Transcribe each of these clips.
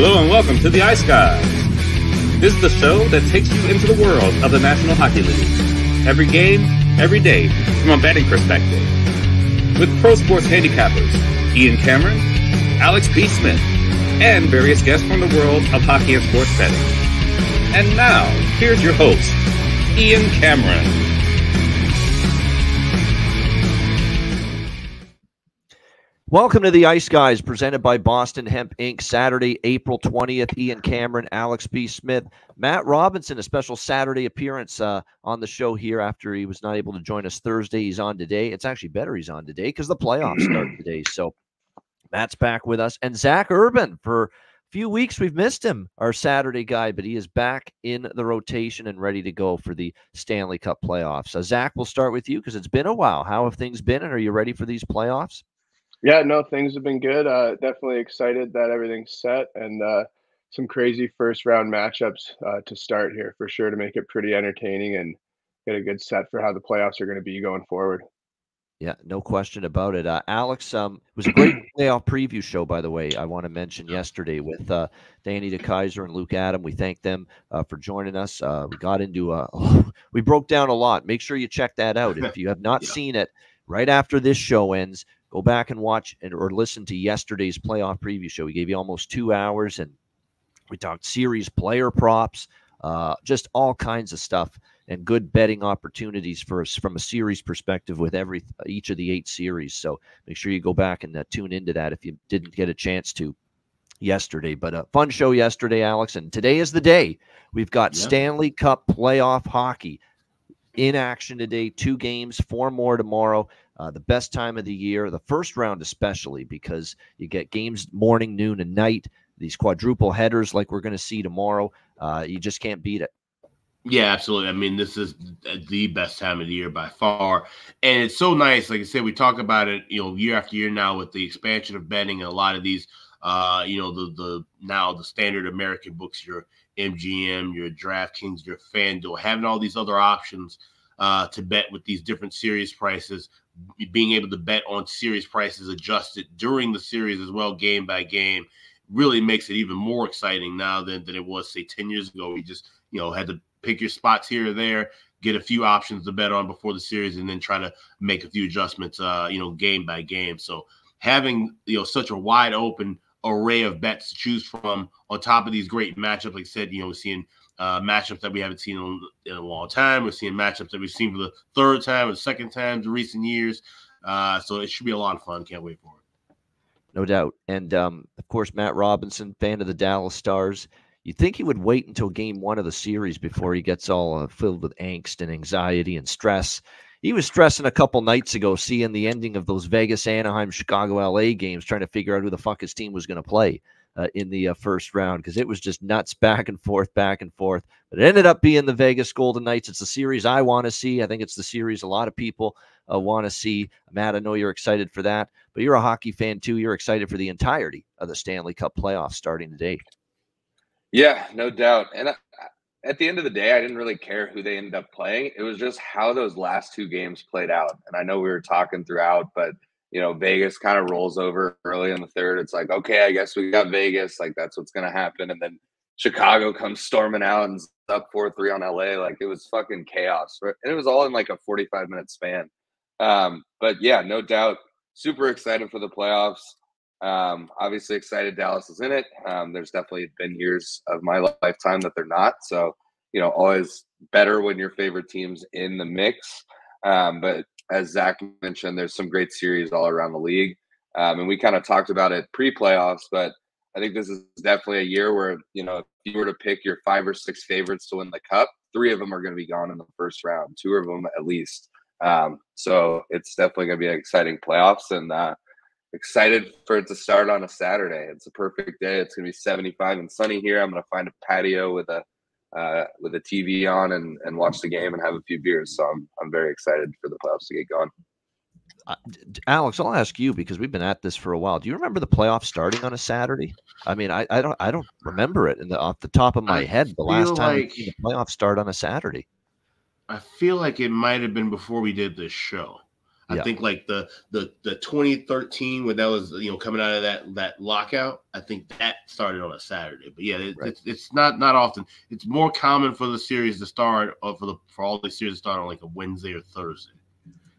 Hello and welcome to the Ice Guys. This is the show that takes you into the world of the National Hockey League. Every game, every day, from a betting perspective. With pro sports handicappers, Ian Cameron, Alex B. Smith, and various guests from the world of hockey and sports betting. And now, here's your host, Ian Cameron. Welcome to the Ice Guys, presented by Boston Hemp Inc. Saturday, April 20th. Ian Cameron, Alex B. Smith, Matt Robinson, a special Saturday appearance uh, on the show here after he was not able to join us Thursday. He's on today. It's actually better he's on today because the playoffs start today. So Matt's back with us. And Zach Urban, for a few weeks, we've missed him, our Saturday guy, but he is back in the rotation and ready to go for the Stanley Cup playoffs. So, Zach, we'll start with you because it's been a while. How have things been? And are you ready for these playoffs? Yeah, no, things have been good. Uh, definitely excited that everything's set and uh, some crazy first round matchups uh, to start here for sure to make it pretty entertaining and get a good set for how the playoffs are going to be going forward. Yeah, no question about it. Uh, Alex, um, it was a great playoff preview show, by the way. I want to mention yesterday with uh, Danny DeKeyser and Luke Adam. We thank them uh, for joining us. Uh, we got into a, we broke down a lot. Make sure you check that out. If you have not yeah. seen it, right after this show ends, go back and watch and or listen to yesterday's playoff preview show. We gave you almost two hours and we talked series player props, uh, just all kinds of stuff and good betting opportunities for us from a series perspective with every each of the eight series. So make sure you go back and uh, tune into that if you didn't get a chance to yesterday. But a fun show yesterday, Alex. And today is the day. We've got yep. Stanley Cup playoff hockey in action today. Two games, four more tomorrow. Uh, the best time of the year, the first round especially, because you get games morning, noon, and night. These quadruple headers, like we're going to see tomorrow, uh, you just can't beat it. Yeah, absolutely. I mean, this is the best time of the year by far, and it's so nice. Like I said, we talk about it, you know, year after year now with the expansion of betting and a lot of these, uh, you know, the the now the standard American books, your MGM, your DraftKings, your FanDuel, having all these other options uh, to bet with these different series prices being able to bet on series prices adjusted during the series as well, game by game, really makes it even more exciting now than, than it was, say, 10 years ago. We just, you know, had to pick your spots here or there, get a few options to bet on before the series, and then try to make a few adjustments, uh, you know, game by game. So having, you know, such a wide open array of bets to choose from on top of these great matchups, like I said, you know, seeing uh, matchups that we haven't seen in, in, a long time. We're seeing matchups that we've seen for the third time or second time in recent years. Uh, so it should be a lot of fun. Can't wait for it. No doubt. And um, of course, Matt Robinson, fan of the Dallas Stars. You'd think he would wait until game one of the series before he gets all uh, filled with angst and anxiety and stress. He was stressing a couple nights ago, seeing the ending of those Vegas, Anaheim, Chicago, LA games, trying to figure out who the fuck his team was going to play uh, in the uh, first round because it was just nuts back and forth, back and forth. But it ended up being the Vegas Golden Knights. It's the series I want to see. I think it's the series a lot of people uh, want to see. Matt, I know you're excited for that, but you're a hockey fan too. You're excited for the entirety of the Stanley Cup playoffs starting today. Yeah, no doubt. And uh, at the end of the day, I didn't really care who they ended up playing. It was just how those last two games played out. And I know we were talking throughout, but – you know, Vegas kind of rolls over early in the third. It's like, okay, I guess we got Vegas. Like that's what's gonna happen. And then Chicago comes storming out and up four three on LA. Like it was fucking chaos. And it was all in like a 45 minute span. Um, but yeah, no doubt, super excited for the playoffs. Um, obviously excited Dallas is in it. Um, there's definitely been years of my lifetime that they're not. So, you know, always better when your favorite team's in the mix. Um, but as Zach mentioned, there's some great series all around the league. Um, and we kind of talked about it pre-playoffs, but I think this is definitely a year where you know if you were to pick your five or six favorites to win the cup, three of them are going to be gone in the first round, two of them at least. Um, so it's definitely going to be an exciting playoffs, and uh, excited for it to start on a Saturday. It's a perfect day. It's going to be 75 and sunny here. I'm going to find a patio with a uh, with a TV on and, and watch the game and have a few beers. So I'm, I'm very excited for the playoffs to get going. Uh, Alex, I'll ask you because we've been at this for a while. Do you remember the playoffs starting on a Saturday? I mean, I, I don't I don't remember it in the, off the top of my I head. The last time like, the playoffs start on a Saturday. I feel like it might have been before we did this show. I Yeah. think like the the the 2013 when that was you know coming out of that that lockout, I think that started on a Saturday. But yeah, it, Right. it's it's not not often. It's more common for the series to start or for the for all the series to start on like a Wednesday or Thursday,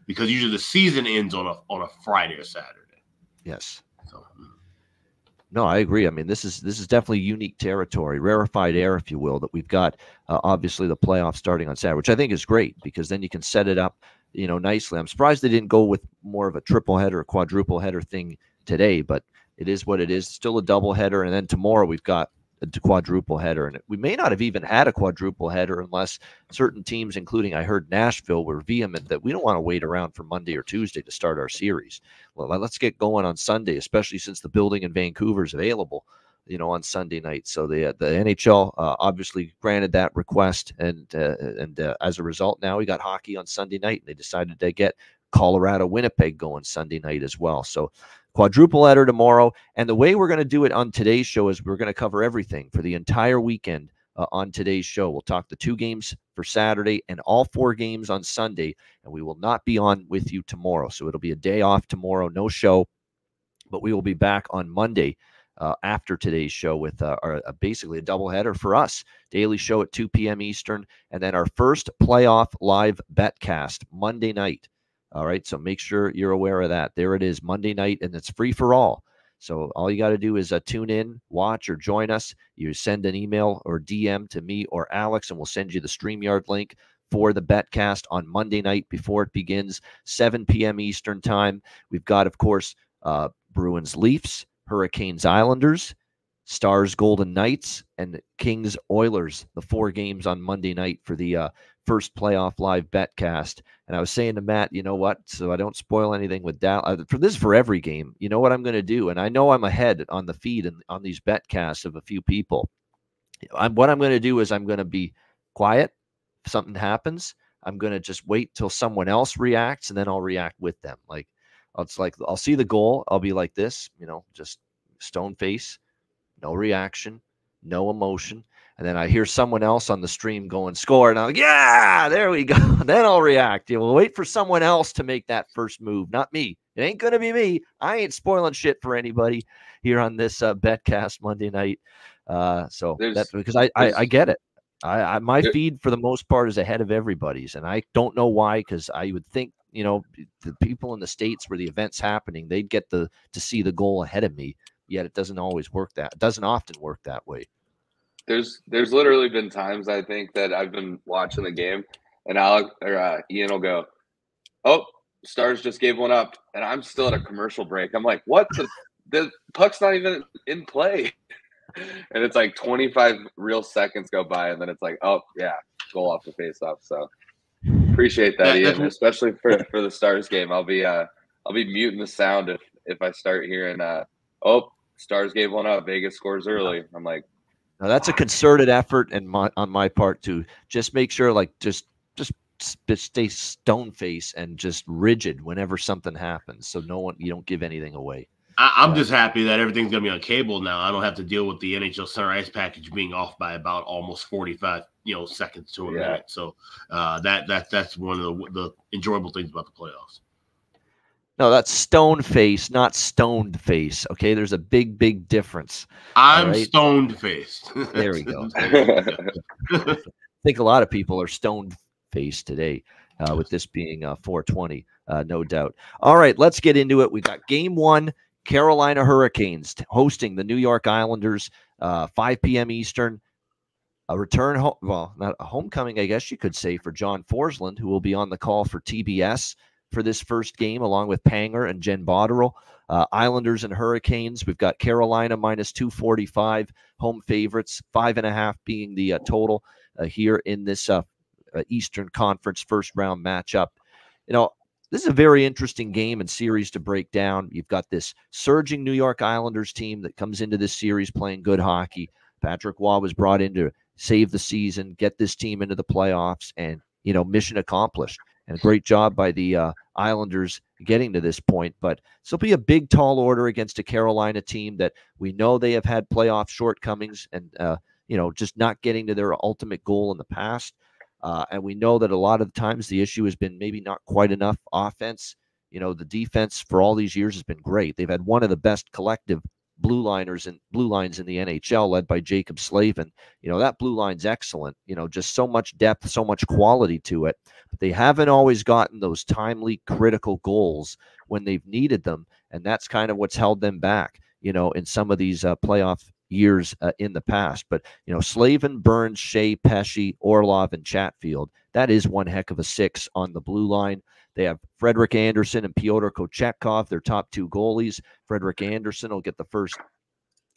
because usually the season ends on a on a Friday or Saturday. Yes. So mm. No, I agree. I mean, this is this is definitely unique territory, rarefied air, if you will, that we've got. Uh, obviously, the playoffs starting on Saturday, which I think is great because then you can set it up, you know, nicely. I'm surprised they didn't go with more of a triple header, quadruple header thing today, but it is what it is. Still a double header, and then tomorrow we've got a quadruple header, and we may not have even had a quadruple header unless certain teams, including I heard Nashville, were vehement that we don't want to wait around for Monday or Tuesday to start our series. Well, let's get going on Sunday, especially since the building in Vancouver is available, you know, on Sunday night. So the the NHL uh, obviously granted that request, and uh, and uh, as a result, now we got hockey on Sunday night, and they decided to get Colorado Winnipeg going Sunday night as well. So quadruple header tomorrow, and the way we're going to do it on today's show is we're going to cover everything for the entire weekend. Uh, on today's show, we'll talk the two games for Saturday and all four games on Sunday, and we will not be on with you tomorrow. So it'll be a day off tomorrow, no show, but we will be back on Monday uh, after today's show with uh, our, uh, basically a doubleheader for us. Daily show at 2 p.m. Eastern, and then our first playoff live betcast Monday night. All right, so make sure you're aware of that. There it is, Monday night, and it's free for all. So all you got to do is uh, tune in, watch, or join us. You send an email or DM to me or Alex, and we'll send you the StreamYard link for the betcast on Monday night before it begins, 7 p.m. Eastern time. We've got, of course, uh, Bruins Leafs, Hurricanes Islanders, Stars Golden Knights, and Kings Oilers, the four games on Monday night for the uh, first playoff live betcast. And I was saying to Matt, you know what? So I don't spoil anything with Dallas. For this for every game. You know what I'm going to do, and I know I'm ahead on the feed and on these betcasts of a few people. I'm, what I'm going to do is I'm going to be quiet. If something happens, I'm going to just wait till someone else reacts, and then I'll react with them. Like it's like I'll see the goal. I'll be like this, you know, just stone face, no reaction, no emotion. And then I hear someone else on the stream going score, and I'm like, yeah, there we go. then I'll react. You will wait for someone else to make that first move, not me. It ain't gonna be me. I ain't spoiling shit for anybody here on this uh, betcast Monday night. Uh, so There's- that's because I, I I get it. I, I my There- feed for the most part is ahead of everybody's, and I don't know why. Because I would think you know the people in the states where the event's happening, they'd get the to see the goal ahead of me. Yet it doesn't always work that. It doesn't often work that way. There's there's literally been times I think that I've been watching the game and Alec or uh, Ian will go, "Oh, Stars just gave one up," and I'm still at a commercial break. I'm like, "What? The the puck's not even in play," and it's like 25 real seconds go by, and then it's like, "Oh yeah, goal off the face-off." So appreciate that, Yeah, Ian, that's- especially for for the Stars game. I'll be uh I'll be muting the sound if if I start hearing uh oh Stars gave one up, Vegas scores early. I'm like. Now that's a concerted effort, and my on my part to just make sure, like, just just stay stone face and just rigid whenever something happens, so no one you don't give anything away. I, I'm just happy that everything's gonna be on cable now. I don't have to deal with the NHL Center Ice package being off by about almost 45, you know, seconds to a Yeah. minute. So uh, that that that's one of the, the enjoyable things about the playoffs. No, that's stone face, not stoned face. Okay, there's a big, big difference. I'm right. stoned faced. There we go. I think a lot of people are stoned faced today uh, with this being uh, 420, uh, no doubt. All right, let's get into it. We got game one Carolina Hurricanes hosting the New York Islanders, uh, 5 p.m. Eastern. A return home, well, not a homecoming, I guess you could say, for John Forslund, who will be on the call for TBS for this first game, along with Panger and Jen Botterill. Uh, Islanders and Hurricanes. We've got Carolina minus 245 home favorites, five and a half being the uh, total uh, here in this uh, uh, Eastern Conference first round matchup. You know, this is a very interesting game and series to break down. You've got this surging New York Islanders team that comes into this series playing good hockey. Patrick Roy was brought in to save the season, get this team into the playoffs, and you know, mission accomplished. And a great job by the uh, Islanders getting to this point. But this will be a big, tall order against a Carolina team that we know they have had playoff shortcomings and uh, you know just not getting to their ultimate goal in the past. Uh, and we know that a lot of the times the issue has been maybe not quite enough offense You know, the defense for all these years has been great. They've had one of the best collective blue liners and blue lines in the NHL, led by Jaccob Slavin. You know, that blue line's excellent. You know, just so much depth, so much quality to it. But they haven't always gotten those timely, critical goals when they've needed them. And that's kind of what's held them back, you know, in some of these uh, playoff years uh, in the past. But, you know, Slavin, Burns, Skjei, Pesce, Orlov, and Chatfield, that is one heck of a six on the blue line. They have Frederik Andersen and Pyotr Kochetkov, their top two goalies. Frederik Andersen will get the first,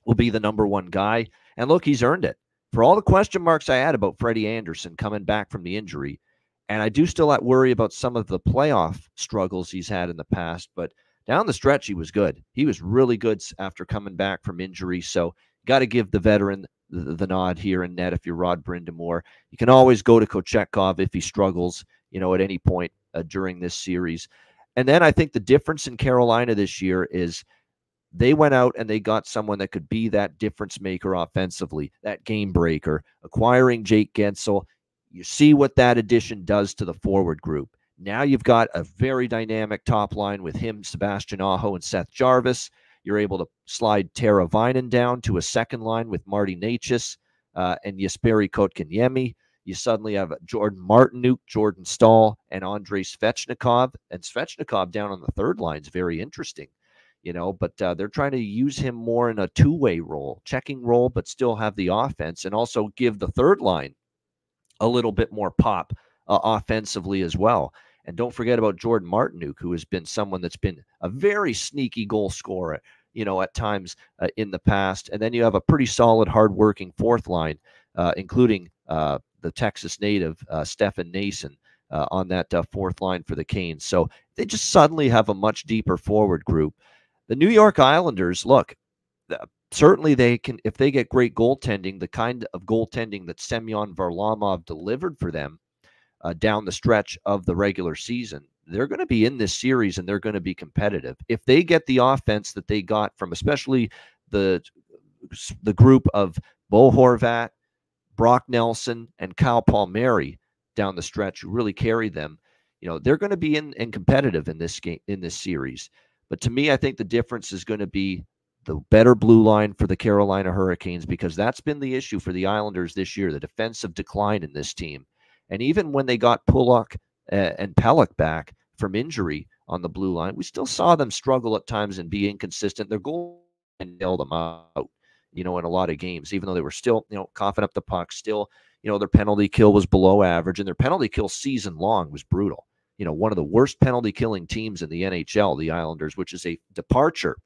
will be the number one guy. And look, he's earned it. For all the question marks I had about Freddie Andersen coming back from the injury, and I do still worry about some of the playoff struggles he's had in the past, but down the stretch, he was good. He was really good after coming back from injury. So, got to give the veteran the, the, nod here in net if you're Rod Brind'Amour. You can always go to Kochetkov if he struggles, you know, at any point uh, during this series. And then I think the difference in Carolina this year is they went out and they got someone that could be that difference maker offensively, that game breaker, acquiring Jake Guentzel. You see what that addition does to the forward group. Now you've got a very dynamic top line with him, Sebastian Aho, and Seth Jarvis. You're able to slide Teravainen down to a second line with Marty Necas uh, and Jesperi Kotkaniemi. You suddenly have Jordan Martinook, Jordan Staal, and Andrei Svechnikov. And Svechnikov down on the third line is very interesting, you know, but uh, they're trying to use him more in a two way role, checking role, but still have the offense and also give the third line a little bit more pop uh, offensively as well. And don't forget about Jordan Martinook, who has been someone that's been a very sneaky goal scorer, you know, at times uh, in the past. And then you have a pretty solid, hardworking fourth line, uh, including uh, the Texas native, uh, Stefan Noesen, uh, on that uh, fourth line for the Canes. So they just suddenly have a much deeper forward group. The New York Islanders, look, certainly they can, if they get great goaltending, the kind of goaltending that Semyon Varlamov delivered for them uh, down the stretch of the regular season, they're going to be in this series and they're going to be competitive. If they get the offense that they got from especially the the group of Bo Horvat, Brock Nelson and Kyle Palmieri down the stretch who really carry them. You know, they're going to be in and competitive in this game in this series. But to me, I think the difference is going to be the better blue line for the Carolina Hurricanes because that's been the issue for the Islanders this year, the defensive decline in this team. And even when they got Pulock uh, and Pelech back from injury on the blue line, we still saw them struggle at times and be inconsistent. Their goal and nail them out you know, in a lot of games, even though they were still, you know, coughing up the puck, still, you know, their penalty kill was below average and their penalty kill season long was brutal. You know, one of the worst penalty killing teams in the NHL, the Islanders, which is a departure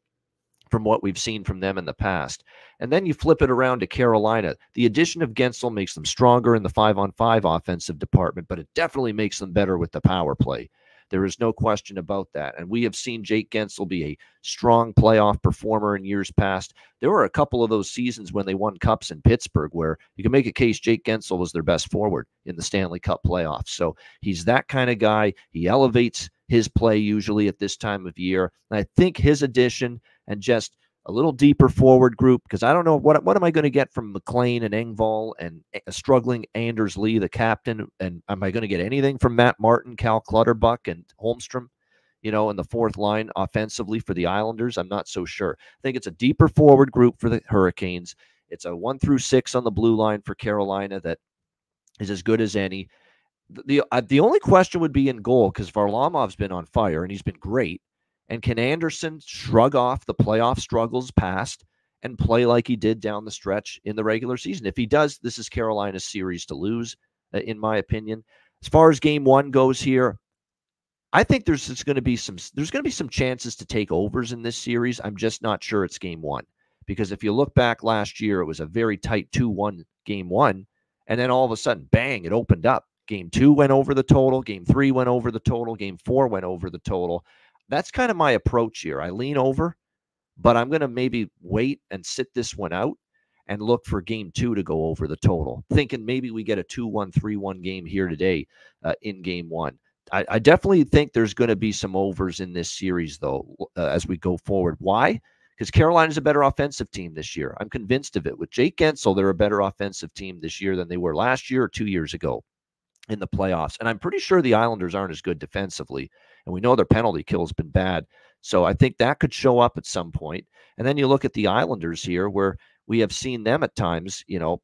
from what we've seen from them in the past. And then you flip it around to Carolina. The addition of Guentzel makes them stronger in the five on five offensive department, but it definitely makes them better with the power play. There is no question about that. And we have seen Jake Guentzel be a strong playoff performer in years past. There were a couple of those seasons when they won cups in Pittsburgh where you can make a case Jake Guentzel was their best forward in the Stanley Cup playoffs. So he's that kind of guy. He elevates his play usually at this time of year. And I think his addition and just a little deeper forward group because I don't know what what am I going to get from MacLean and Engvall and a struggling Anders Lee, the captain, and am I going to get anything from Matt Martin, Cal Clutterbuck, and Holmstrom? You know, in the fourth line offensively for the Islanders, I'm not so sure. I think it's a deeper forward group for the Hurricanes. It's a one through six on the blue line for Carolina that is as good as any. The uh, the only question would be in goal because Varlamov's been on fire and he's been great. And can Andersen shrug off the playoff struggles past and play like he did down the stretch in the regular season? If he does, this is Carolina's series to lose, uh, in my opinion. As far as game one goes here, I think there's going to be some there's going to be some chances to take overs in this series. I'm just not sure it's game one because if you look back last year, it was a very tight 2-1 game one, and then all of a sudden, bang, it opened up. Game two went over the total. Game three went over the total. Game four went over the total that's kind of my approach here. I lean over, but I'm going to maybe wait and sit this one out and look for game two to go over the total, thinking maybe we get a 2 1 3 1 game here today uh, in game one. I, I, definitely think there's going to be some overs in this series, though, uh, as we go forward. Why? Because Carolina's a better offensive team this year. I'm convinced of it. With Jake Guentzel, they're a better offensive team this year than they were last year or two years ago in the playoffs. And I'm pretty sure the Islanders aren't as good defensively and we know their penalty kill has been bad. So I think that could show up at some point. And then you look at the Islanders here, where we have seen them at times, you know,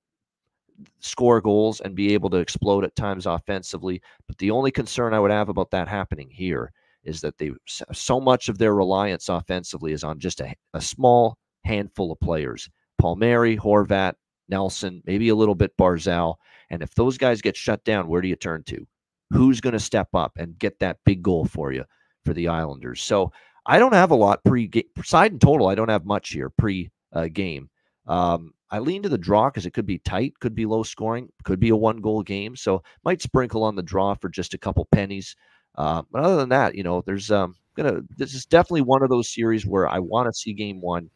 score goals and be able to explode at times offensively. But the only concern I would have about that happening here is that they so much of their reliance offensively is on just a, a small handful of players. Palmieri, Horvat, Nelson, maybe a little bit Barzal. And if those guys get shut down, where do you turn to? Who's going to step up and get that big goal for you for the Islanders? So I don't have a lot pre side and total. I don't have much here pre uh, game. Um, I lean to the draw because it could be tight, could be low scoring, could be a one goal game. So might sprinkle on the draw for just a couple pennies. Uh, but other than that, you know, there's um gonna this is definitely one of those series where I want to see game one.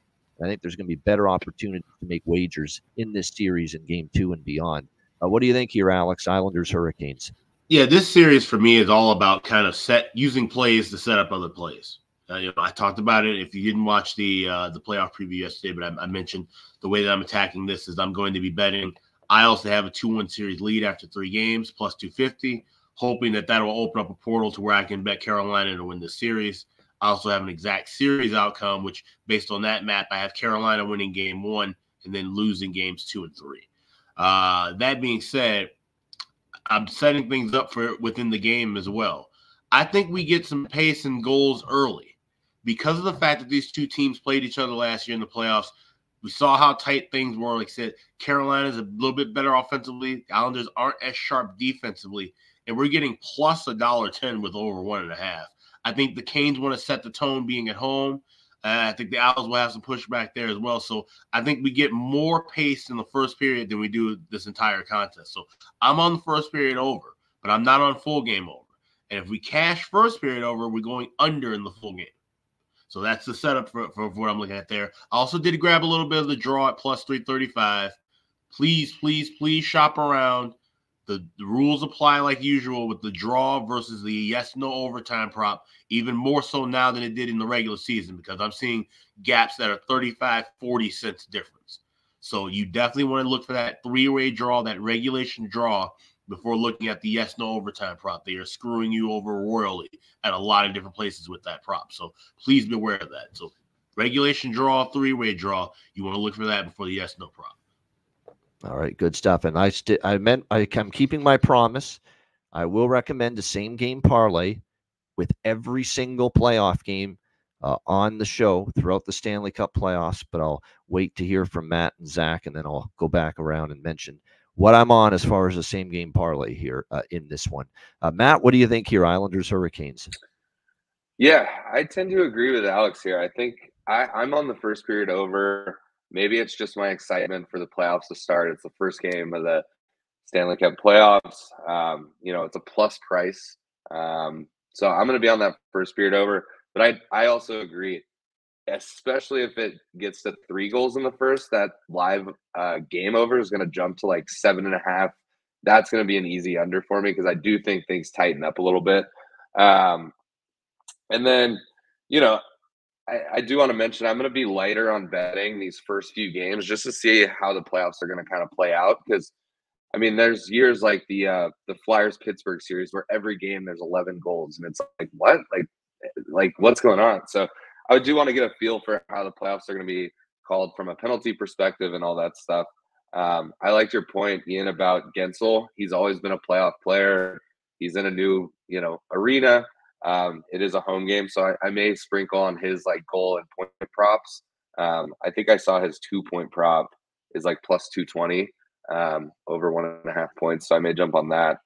I think there's going to be better opportunity to make wagers in this series in game two and beyond. Uh, what do you think here, Alex? Islanders Hurricanes. Yeah, this series for me is all about kind of set using plays to set up other plays. Uh, you know, I talked about it. If you didn't watch the uh, the playoff preview yesterday, but I, I, mentioned the way that I'm attacking this is I'm going to be betting Isles to have a two one series lead after three games plus two fifty, hoping that that will open up a portal to where I can bet Carolina to win the series. I also have an exact series outcome, which based on that map, I have Carolina winning game one and then losing games two and three. Uh, that being said, I'm setting things up for within the game as well. I think we get some pace and goals early because of the fact that these two teams played each other last year in the playoffs, we saw how tight things were. Like I said, Carolina's a little bit better offensively. The Islanders aren't as sharp defensively, and we're getting plus a dollar ten with over one and a half. I think the Canes want to set the tone being at home. Uh, I think the Owls will have some pushback there as well. So I think we get more pace in the first period than we do this entire contest. So I'm on the first period over, but I'm not on full game over. And if we cash first period over, we're going under in the full game. So that's the setup for, for, for what I'm looking at there. I also did grab a little bit of the draw at plus 335. Please, please, please shop around. The, the rules apply like usual with the draw versus the yes no overtime prop, even more so now than it did in the regular season because I'm seeing gaps that are 35, 40 cents difference. So you definitely want to look for that three way draw, that regulation draw before looking at the yes no overtime prop. They are screwing you over royally at a lot of different places with that prop. So please be aware of that. So regulation draw, three way draw. You want to look for that before the yes no prop. All right, good stuff. And I st- I meant I, I'm keeping my promise. I will recommend the same game parlay with every single playoff game uh, on the show throughout the Stanley Cup playoffs. But I'll wait to hear from Matt and Zach, and then I'll go back around and mention what I'm on as far as the same game parlay here uh, in this one. Uh, Matt, what do you think here? Islanders, Hurricanes? Yeah, I tend to agree with Alex here. I think I, I'm on the first period over. Maybe it's just my excitement for the playoffs to start. It's the first game of the Stanley Cup playoffs. Um, you know, it's a plus price. Um, so I'm going to be on that first period over. But I, I also agree especially if it gets to three goals in the first, that live uh, game over is going to jump to like seven and a half. That's going to be an easy under for me because I do think things tighten up a little bit. Um, and then, you know, I, I do want to mention I'm going to be lighter on betting these first few games just to see how the playoffs are going to kind of play out because. I mean, there's years like the uh, the Flyers Pittsburgh series where every game there's 11 goals, and it's like what, like, like what's going on? So I do want to get a feel for how the playoffs are going to be called from a penalty perspective and all that stuff. Um, I liked your point, Ian, about Guentzel. He's always been a playoff player. He's in a new, you know, arena. Um, it is a home game, so I, I, may sprinkle on his like goal and point props. Um, I think I saw his two point prop is like plus two twenty um, over one and a half points, so I may jump on that.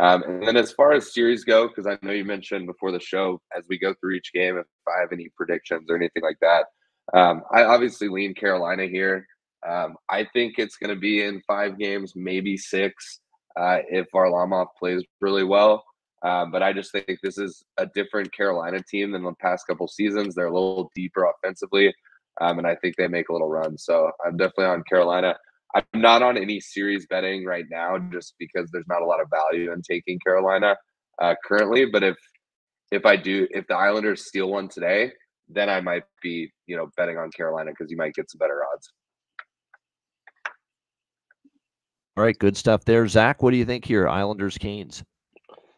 Um, and then as far as series go, because I know you mentioned before the show, as we go through each game, if I have any predictions or anything like that, um, I obviously lean Carolina here. Um, I think it's going to be in five games, maybe six, uh, if Varlamov plays really well. Um, but I just think this is a different Carolina team than the past couple seasons. They're a little deeper offensively, um, and I think they make a little run. So I'm definitely on Carolina. I'm not on any series betting right now just because there's not a lot of value in taking Carolina uh, currently. But if if I do, if the Islanders steal one today, then I might be you know betting on Carolina because you might get some better odds. All right, good stuff there, Zach. What do you think here, Islanders Canes?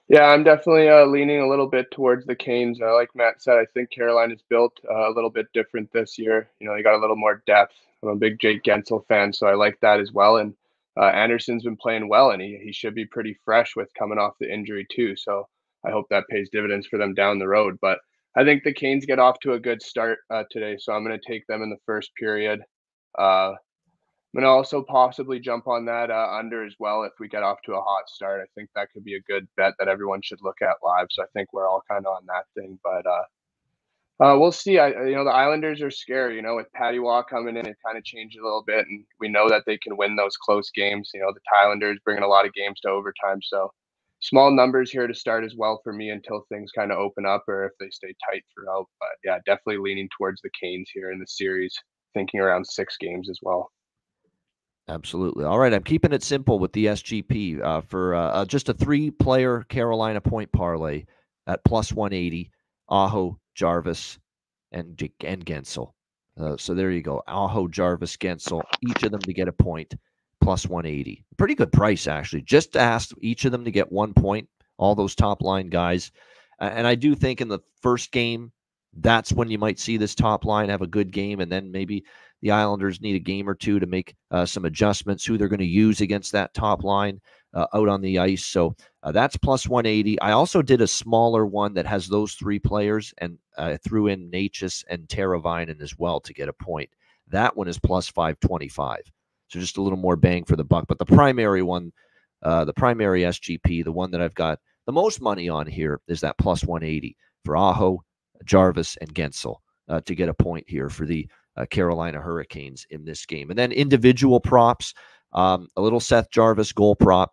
Yeah, I'm definitely uh, leaning a little bit towards the Canes. Uh, like Matt said, I think Carolina's built uh, a little bit different this year. You know, they got a little more depth. I'm a big Jake Guentzel fan, so I like that as well. And uh, Andersen's been playing well, and he, he should be pretty fresh with coming off the injury too. So I hope that pays dividends for them down the road. But I think the Canes get off to a good start uh, today, so I'm going to take them in the first period. I'm going to also possibly jump on that uh, under as well if we get off to a hot start. I think that could be a good bet that everyone should look at live. So I think we're all kind of on that thing, but uh, uh, we'll see. I, you know, the Islanders are scary. You know, with Patty Roy coming in, it kind of changed a little bit, and we know that they can win those close games. You know, the Islanders bringing a lot of games to overtime, so small numbers here to start as well for me until things kind of open up or if they stay tight throughout. But yeah, definitely leaning towards the Canes here in the series, thinking around six games as well. Absolutely. All right. I'm keeping it simple with the SGP uh, for uh, uh, just a three player Carolina point parlay at plus 180. Aho, Jarvis, and, and Guentzel. Uh, so there you go. Aho, Jarvis, Guentzel, each of them to get a point plus 180. Pretty good price, actually. Just ask each of them to get one point, all those top line guys. and I do think in the first game, that's when you might see this top line have a good game, and then maybe the Islanders need a game or two to make uh, some adjustments, who they're going to use against that top line uh, out on the ice. So uh, that's plus 180. I also did a smaller one that has those three players and uh, threw in Necas and Teravainen as well to get a point. That one is plus 525. So just a little more bang for the buck. But the primary one, uh, the primary SGP, the one that I've got the most money on here is that plus 180 for Aho, Jarvis, and Guentzel uh, to get a point here for the uh, Carolina Hurricanes in this game. And then individual props, um, a little Seth Jarvis goal prop,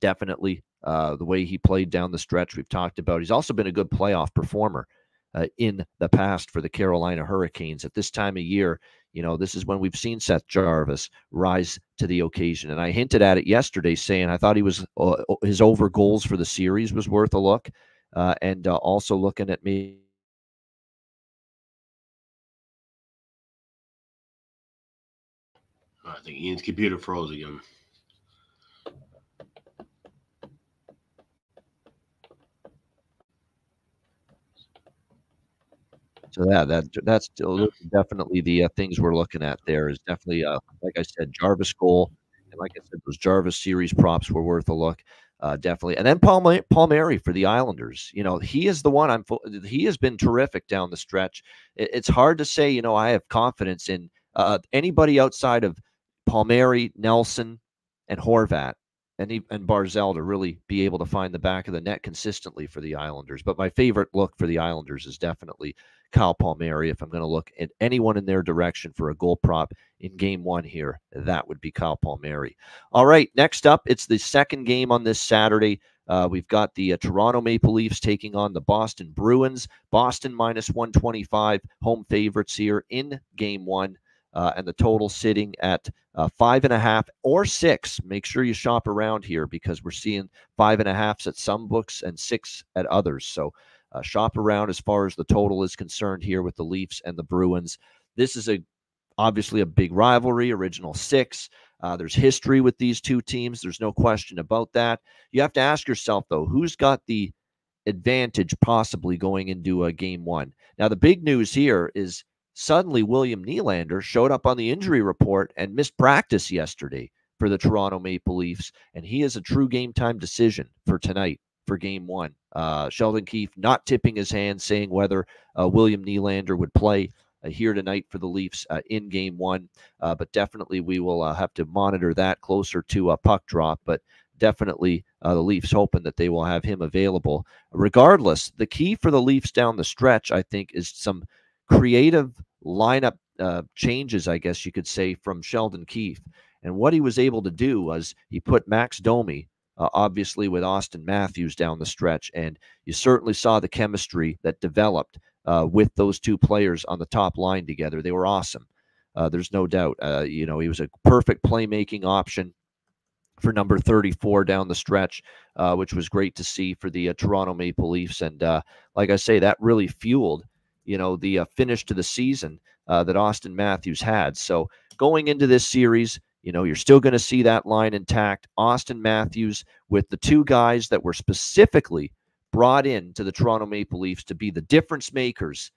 definitely. Uh, the way he played down the stretch, we've talked about. He's also been a good playoff performer uh, in the past for the Carolina Hurricanes. At this time of year, you know, this is when we've seen Seth Jarvis rise to the occasion. And I hinted at it yesterday, saying I thought he was uh, his over goals for the series was worth a look, uh, and uh, also looking at me I think Ian's computer froze again. So yeah, that that's definitely the uh, things we're looking at. There is definitely, uh, like I said, Jarvis goal, and like I said, those Jarvis series props were worth a look, uh, definitely. And then Paul Palmieri for the Islanders. You know, he is the one. I'm. He has been terrific down the stretch. It, it's hard to say. You know, I have confidence in uh, anybody outside of Palmieri, Nelson, and Horvat and, and Barzal to really be able to find the back of the net consistently for the Islanders. But my favorite look for the Islanders is definitely Kyle Palmieri. If I'm going to look at anyone in their direction for a goal prop in game one here, that would be Kyle Palmieri. All right, next up, it's the second game on this Saturday. Uh, we've got the uh, Toronto Maple Leafs taking on the Boston Bruins. Boston minus 125, home favorites here in game one uh, and the total sitting at uh, five and a half or six. Make sure you shop around here because we're seeing five and a halfs at some books and six at others. So uh, shop around as far as the total is concerned here with the Leafs and the Bruins. This is a obviously a big rivalry, original six. Uh, there's history with these two teams. There's no question about that. You have to ask yourself though, who's got the advantage possibly going into a game one? Now the big news here is Suddenly, William Nylander showed up on the injury report and missed practice yesterday for the Toronto Maple Leafs, and he is a true game time decision for tonight for game one. Uh, Sheldon Keefe not tipping his hand, saying whether uh, William Nylander would play uh, here tonight for the Leafs uh, in game one. Uh, but definitely, we will uh, have to monitor that closer to a puck drop. But definitely, the Leafs hoping that they will have him available. Regardless, the key for the Leafs down the stretch, I think, is some creative lineup uh, changes, I guess you could say, from Sheldon Keefe. And what he was able to do was he put Max Domi, uh, obviously, with Auston Matthews down the stretch. And you certainly saw the chemistry that developed uh, with those two players on the top line together. They were awesome. Uh, there's no doubt. Uh, you know, he was a perfect playmaking option for number 34 down the stretch, uh, which was great to see for the Toronto Maple Leafs. And like I say, that really fueled you know, the uh, finish to the season uh, that Auston Matthews had. So going into this series, You know, you're still going to see that line intact. Auston Matthews with the two guys that were specifically brought in to the Toronto Maple Leafs to be the difference makers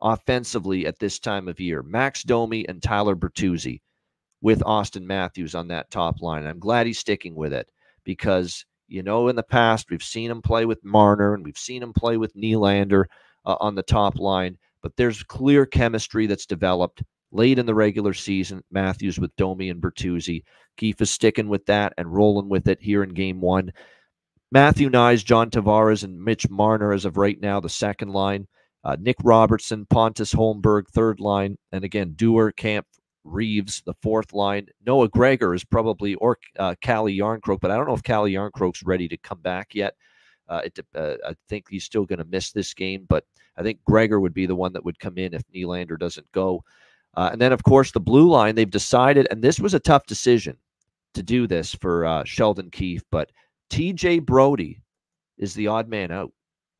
offensively at this time of year. Max Domi and Tyler Bertuzzi with Auston Matthews on that top line. I'm glad he's sticking with it because you know in the past we've seen him play with Marner and we've seen him play with Nylander uh, on the top line, but there's clear chemistry that's developed late in the regular season. Matthews with Domi and Bertuzzi. Keefe is sticking with that and rolling with it here in game one. Matthew Knies, John Tavares, and Mitch Marner, as of right now, the second line. Uh, Nick Robertson, Pontus Holmberg, third line. And again, Dewar, Kampf, Reaves, the fourth line. Noah Gregor is probably, or uh, Calle Jarnkrok, but I don't know if Calle Jarnkrok's ready to come back yet. Uh, it, uh, I think he's still going to miss this game, but I think Gregor would be the one that would come in if Nylander doesn't go. Uh, and then, of course, the blue line, they've decided, and this was a tough decision to do this for uh, Sheldon Keefe, but TJ Brodie is the odd man out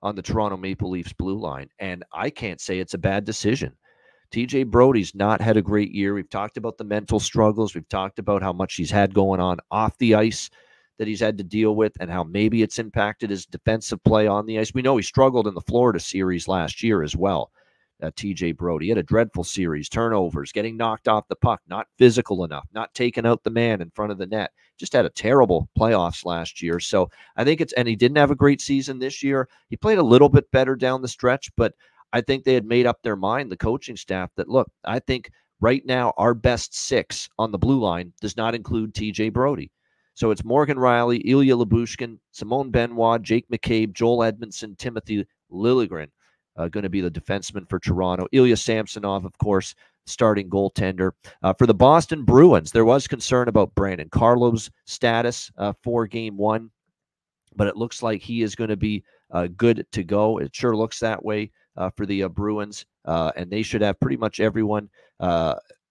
on the Toronto Maple Leafs blue line. And I can't say it's a bad decision. TJ Brodie's not had a great year. We've talked about the mental struggles. We've talked about how much he's had going on off the ice that he's had to deal with and how maybe it's impacted his defensive play on the ice. We know he struggled in the Florida series last year as well. Uh, TJ Brodie he had a dreadful series, turnovers, getting knocked off the puck, not physical enough, not taking out the man in front of the net. Just had a terrible playoffs last year. So I think it's, and he didn't have a great season this year. He played a little bit better down the stretch, but I think they had made up their mind, the coaching staff, that look, I think right now our best six on the blue line does not include TJ Brodie. So it's Morgan Rielly, Ilya Lyubushkin, Simon Benoit, Jake McCabe, Joel Edmundson, Timothy Liljegren, uh, going to be the defenseman for Toronto. Ilya Samsonov, of course, starting goaltender. Uh, for the Boston Bruins, there was concern about Brandon Carlo's status uh, for game one, but it looks like he is going to be uh, good to go. It sure looks that way uh, for the uh, Bruins, and they should have pretty much everyone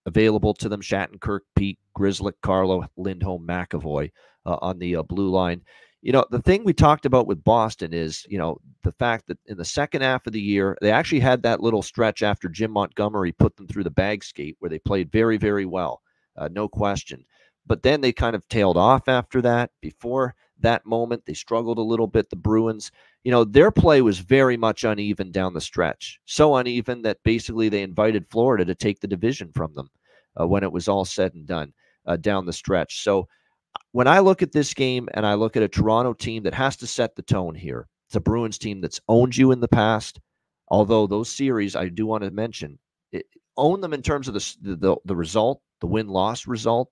available to them Shattenkirk, Peeke, Grzelcyk, Carlo, Lindholm, McAvoy uh, on the uh, blue line. You know, the thing we talked about with Boston is, you know, the fact that in the second half of the year, they actually had that little stretch after Jim Montgomery put them through the bag skate where they played very, very well, uh, no question. But then they kind of tailed off after that. Before that moment, they struggled a little bit, the Bruins. You know, their play was very much uneven down the stretch. So uneven that basically they invited Florida to take the division from them uh, when it was all said and done uh, down the stretch. So when I look at this game and I look at a Toronto team that has to set the tone here, it's a Bruins team that's owned you in the past. Although those series, I do want to mention, it, own them in terms of the, the, the result, the win loss result.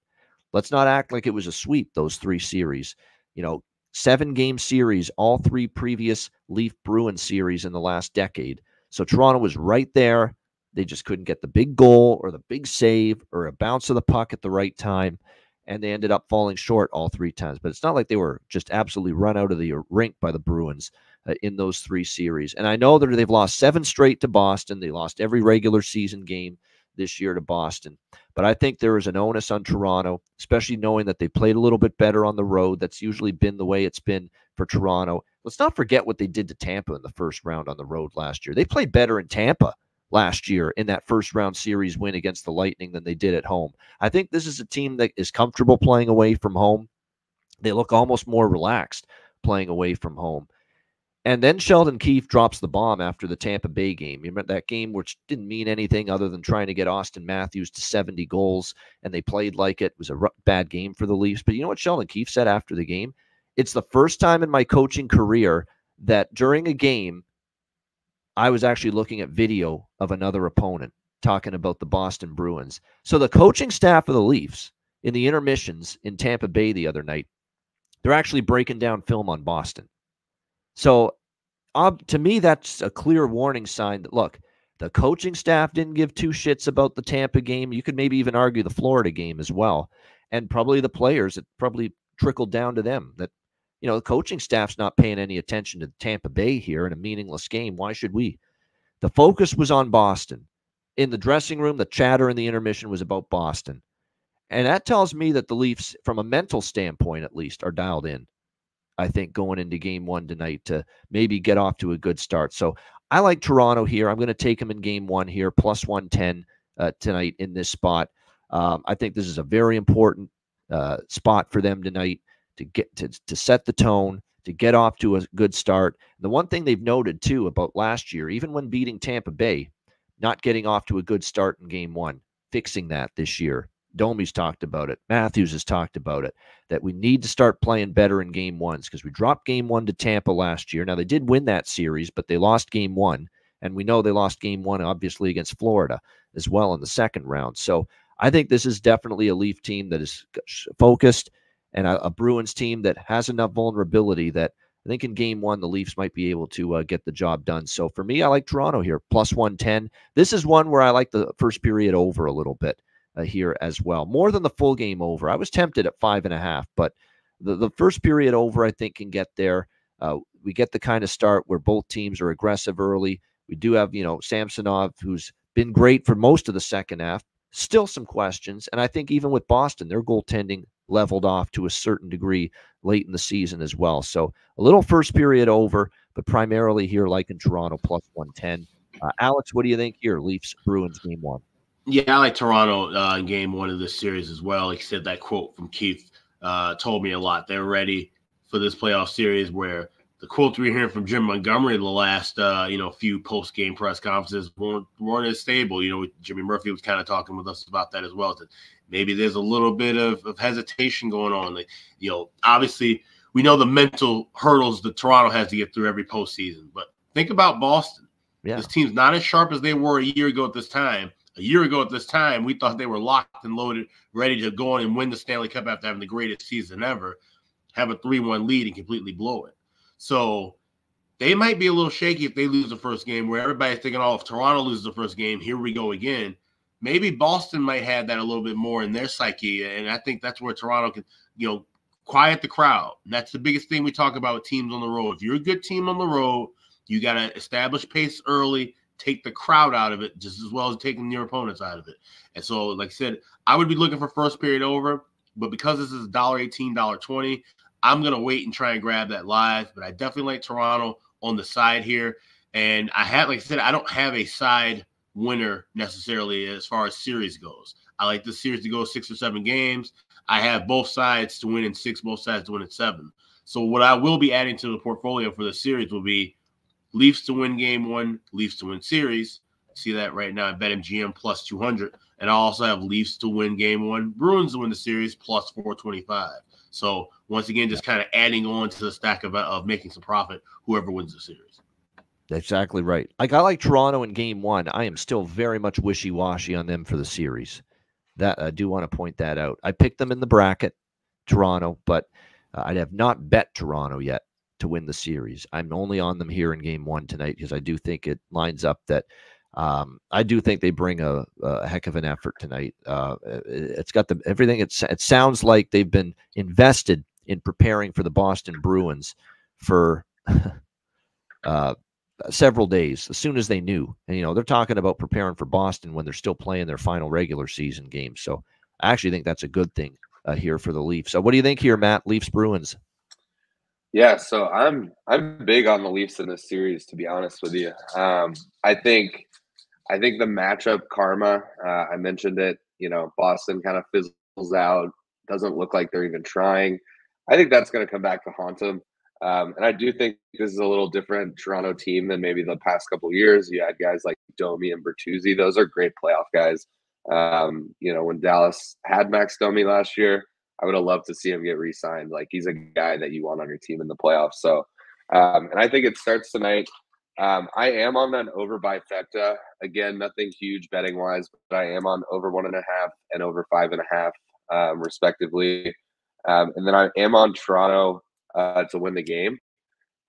Let's not act like it was a sweep, those three series. You know, seven game series, all three previous Leaf Bruin series in the last decade. So Toronto was right there. They just couldn't get the big goal or the big save or a bounce of the puck at the right time. And they ended up falling short all three times. But it's not like they were just absolutely run out of the rink by the Bruins uh, in those three series. And I know that they've lost seven straight to Boston. They lost every regular season game this year to Boston. But I think there is an onus on Toronto, especially knowing that they played a little bit better on the road. That's usually been the way it's been for Toronto. Let's not forget what they did to Tampa in the first round on the road last year. They played better in Tampa last year in that first round series win against the Lightning than they did at home. I think this is a team that is comfortable playing away from home. They look almost more relaxed playing away from home. And then Sheldon Keefe drops the bomb after the Tampa Bay game. You remember that game, which didn't mean anything other than trying to get Auston Matthews to 70 goals, and they played like it. it was a bad game for the Leafs. But you know what Sheldon Keefe said after the game? It's the first time in my coaching career that during a game, I was actually looking at video of another opponent talking about the Boston Bruins. So the coaching staff of the Leafs in the intermissions in Tampa Bay the other night, they're actually breaking down film on Boston. So, uh, to me, that's a clear warning sign that look, the coaching staff didn't give two shits about the Tampa game. You could maybe even argue the Florida game as well, and probably the players. It probably trickled down to them that you know the coaching staff's not paying any attention to Tampa Bay here in a meaningless game. Why should we? The focus was on Boston. In the dressing room, the chatter in the intermission was about Boston. And that tells me that the Leafs, from a mental standpoint at least, are dialed in. I think, going into game one tonight to maybe get off to a good start. So I like Toronto here. I'm going to take them in game one here, plus 110 uh, tonight in this spot. Um, I think this is a very important uh, spot for them tonight to get to, to set the tone, to get off to a good start. The one thing they've noted too about last year, even when beating Tampa Bay, not getting off to a good start in game one, fixing that this year. Domi's talked about it. Matthews has talked about it. That we need to start playing better in game ones because we dropped game one to Tampa last year. Now they did win that series, but they lost game one. And we know they lost game one, obviously, against Florida as well in the second round. So I think this is definitely a Leaf team that is focused and a, a Bruins team that has enough vulnerability that I think in game one, the Leafs might be able to uh, get the job done. So for me, I like Toronto here, plus 110. This is one where I like the first period over a little bit uh, here as well, more than the full game over. I was tempted at five and a half, but the, the first period over, I think, can get there. Uh, we get the kind of start where both teams are aggressive early. We do have, you know, Samsonov, who's been great for most of the second half. Still some questions. And I think even with Boston, their goaltending leveled off to a certain degree late in the season as well. So a little first period over, but primarily here, like in Toronto, plus 110. Uh, Alex, what do you think here? Leafs Bruins game one. Yeah, I like Toronto uh, in game one of this series as well. Like I said, that quote from Keefe uh, told me a lot. They're ready for this playoff series where the quote we're hearing from Jim Montgomery the last uh, you know few post game press conferences weren't, weren't as stable. You know, Jimmy Murphy was kind of talking with us about that as well. That maybe there's a little bit of, of hesitation going on. Like, you know, obviously we know the mental hurdles that Toronto has to get through every postseason, but think about Boston. Yeah. This team's not as sharp as they were a year ago at this time. A year ago at this time, we thought they were locked and loaded, ready to go on and win the Stanley Cup after having the greatest season ever, have a 3 1 lead and completely blow it. So they might be a little shaky if they lose the first game, where everybody's thinking, oh, if Toronto loses the first game, here we go again. Maybe Boston might have that a little bit more in their psyche. And I think that's where Toronto can, you know, quiet the crowd. And that's the biggest thing we talk about with teams on the road. If you're a good team on the road, you got to establish pace early, take the crowd out of it just as well as taking your opponents out of it. And so, like I said, I would be looking for first period over, but because this is $1.18, $1.20, I'm going to wait and try and grab that live, but I definitely like Toronto on the side here. And I have, like I said, I don't have a side winner necessarily as far as series goes. I like this series to go six or seven games. I have both sides to win in six, both sides to win in seven. So what I will be adding to the portfolio for the series will be Leafs to win game one, Leafs to win series. See that right now at BetMGM plus 200. And I also have Leafs to win game one, Bruins to win the series plus 425. So once again, just kind of adding on to the stack of, of making some profit, whoever wins the series. Exactly right. Like I like Toronto in game one. I am still very much wishy washy on them for the series. That I do want to point that out. I picked them in the bracket, Toronto, but uh, I have not bet Toronto yet to win the series. I'm only on them here in game one tonight because I do think it lines up that um, I do think they bring a, a heck of an effort tonight. Uh, it, has got the everything. It's, it sounds like they've been invested in preparing for the Boston Bruins for uh, several days as soon as they knew. And, you know, they're talking about preparing for Boston when they're still playing their final regular season game. So I actually think that's a good thing uh, here for the Leafs. So what do you think here, Matt? Leafs Bruins. Yeah, so I'm I'm big on the Leafs in this series, to be honest with you. Um, I think I think the matchup karma, uh, I mentioned it, you know, Boston kind of fizzles out, doesn't look like they're even trying. I think that's going to come back to haunt them. Um, and I do think this is a little different Toronto team than maybe the past couple years. You had guys like Domi and Bertuzzi; those are great playoff guys. Um, you know, when Dallas had Max Domi last year, I would have loved to see him get re-signed. Like he's a guy that you want on your team in the playoffs. So, um, and I think it starts tonight. Um, I am on an over bifecta. Again, nothing huge betting wise, but I am on over one and a half and over five and a half, um, respectively. Um, and then I am on Toronto uh, to win the game.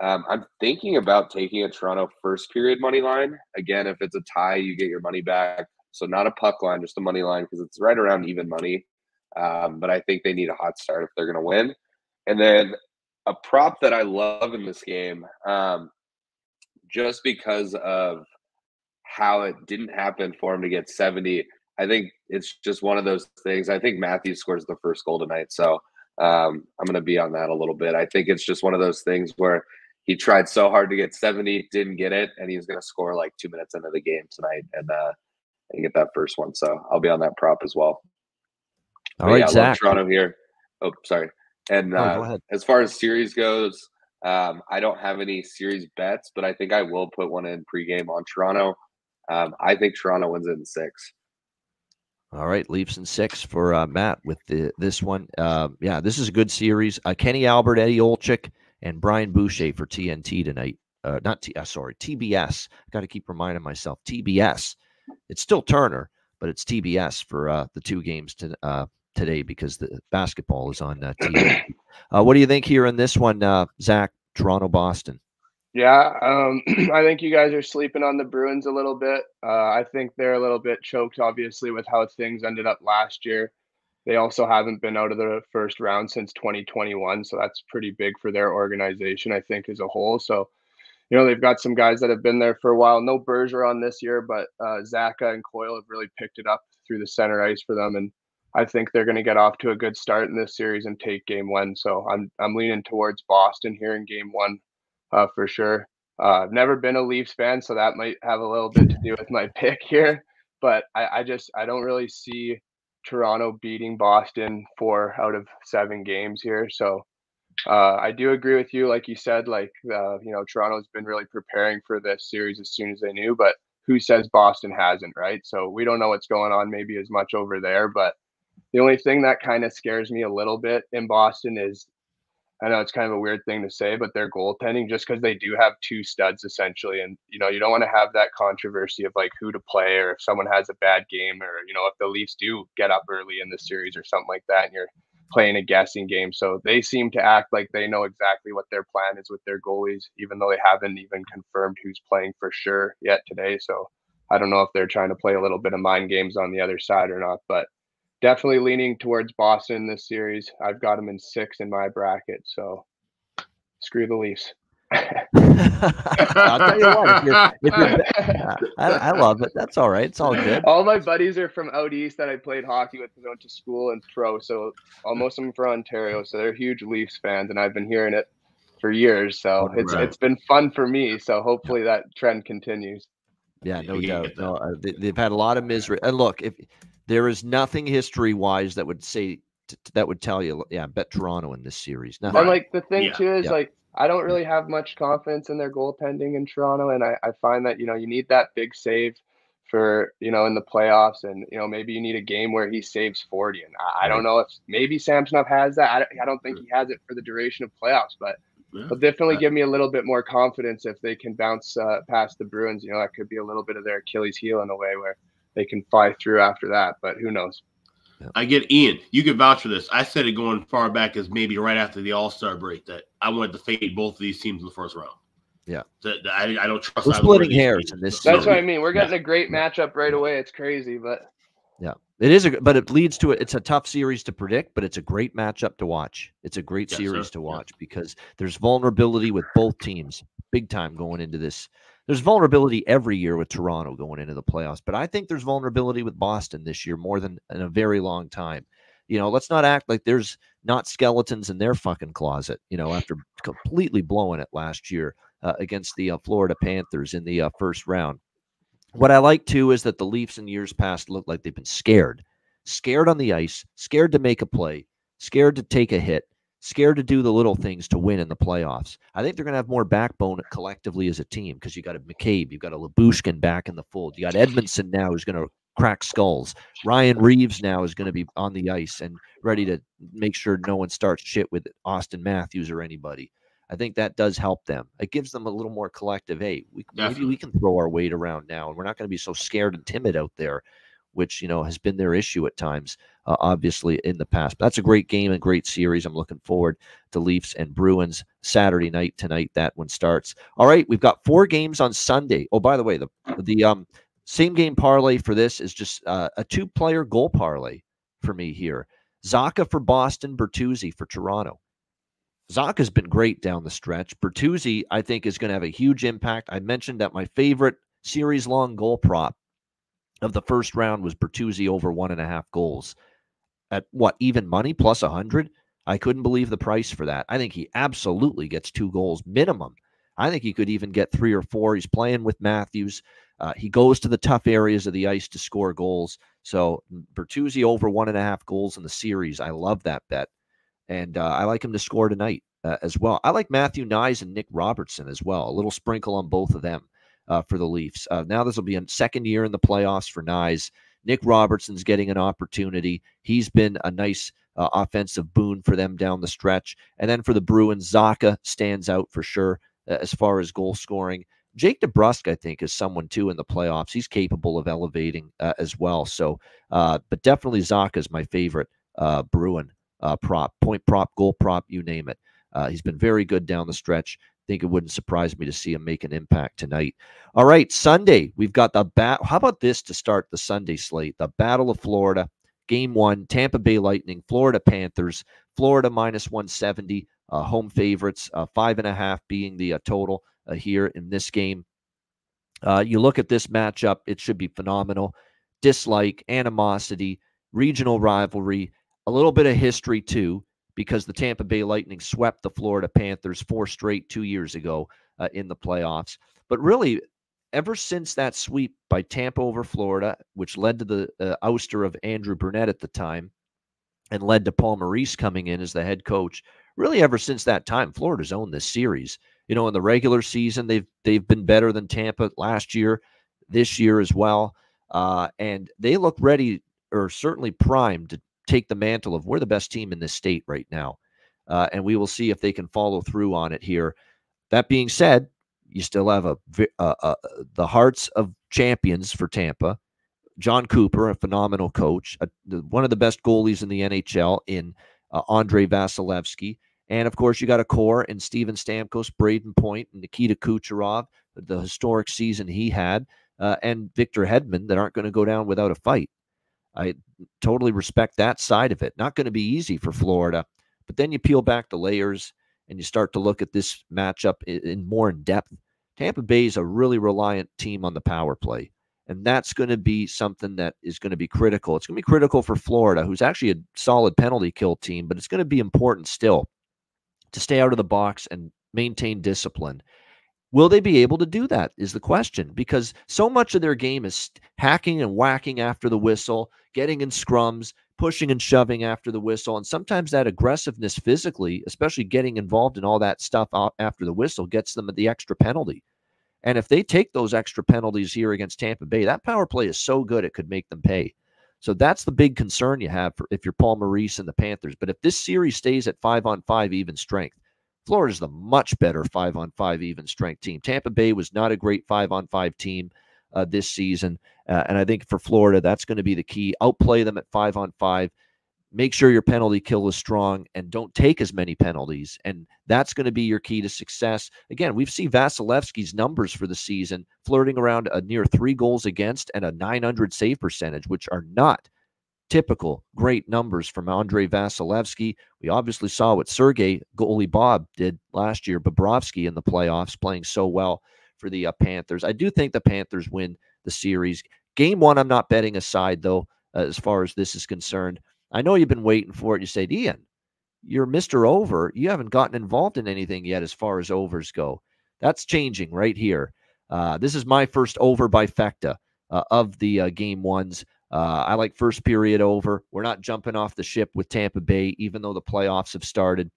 Um, I'm thinking about taking a Toronto first period money line. Again, if it's a tie, you get your money back. So not a puck line, just a money line because it's right around even money. Um, but I think they need a hot start if they're going to win. And then a prop that I love in this game. Um, just because of how it didn't happen for him to get 70. I think it's just one of those things. I think Matthews scores the first goal tonight. So um, I'm going to be on that a little bit. I think it's just one of those things where he tried so hard to get 70, didn't get it, and he's going to score like two minutes into the game tonight and uh, and get that first one. So I'll be on that prop as well. All right, yeah, Zach. Toronto here. Oh, sorry. And Oh, uh, as far as series goes, um, I don't have any series bets, but I think I will put one in pregame on Toronto. Um, I think Toronto wins it in six. All right, Leafs and six for uh, Matt with the, this one. Uh, yeah, this is a good series. Uh, Kenny Albert, Eddie Olczyk, and Brian Boucher for TNT tonight. Uh, not T. Uh, sorry, TBS. Got to keep reminding myself. TBS. It's still Turner, but it's TBS for uh, the two games to, uh, today because the basketball is on uh, TV. uh, what do you think here in this one, uh, Zach? Toronto, Boston. Yeah, um, I think you guys are sleeping on the Bruins a little bit. Uh, I think they're a little bit choked, obviously, with how things ended up last year. They also haven't been out of the first round since 2021, so that's pretty big for their organization, I think, as a whole. So, you know, they've got some guys that have been there for a while. No Bergeron this year, but uh, Zacha and Coyle have really picked it up through the center ice for them, and I think they're going to get off to a good start in this series and take Game One. So I'm I'm leaning towards Boston here in Game One, uh, for sure. Uh, I've never been a Leafs fan, so that might have a little bit to do with my pick here. But I, I just I don't really see Toronto beating Boston four out of seven games here. So uh, I do agree with you, like you said, like uh, you know Toronto's been really preparing for this series as soon as they knew, but who says Boston hasn't, right? So we don't know what's going on maybe as much over there, but the only thing that kind of scares me a little bit in Boston is I know it's kind of a weird thing to say, but their goaltending, just because they do have two studs essentially, and you know you don't want to have that controversy of like who to play or if someone has a bad game or you know if the Leafs do get up early in the series or something like that, and you're playing a guessing game. So they seem to act like they know exactly what their plan is with their goalies, even though they haven't even confirmed who's playing for sure yet today. So I don't know if they're trying to play a little bit of mind games on the other side or not, but definitely leaning towards Boston this series. I've got them in six in my bracket, so screw the Leafs. I'll tell you what, if you're, if you're, I, I love it. That's all right. It's all good. All my buddies are from out east that I played hockey with, went to school and pro. So almost of them from Ontario, so they're huge Leafs fans, and I've been hearing it for years. So it's Right. it's been fun for me. So hopefully that trend continues. Yeah, no doubt. No, uh, they, they've had a lot of misery. And look, if there is nothing history wise that would say t- t- that would tell you, yeah, bet Toronto in this series. Nothing. And like the thing Yeah. too is Yeah. like I don't really have much confidence in their goaltending in Toronto, and I, I find that you know you need that big save for you know in the playoffs, and you know maybe you need a game where he saves forty, and I, I don't know if maybe Samsonov has that. I don't, I don't think he has it for the duration of playoffs, but Yeah. it'll definitely give me a little bit more confidence if they can bounce uh, past the Bruins. You know that could be a little bit of their Achilles heel in a way where they can fly through after that, but who knows? I get Ian. You can vouch for this. I said it going far back as maybe right after the All Star break that I wanted to fade both of these teams in the first round. Yeah. That, that I, I don't trust. We're either one of splitting hairs teams. in this That's So- what I mean. We're getting a great matchup right away. It's crazy, but yeah, It is a, but it leads to it. It's a tough series to predict, but it's a great matchup to watch. It's a great Yes, series sir. to Yeah. watch because there's vulnerability with both teams, big time going into this. There's vulnerability every year with Toronto going into the playoffs, but I think there's vulnerability with Boston this year more than in a very long time. You know, let's not act like there's not skeletons in their fucking closet. You know, after completely blowing it last year uh, against the uh, Florida Panthers in the uh, first round. What I like too is that the Leafs in years past look like they've been scared, scared on the ice, scared to make a play, scared to take a hit, scared to do the little things to win in the playoffs. I think they're going to have more backbone collectively as a team because you got a McCabe, you've got a Lyubushkin back in the fold, you got Edmundson now who's going to crack skulls. Ryan Reaves now is going to be on the ice and ready to make sure no one starts shit with Auston Matthews or anybody. I think that does help them. It gives them a little more collective. Hey, we, maybe we can throw our weight around now, and we're not going to be so scared and timid out there, which you know has been their issue at times, uh, obviously in the past. But that's a great game and great series. I'm looking forward to Leafs and Bruins Saturday night tonight. That one starts. All right, we've got four games on Sunday. Oh, by the way, the the um same game parlay for this is just uh, a two player goal parlay for me here. Zacha for Boston, Bertuzzi for Toronto. Zacha's been great down the stretch. Bertuzzi, I think, is going to have a huge impact. I mentioned that my favorite series long goal prop of the first round was Bertuzzi over one and a half goals. At what, even money plus a 100? I couldn't believe the price for that. I think he absolutely gets two goals minimum. I think he could even get three or four. He's playing with Matthews. Uh, he goes to the tough areas of the ice to score goals. So Bertuzzi over one and a half goals in the series. I love that bet, and uh, I like him to score tonight uh, as well. I like Matthew Knies and Nick Robertson as well. A little sprinkle on both of them uh, for the Leafs. Uh, now this will be a second year in the playoffs for Knies. Nick Robertson's getting an opportunity. He's been a nice uh, offensive boon for them down the stretch. And then for the Bruins, Zacha stands out for sure uh, as far as goal scoring. Jake DeBrusk, I think, is someone too in the playoffs. He's capable of elevating uh, as well. So, uh, but definitely Zacha is my favorite uh, Bruin uh, prop, point prop, goal prop, you name it. he's been very good down the stretch think it wouldn't surprise me to see him make an impact tonight. All right, Sunday, we've got the bat. How about this to start the Sunday slate? The Battle of Florida, game one, Tampa Bay Lightning, Florida Panthers, Florida minus 170, uh, home favorites, uh, five and a half being the uh, total uh, here in this game. Uh, you look at this matchup, it should be phenomenal. Dislike, animosity, regional rivalry, a little bit of history too because the Tampa Bay Lightning swept the Florida Panthers four straight two years ago uh, in the playoffs. But really, ever since that sweep by Tampa over Florida, which led to the uh, ouster of Andrew Brunette at the time and led to Paul Maurice coming in as the head coach, really ever since that time, Florida's owned this series. You know, in the regular season, they've they've been better than Tampa last year, this year as well, uh, and they look ready or certainly primed to take the mantle of we're the best team in this state right now. Uh, and we will see if they can follow through on it here. That being said, you still have a, uh, uh, the hearts of champions for Tampa. Jon Cooper, a phenomenal coach, a, one of the best goalies in the NHL in uh, Andrei Vasilevskiy. And of course, you got a core in Steven Stamkos, Brayden Point, and Nikita Kucherov, the historic season he had, and Victor Hedman that aren't going to go down without a fight. I totally respect that side of it. Not going to be easy for Florida, but then you peel back the layers and you start to look at this matchup in, more in depth. Tampa Bay is a really reliant team on the power play. And that's going to be something that is going to be critical. It's going to be critical for Florida, who's actually a solid penalty kill team, but it's going to be important still to stay out of the box and maintain discipline. Will they be able to do that? Is the question because so much of their game is hacking and whacking after the whistle, getting in scrums, pushing and shoving after the whistle. And sometimes that aggressiveness physically, especially getting involved in all that stuff after the whistle, gets them the extra penalty. And if they take those extra penalties here against Tampa Bay, that power play is so good it could make them pay. So that's the big concern you have for if you're Paul Maurice and the Panthers. But if this series stays at five on five even strength, Florida's the much better five on five even strength team. Tampa Bay was not a great five on five team uh, this season. Uh, and I think for Florida, that's going to be the key. Outplay them at five on five. Make sure your penalty kill is strong and don't take as many penalties. And that's going to be your key to success. Again, we've seen Vasilevskiy's numbers for the season flirting around a near three goals against and a 900 save percentage, which are not typical great numbers from Andrei Vasilevskiy. We obviously saw what Sergei goalie Bob did last year, Bobrovsky in the playoffs, playing so well for the uh, Panthers. I do think the Panthers win the series. Game one, I'm not betting aside, though, uh, as far as this is concerned. I know you've been waiting for it. You said, Ian, you're Mr. Over. You haven't gotten involved in anything yet as far as overs go. That's changing right here. Uh, this is my first over bifecta uh, of the uh, game ones. Uh, I like first period over. We're not jumping off the ship with Tampa Bay, even though the playoffs have started.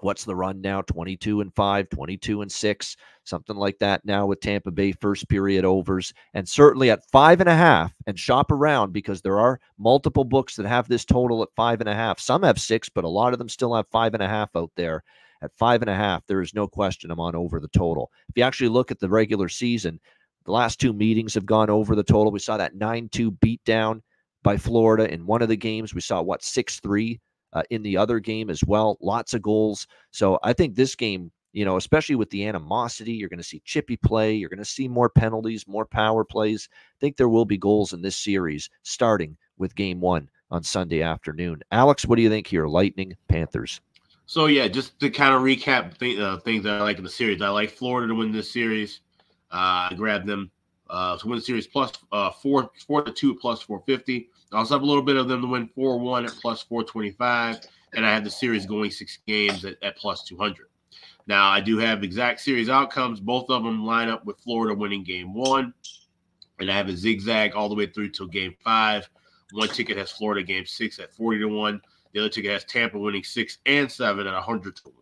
What's the run now? 22 and 5, 22 and 6, something like that now with Tampa Bay first period overs. And certainly at five and a half, and shop around because there are multiple books that have this total at five and a half. Some have six, but a lot of them still have five and a half out there. At five and a half, there is no question I'm on over the total. If you actually look at the regular season, the last two meetings have gone over the total. We saw that 9 2 beatdown by Florida in one of the games. We saw what, 6 3 uh, in the other game as well. Lots of goals. So I think this game, you know, especially with the animosity, you're going to see chippy play. You're going to see more penalties, more power plays. I think there will be goals in this series starting with game one on Sunday afternoon. Alex, what do you think here? Lightning, Panthers. So, yeah, just to kind of recap uh, things that I like in the series, I like Florida to win this series. Uh, I grabbed them uh, to win the series plus uh, four four to two plus four fifty. I also have a little bit of them to win four one at plus four twenty five, and I have the series going six games at, at plus two hundred. Now I do have exact series outcomes. Both of them line up with Florida winning game one. and I have a zigzag all the way through till game five. One ticket has Florida game six at 40 to 1. The other ticket has Tampa winning six and seven at 100 to 1.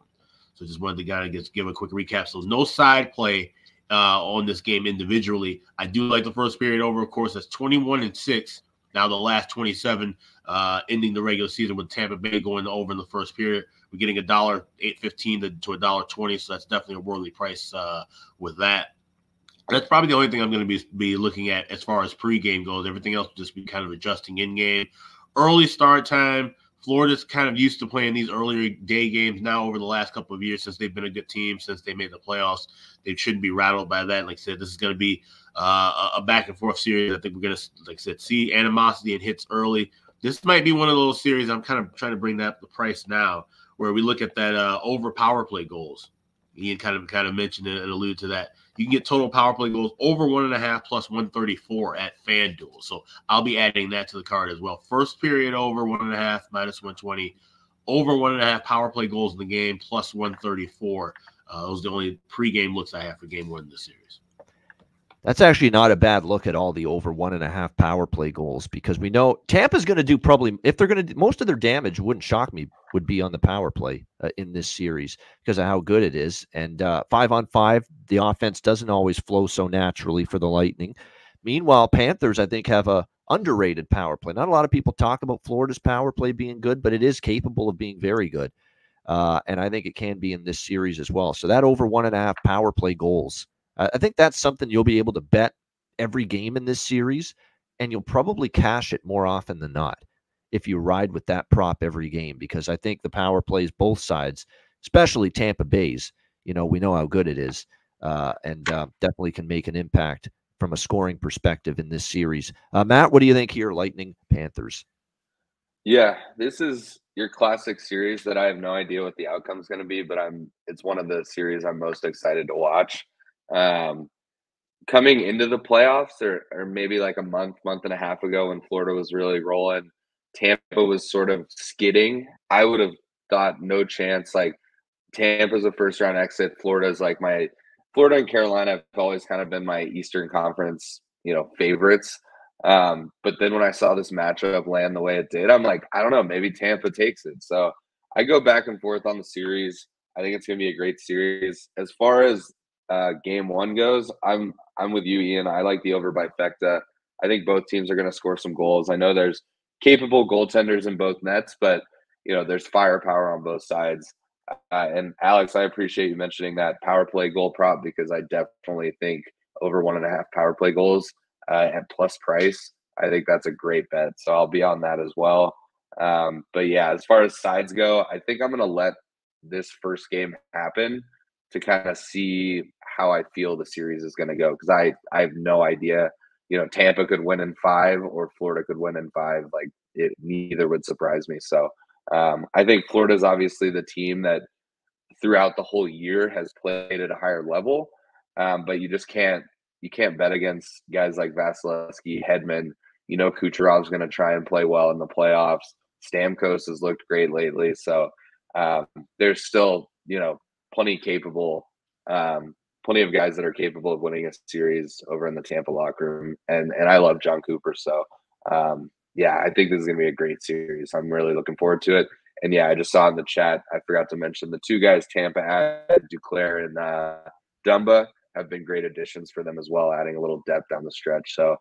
So just wanted to kind of give a quick recap. So no side play uh, on this game individually. I do like the first period over, of course. That's 21 and 6. Now the last 27, uh, ending the regular season with Tampa Bay going over in the first period. We're getting a dollar eight fifteen to, a dollar twenty, so that's definitely a worthy price uh, with that. That's probably the only thing I'm going to be be looking at as far as pregame goes. Everything else just be kind of adjusting in game. Early start time. Florida's kind of used to playing these earlier day games now over the last couple of years since they've been a good team, since they made the playoffs. They shouldn't be rattled by that. Like I said, this is going to be uh, a back and forth series. I think we're going to, like I said, see animosity and hits early. This might be one of those series. I'm kind of trying to bring that up the price now, where we look at that uh, over power play goals. Ian kind of kind of mentioned it and alluded to that. You can get total power play goals over one and a half plus 134 at FanDuel. So I'll be adding that to the card as well. First period over one and a half minus 120, over one and a half power play goals in the game plus 134. Uh, those are the only pregame looks I have for game one in the series. That's actually not a bad look at all the over one and a half power play goals because we know Tampa's going to do probably if they're going to most of their damage wouldn't shock me would be on the power play uh, in this series because of how good it is and uh, five on five the offense doesn't always flow so naturally for the Lightning. Meanwhile, Panthers I think have a underrated power play. Not a lot of people talk about Florida's power play being good, but it is capable of being very good. Uh, and I think it can be in this series as well. So that over one and a half power play goals I think that's something you'll be able to bet every game in this series, and you'll probably cash it more often than not if you ride with that prop every game because I think the power plays both sides, especially Tampa Bay's. You know, we know how good it is, uh, and uh, definitely can make an impact from a scoring perspective in this series. Uh, Matt, what do you think here, Lightning Panthers? Yeah, this is your classic series that I have no idea what the outcome is going to be, but I'm. It's one of the series I'm most excited to watch. Um, coming into the playoffs, or, or maybe like a month, month and a half ago when Florida was really rolling, Tampa was sort of skidding. I would have thought no chance. Like Tampa's a first round exit. Florida's like my Florida and Carolina have always kind of been my Eastern Conference, you know, favorites. Um, but then when I saw this matchup land the way it did, I'm like, I don't know, maybe Tampa takes it. So I go back and forth on the series. I think it's going to be a great series. As far as uh, game one goes, I'm I'm with you, Ian. I like the over by Fecta. I think both teams are going to score some goals. I know there's capable goaltenders in both nets, but you know there's firepower on both sides. Uh, and Alex, I appreciate you mentioning that power play goal prop because I definitely think over one and a half power play goals uh, at plus price. I think that's a great bet. So I'll be on that as well. Um, but yeah, as far as sides go, I think I'm going to let this first game happen to kind of see how I feel the series is going to go because I I have no idea. You know, Tampa could win in five or Florida could win in five. Like it, neither would surprise me. So um, I think Florida is obviously the team that throughout the whole year has played at a higher level, um, but you just can't you can't bet against guys like Vasilevskiy, Hedman. You know, Kucherov's going to try and play well in the playoffs. Stamkos has looked great lately, so um, there's still you know plenty capable, um, plenty of guys that are capable of winning a series over in the Tampa locker room, and and I love Jon Cooper. So um, yeah, I think this is gonna be a great series. I'm really looking forward to it. And yeah, I just saw in the chat. I forgot to mention the two guys Tampa added, Duclair and uh, Dumba, have been great additions for them as well, adding a little depth down the stretch. So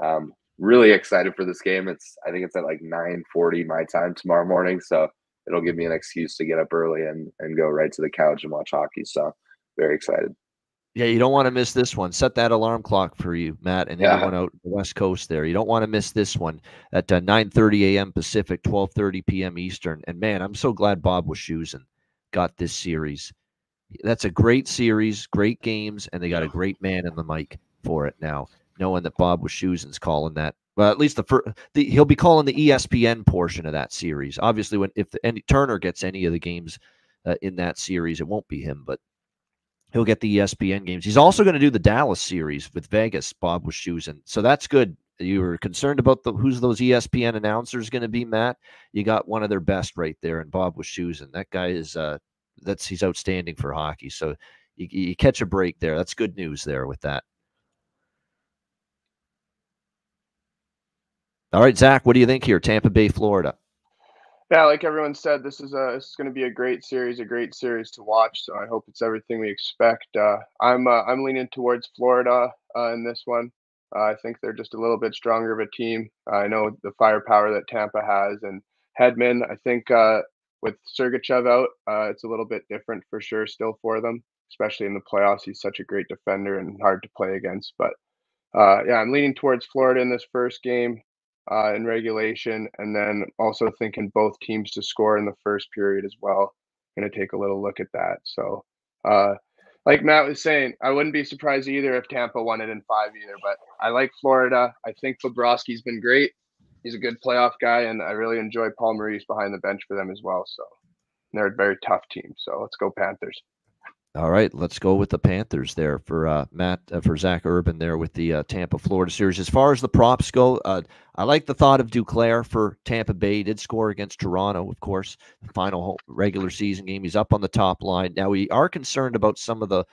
um, really excited for this game. It's I think it's at like 9:40 my time tomorrow morning. So it'll give me an excuse to get up early and and go right to the couch and watch hockey. So very excited. Yeah, you don't want to miss this one. Set that alarm clock for you, Matt, and yeah. everyone out the West Coast there. You don't want to miss this one at uh, 9:30 a.m. Pacific, 12:30 p.m. Eastern. And man, I'm so glad Bob Wischusen got this series. That's a great series, great games, and they got a great man in the mic for it now. Knowing that Bob was Wischusen's calling that at least the, first, the he'll be calling the ESPN portion of that series. Obviously, when if the, any Turner gets any of the games uh, in that series, it won't be him, but he'll get the ESPN games. He's also going to do the Dallas series with Vegas. Bob Wischusen, so that's good. You were concerned about the who's those ESPN announcers going to be, Matt? You got one of their best right there, and Bob Wischusen. That guy is uh, that's he's outstanding for hockey. So you, you catch a break there. That's good news there with that. All right, Zach, what do you think here? Tampa Bay, Florida. Yeah, like everyone said, this is a this is going to be a great series, a great series to watch. So I hope it's everything we expect. Uh, I'm uh, I'm leaning towards Florida uh, in this one. Uh, I think they're just a little bit stronger of a team. I know the firepower that Tampa has, and Hedman. I think uh, with Sergachev out, uh, it's a little bit different for sure still for them, especially in the playoffs. He's such a great defender and hard to play against. But yeah, I'm leaning towards Florida in this first game uh, in regulation, and then also thinking both teams to score in the first period as well. Going to take a little look at that. So, uh, like Matt was saying, I wouldn't be surprised either if Tampa won it in five either. But I like Florida. I think Bobrovsky's been great. He's a good playoff guy, and I really enjoy Paul Maurice behind the bench for them as well. So they're a very tough team. So let's go Panthers. All right, let's go with the Panthers there for uh, Matt uh, for Zach Urban there with the uh, Tampa Florida series. As far as the props go, uh, I like the thought of Duclair for Tampa Bay. He did score against Toronto, of course, the final regular season game. He's up on the top line now. We are concerned about some of the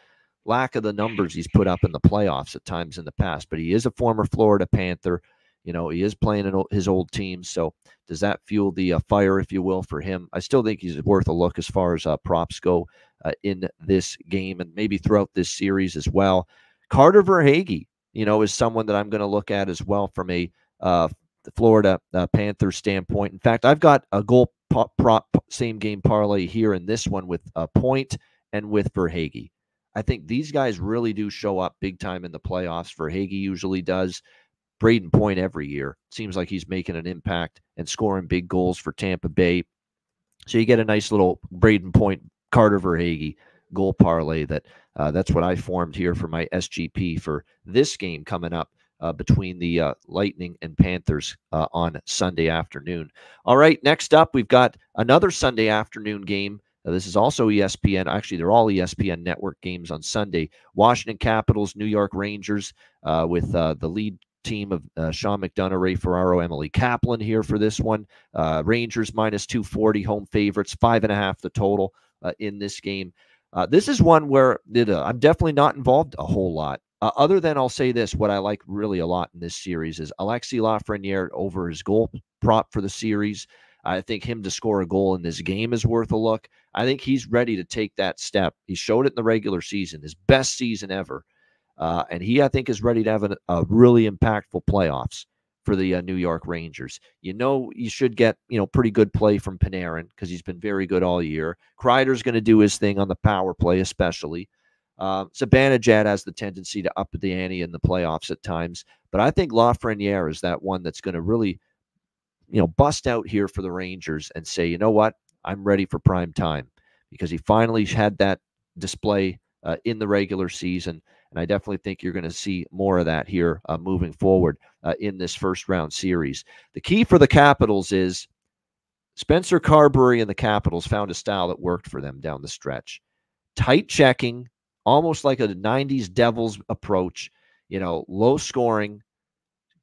lack of the numbers he's put up in the playoffs at times in the past, but he is a former Florida Panther. You know, he is playing in his old team. So does that fuel the uh, fire, if you will, for him? I still think he's worth a look as far as uh, props go uh, in this game and maybe throughout this series as well. Carter Verhaeghe, you know, is someone that I'm going to look at as well from a uh, Florida uh, Panthers standpoint. In fact, I've got a goal prop same game parlay here in this one with a point and with Verhaeghe. I think these guys really do show up big time in the playoffs. Verhaeghe usually does. Brayden Point every year. Seems like he's making an impact and scoring big goals for Tampa Bay. So you get a nice little Brayden Point Carter Verhaeghe goal parlay. That uh, that's what I formed here for my SGP for this game coming up uh, between the uh, Lightning and Panthers uh, on Sunday afternoon. All right, next up we've got another Sunday afternoon game. Uh, this is also ESPN. Actually, they're all ESPN network games on Sunday. Washington Capitals, New York Rangers, uh, with the lead team of uh, Sean McDonough, Ray Ferraro, Emily Kaplan here for this one. Uh, Rangers minus 240, home favorites, five and a half the total uh, in this game. Uh, this is one where I'm definitely not involved a whole lot. Uh, other than I'll say this, what I like really a lot in this series is Alexis Lafreniere over his goal prop for the series. I think him to score a goal in this game is worth a look. I think he's ready to take that step. He showed it in the regular season, his best season ever. Uh, and he, I think, is ready to have a, a really impactful playoffs for the uh, New York Rangers. You know, you should get, you know, pretty good play from Panarin because he's been very good all year. Kreider's going to do his thing on the power play, especially. Uh, Zibanejad has the tendency to up the ante in the playoffs at times, but I think Lafreniere is that one that's going to really, you know, bust out here for the Rangers and say, you know what, I'm ready for prime time because he finally had that display uh, in the regular season. And I definitely think you're going to see more of that here uh, moving forward uh, in this first round series. The key for the Capitals is Spencer Carbery and the Capitals found a style that worked for them down the stretch. Tight checking, almost like a 90s Devils approach, you know, low scoring,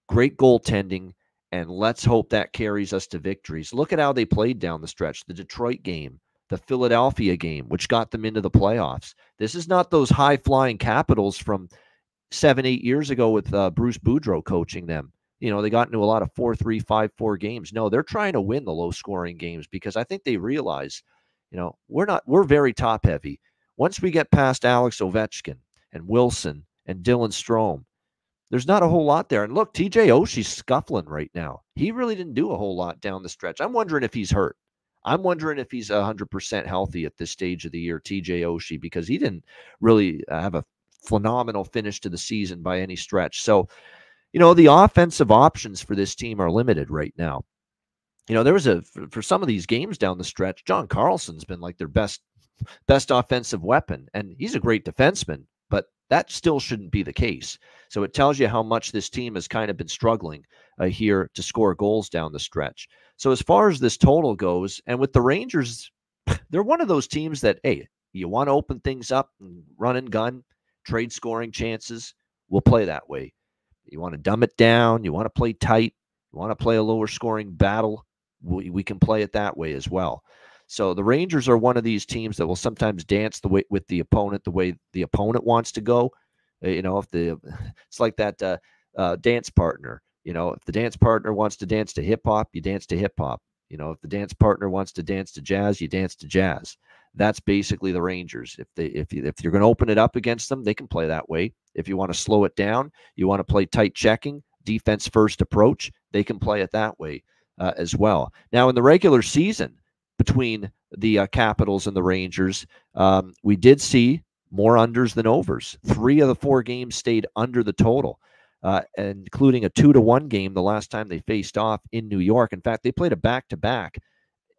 great goaltending, and let's hope that carries us to victories. Look at how they played down the stretch. The Detroit game, the Philadelphia game, which got them into the playoffs. This is not those high flying Capitals from seven, eight years ago with uh, Bruce Boudreau coaching them. You know, they got into a lot of four, three, five, four games. No, they're trying to win the low scoring games because I think they realize, you know, we're not, we're very top heavy. Once we get past Alex Ovechkin and Wilson and Dylan Strome, there's not a whole lot there. And look, TJ Oshie's scuffling right now. He really didn't do a whole lot down the stretch. I'm wondering if he's hurt. I'm wondering if he's 100% healthy at this stage of the year, TJ Oshie, because he didn't really uh, have a phenomenal finish to the season by any stretch. So, you know, the offensive options for this team are limited right now. You know, there was a for some of these games down the stretch, John Carlson's been like their best best offensive weapon and he's a great defenseman, that still shouldn't be the case. So it tells you how much this team has kind of been struggling uh, here to score goals down the stretch. So as far as this total goes, and with the Rangers, they're one of those teams that hey, you want to open things up and run and gun, trade scoring chances, we'll play that way. You want to dumb it down, you want to play tight, you want to play a lower scoring battle, we, we can play it that way as well. So the Rangers are one of these teams that will sometimes dance the way with the opponent the way the opponent wants to go. Uh, you know, if the it's like that uh, uh, dance partner You know, if the dance partner wants to dance to hip hop, you dance to hip hop. You know, if the dance partner wants to dance to jazz, you dance to jazz. That's basically the Rangers. If they if you, if you're going to open it up against them, they can play that way. If you want to slow it down, you want to play tight checking, defense first approach, they can play it that way uh, as well. Now in the regular season between the uh, Capitals and the Rangers, um, we did see more unders than overs. Three of the four games stayed under the total. Uh, including a two to one game the last time they faced off in New York. In fact, they played a back to back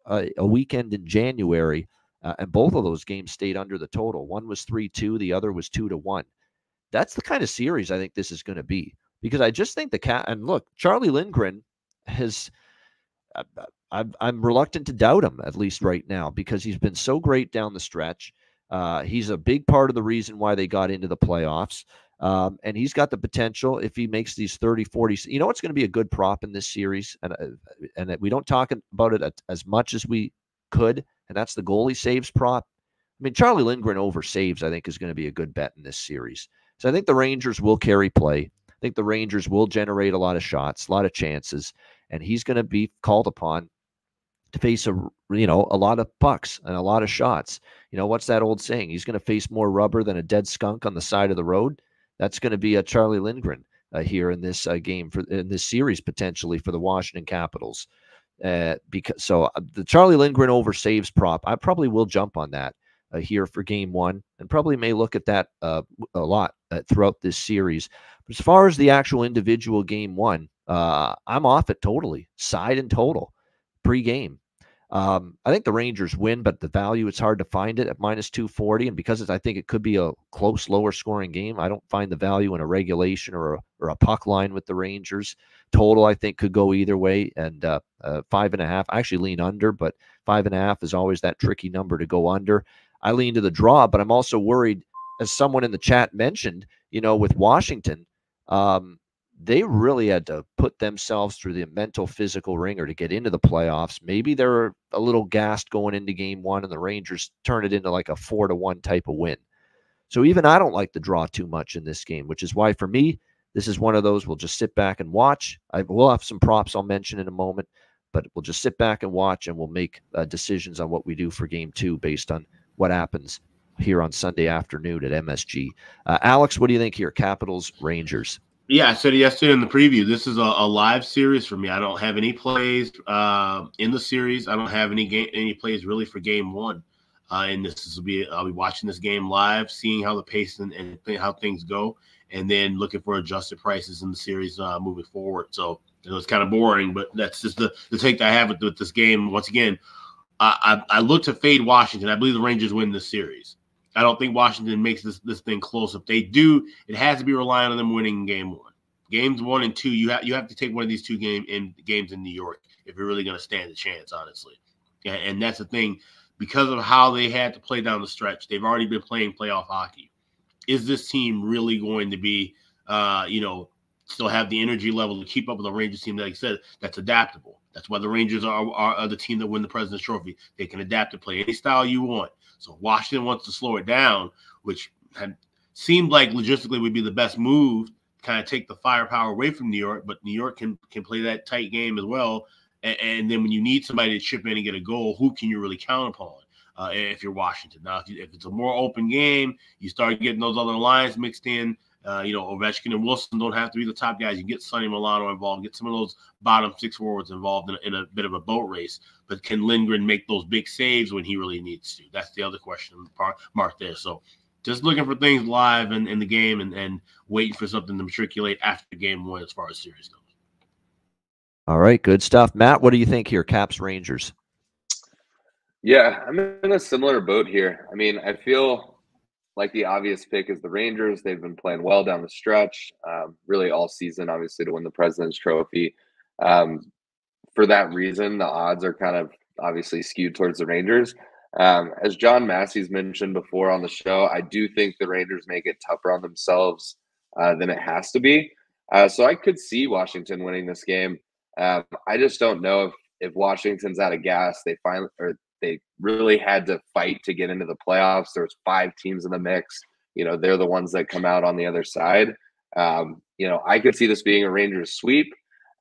a weekend in January uh, and both of those games stayed under the total. One was 3 2, the other was 2 to 1. That's the kind of series I think this is going to be because I just think the cat, and look, Charlie Lindgren has. Uh, I'm, I'm reluctant to doubt him, at least right now, because he's been so great down the stretch. Uh, he's a big part of the reason why they got into the playoffs. Um, and he's got the potential if he makes these 30, 40. You know, it's going to be a good prop in this series. And, uh, and we don't talk about it as much as we could and that's the goalie saves prop. I mean, Charlie Lindgren over saves, I think, is going to be a good bet in this series. So I think the Rangers will carry play. I think the Rangers will generate a lot of shots, a lot of chances, and he's going to be called upon to face a you know a lot of pucks and a lot of shots. You know what's that old saying? He's going to face more rubber than a dead skunk on the side of the road. That's going to be a Charlie Lindgren uh, here in this uh, game for in this series potentially for the Washington Capitals. Uh, because so uh, the Charlie Lindgren over saves prop, I probably will jump on that uh, here for game one, and probably may look at that uh, a lot throughout this series. But as far as the actual individual game one, I'm off it totally, side and total, pre-game. Um, I think the Rangers win, but the value it's hard to find it at minus 240. And because I think it could be a close, lower scoring game, I don't find the value in a regulation or a, or a puck line with the Rangers. Total, I think, could go either way. And uh, uh, five and a half, I actually lean under, but five and a half is always that tricky number to go under. I lean to the draw, but I'm also worried, as someone in the chat mentioned, you know, with Washington, um, they really had to put themselves through the mental physical ringer to get into the playoffs. Maybe they're a little gassed going into game one, and the Rangers turn it into like a four to one type of win. So even I don't like the draw too much in this game, which is why for me, this is one of those we'll just sit back and watch. I will have some props I'll mention in a moment, but we'll just sit back and watch, and we'll make uh, decisions on what we do for game two based on what happens here on Sunday afternoon at MSG. Uh, Alex, what do you think here? Capitals, Rangers. Yeah, I said yesterday in the preview. This is a, a live series for me. I don't have any plays uh, in the series. I don't have any game any plays really for game one. Uh, and this will be I'll be watching this game live, seeing how the pace and, and how things go, and then looking for adjusted prices in the series uh, moving forward. So it was kind of boring, but that's just the, the take that I have with, with this game. Once again, I, I, I look to fade Washington. I believe the Rangers win this series. I don't think Washington makes this this thing close. If they do, it has to be relying on them winning game one. Games one and two, you have you have to take one of these two game in games in New York if you're really going to stand a chance, honestly. And, and that's the thing, because of how they had to play down the stretch, they've already been playing playoff hockey. Is this team really going to be, uh, you know, still have the energy level to keep up with a Rangers team, like I said, that's adaptable. That's why the Rangers are, are, are, the team that win the President's Trophy. They can adapt to play any style you want. So Washington wants to slow it down, which had seemed like logistically would be the best move, to kind of take the firepower away from New York. But New York can can play that tight game as well. And, and then when you need somebody to chip in and get a goal, who can you really count upon? Uh, if you're Washington. Now, if, you, if, it's a more open game, you start getting those other lines mixed in. Uh, you know, Ovechkin and Wilson don't have to be the top guys. You get Sonny Milano involved, get some of those bottom six forwards involved in, in a bit of a boat race. But can Lindgren make those big saves when he really needs to? That's the other question mark there. So just looking for things live in, in the game and, and waiting for something to matriculate after game one as far as series goes. All right, good stuff. Matt, what do you think here? Caps Rangers. Yeah, I'm in a similar boat here. I mean, I feel like the obvious pick is the Rangers. They've been playing well down the stretch, um, really all season, obviously, to win the President's Trophy. Um, for that reason, the odds are kind of obviously skewed towards the Rangers. Um, as John Massey's mentioned before on the show, I do think the Rangers make it tougher on themselves uh, than it has to be. Uh, so I could see Washington winning this game. Um, I just don't know if if Washington's out of gas, they finally or they really had to fight to get into the playoffs. There's five teams in the mix. You know, they're the ones that come out on the other side. Um, you know, I could see this being a Rangers sweep.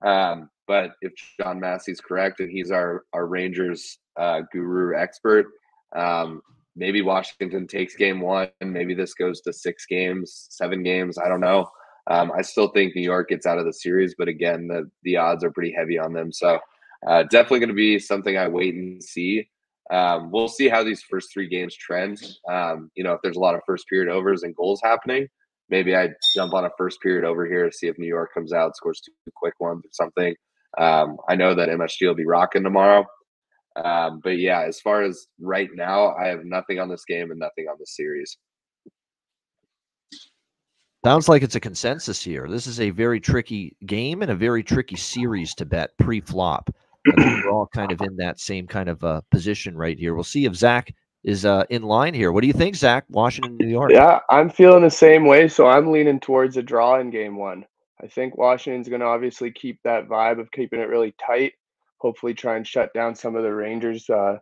Um, but if John Massey's correct and he's our our Rangers uh, guru expert, um, maybe Washington takes game one. Maybe this goes to six games, seven games. I don't know. Um, I still think New York gets out of the series, but again, the the odds are pretty heavy on them. So uh, definitely going to be something I wait and see. Um, we'll see how these first three games trend. Um, you know, if there's a lot of first period overs and goals happening, maybe I jump on a first period over here to see if New York comes out, scores two quick ones or something. Um, I know that MSG will be rocking tomorrow. Um, but yeah, as far as right now, I have nothing on this game and nothing on the series. Sounds like it's a consensus here. This is a very tricky game and a very tricky series to bet pre-flop. we're all kind of in that same kind of uh, position right here. We'll see if Zach is uh, in line here. What do you think, Zach? Washington, New York. Yeah, I'm feeling the same way. So I'm leaning towards a draw in game one. I think Washington's going to obviously keep that vibe of keeping it really tight. Hopefully, try and shut down some of the Rangers uh,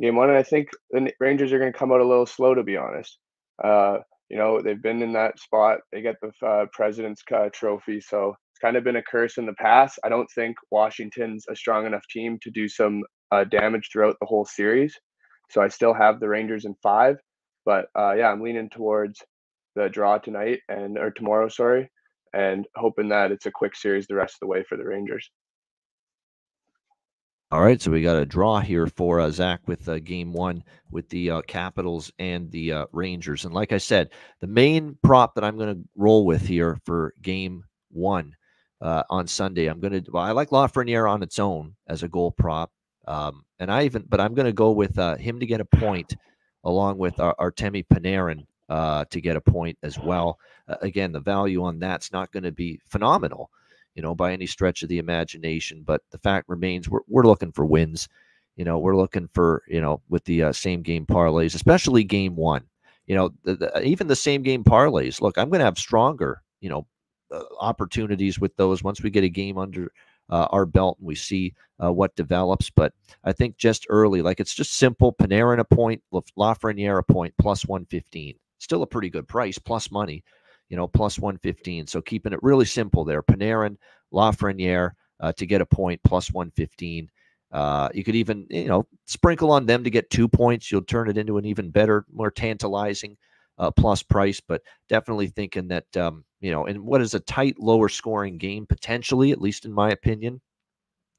game one. And I think the Rangers are going to come out a little slow, to be honest. Uh, you know, they've been in that spot. They get the uh, President's uh, Trophy, so it's kind of been a curse in the past. I don't think Washington's a strong enough team to do some uh, damage throughout the whole series. So I still have the Rangers in five, but uh, yeah, I'm leaning towards the draw tonight and or tomorrow, sorry, and hoping that it's a quick series the rest of the way for the Rangers. All right, so we got a draw here for uh, Zach with uh, game one with the uh, Capitals and the uh, Rangers. And like I said, the main prop that I'm going to roll with here for game one uh, on Sunday, I'm going to, well, I like Lafreniere on its own as a goal prop. Um, and I even, but I'm going to go with uh, him to get a point along with our, Artemi Panarin to get a point as well. again, the value on that's not going to be phenomenal you know, by any stretch of the imagination. But the fact remains, we're, we're looking for wins. You know, we're looking for, you know, with the uh, same game parlays, especially game one. You know, the, the, even the same game parlays. Look, I'm going to have stronger, you know, uh, opportunities with those once we get a game under uh, our belt and we see uh, what develops. But I think just early, like it's just simple. Panarin a point, Lafreniere a point, plus 115. Still a pretty good price, plus money you know, plus 115. So keeping it really simple there. Panarin, Lafreniere uh, to get a point, plus 115. Uh, you could even, you know, sprinkle on them to get two points. You'll turn it into an even better, more tantalizing uh, plus price. But definitely thinking that, um, you know, in what is a tight, lower scoring game, potentially, at least in my opinion,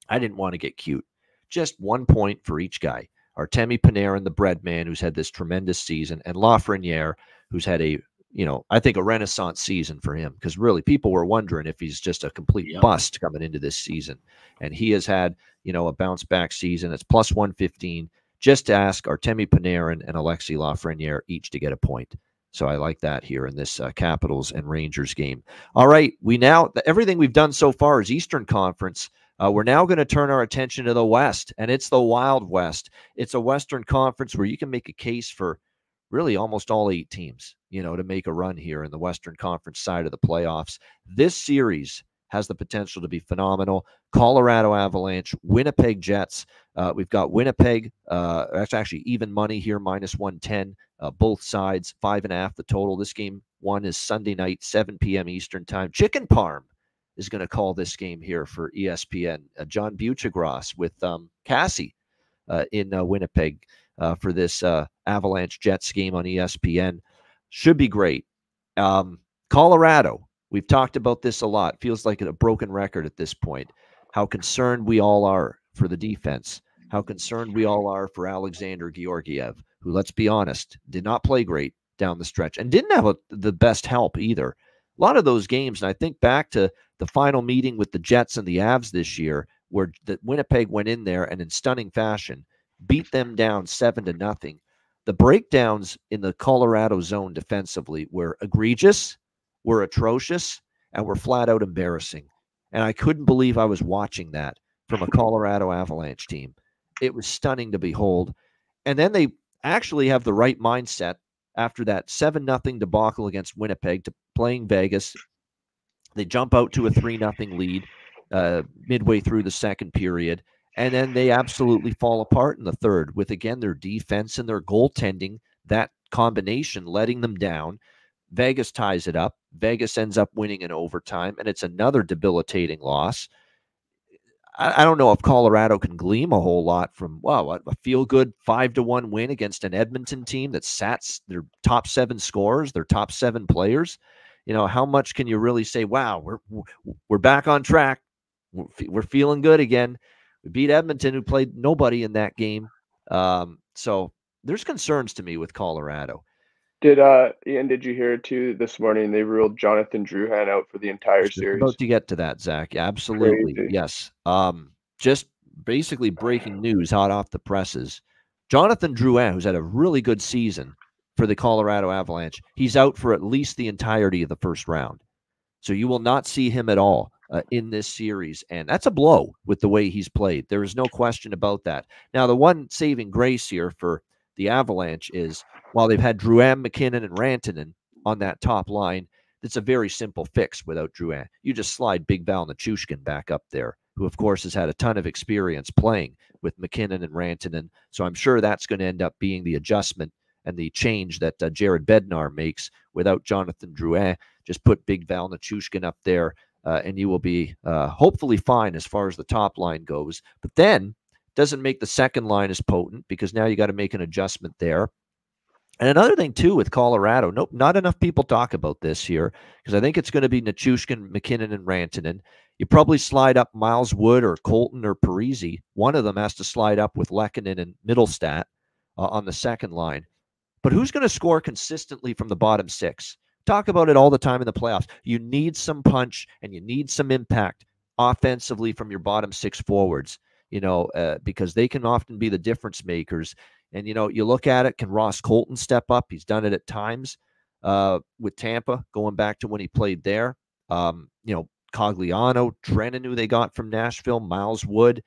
I didn't want to get cute. Just one point for each guy. Artemi Panarin, the bread man, who's had this tremendous season, and Lafreniere, who's had a you know, I think a renaissance season for him because really people were wondering if he's just a complete yep. bust coming into this season. And he has had, you know, a bounce back season. It's plus 115. Just to ask Artemi Panarin and Alexi Lafreniere each to get a point. So I like that here in this uh, Capitals and Rangers game. All right, we now everything we've done so far is Eastern Conference. Uh, we're now going to turn our attention to the West, and it's the Wild West. It's a Western Conference where you can make a case for really almost all eight teams, you know, to make a run here in the Western Conference side of the playoffs. This series has the potential to be phenomenal. Colorado Avalanche, Winnipeg Jets. Uh, we've got Winnipeg. Uh, that's actually even money here, minus 110. Uh, both sides, five and a half the total. This game one is Sunday night, 7 p.m. Eastern time. Chicken Parm is going to call this game here for ESPN. Uh, John Buccigross with um, Cassie uh, in uh, Winnipeg uh, for this uh, Avalanche Jets game on ESPN. Should be great. Um, Colorado, we've talked about this a lot. Feels like a broken record at this point. How concerned we all are for the defense. How concerned we all are for Alexander Georgiev, who, let's be honest, did not play great down the stretch and didn't have a, the best help either. A lot of those games, and I think back to the final meeting with the Jets and the Avs this year, where the Winnipeg went in there and in stunning fashion beat them down seven to nothing. The breakdowns in the Colorado zone defensively were egregious, were atrocious, and were flat out embarrassing. And I couldn't believe I was watching that from a Colorado Avalanche team. It was stunning to behold. And then they actually have the right mindset after that 7 nothing debacle against Winnipeg to playing Vegas. They jump out to a 3 nothing lead uh, midway through the second period and then they absolutely fall apart in the third with, again, their defense and their goaltending, that combination letting them down. Vegas ties it up. Vegas ends up winning in overtime, and it's another debilitating loss. I, I don't know if Colorado can glean a whole lot from wow a, a feel good five to one win against an Edmonton team that sat their top seven scores, their top seven players. You know how much can you really say? Wow, we're we're back on track. We're, we're feeling good again. We beat Edmonton, who played nobody in that game. Um, so there's concerns to me with Colorado. Did uh Ian? Did you hear too this morning? They ruled Jonathan Drouin out for the entire series. About to get to that, Zach. Absolutely, Crazy. yes. Um, just basically breaking news, hot off the presses. Jonathan Drouin, who's had a really good season for the Colorado Avalanche, he's out for at least the entirety of the first round. So you will not see him at all uh, in this series. And that's a blow with the way he's played. There is no question about that. Now, the one saving grace here for the Avalanche is while they've had Drouin, MacKinnon, and Rantanen on that top line, it's a very simple fix without Drouin. You just slide Big Val Nichushkin back up there, who, of course, has had a ton of experience playing with MacKinnon and Rantanen. So I'm sure that's going to end up being the adjustment and the change that uh, Jared Bednar makes without Jonathan Drouin. Just put Big Val Nichushkin up there, uh, and you will be uh, hopefully fine as far as the top line goes. But then doesn't make the second line as potent because now you got to make an adjustment there. And another thing too with Colorado, nope, not enough people talk about this here because I think it's going to be Nichushkin, MacKinnon, and Rantanen. You probably slide up Miles Wood or Colton or Parise. One of them has to slide up with Lehkonen and Mittelstadt uh, on the second line. But who's going to score consistently from the bottom six? Talk about it all the time in the playoffs. You need some punch and you need some impact offensively from your bottom six forwards you know, uh, because they can often be the difference makers. And, you know, you look at it, can Ross Colton step up? He's done it at times uh, with Tampa, going back to when he played there. Um, you know, Cogliano, Trenin, who they got from Nashville, Miles Wood.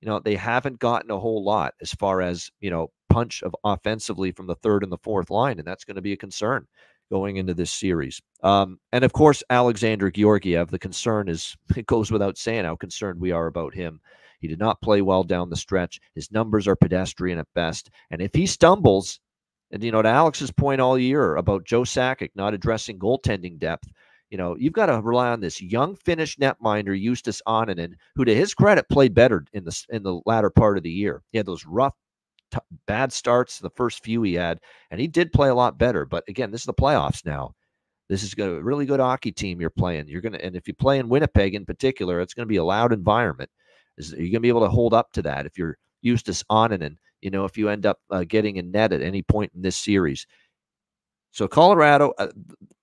You know, they haven't gotten a whole lot as far as, you know, punch of offensively from the third and the fourth line. And that's going to be a concern going into this series. Um, and of course, Alexander Georgiev, the concern is, it goes without saying how concerned we are about him. He did not play well down the stretch. His numbers are pedestrian at best. And if he stumbles, and you know, to Alex's point all year about Joe Sakic not addressing goaltending depth, you know, you've got to rely on this young Finnish netminder Justus Annunen, who, to his credit, played better in the in the latter part of the year. He had those rough, t- bad starts, the first few he had, and he did play a lot better. But again, this is the playoffs now. This is a really good hockey team you're playing. You're gonna, and if you play in Winnipeg in particular, it's to be a loud environment. Is are you going to be able to hold up to that if you're Justus Annunen? You know, if you end up uh, getting a net at any point in this series. So Colorado, uh,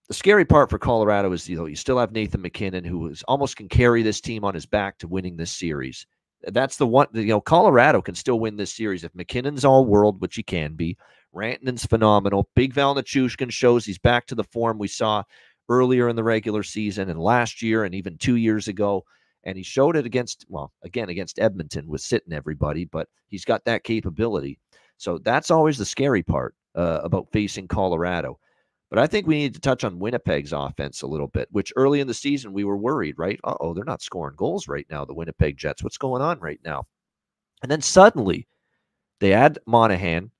the scary part for Colorado is you know you still have Nathan MacKinnon who is almost can carry this team on his back to winning this series. That's the one you know Colorado can still win this series if MacKinnon's all world, which he can be. Rantanen's phenomenal. Big Val shows he's back to the form we saw earlier in the regular season and last year and even two years ago and he showed it against well again against edmonton with sitting everybody but he's got that capability so that's always the scary part uh, about facing colorado but i think we need to touch on winnipeg's offense a little bit which early in the season we were worried right? Uh oh they're not scoring goals right now the winnipeg jets. What's going on right now? And then suddenly they add monahan.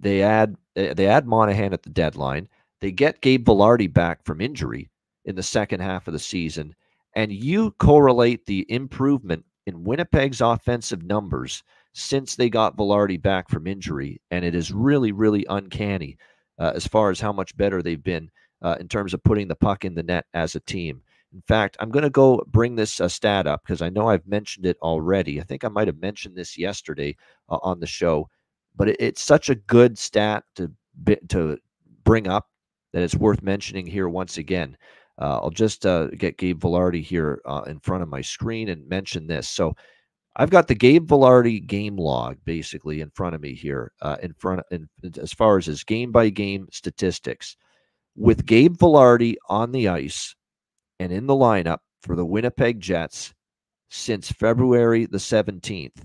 They add eh, they add monahan at the deadline. They get gabe vilardi back from injury in the second half of the season. And you correlate the improvement in Winnipeg's offensive numbers since they got Vilardi back from injury, and it is really, really uncanny uh, as far as how much better they've been uh, in terms of putting the puck in the net as a team. In fact, I'm going to go bring this uh, stat up because I know I've mentioned it already. I think I might have mentioned this yesterday uh, on the show, but it, it's such a good stat to to bring up that it's worth mentioning here once again. Uh, I'll just uh, get Gabe Vilardi here in front of my screen and mention this. So I've got the Gabe Vilardi game log basically in front of me here, uh, in front of, in, as far as his game by game statistics. With Gabe Vilardi on the ice and in the lineup for the Winnipeg Jets since February the 17th.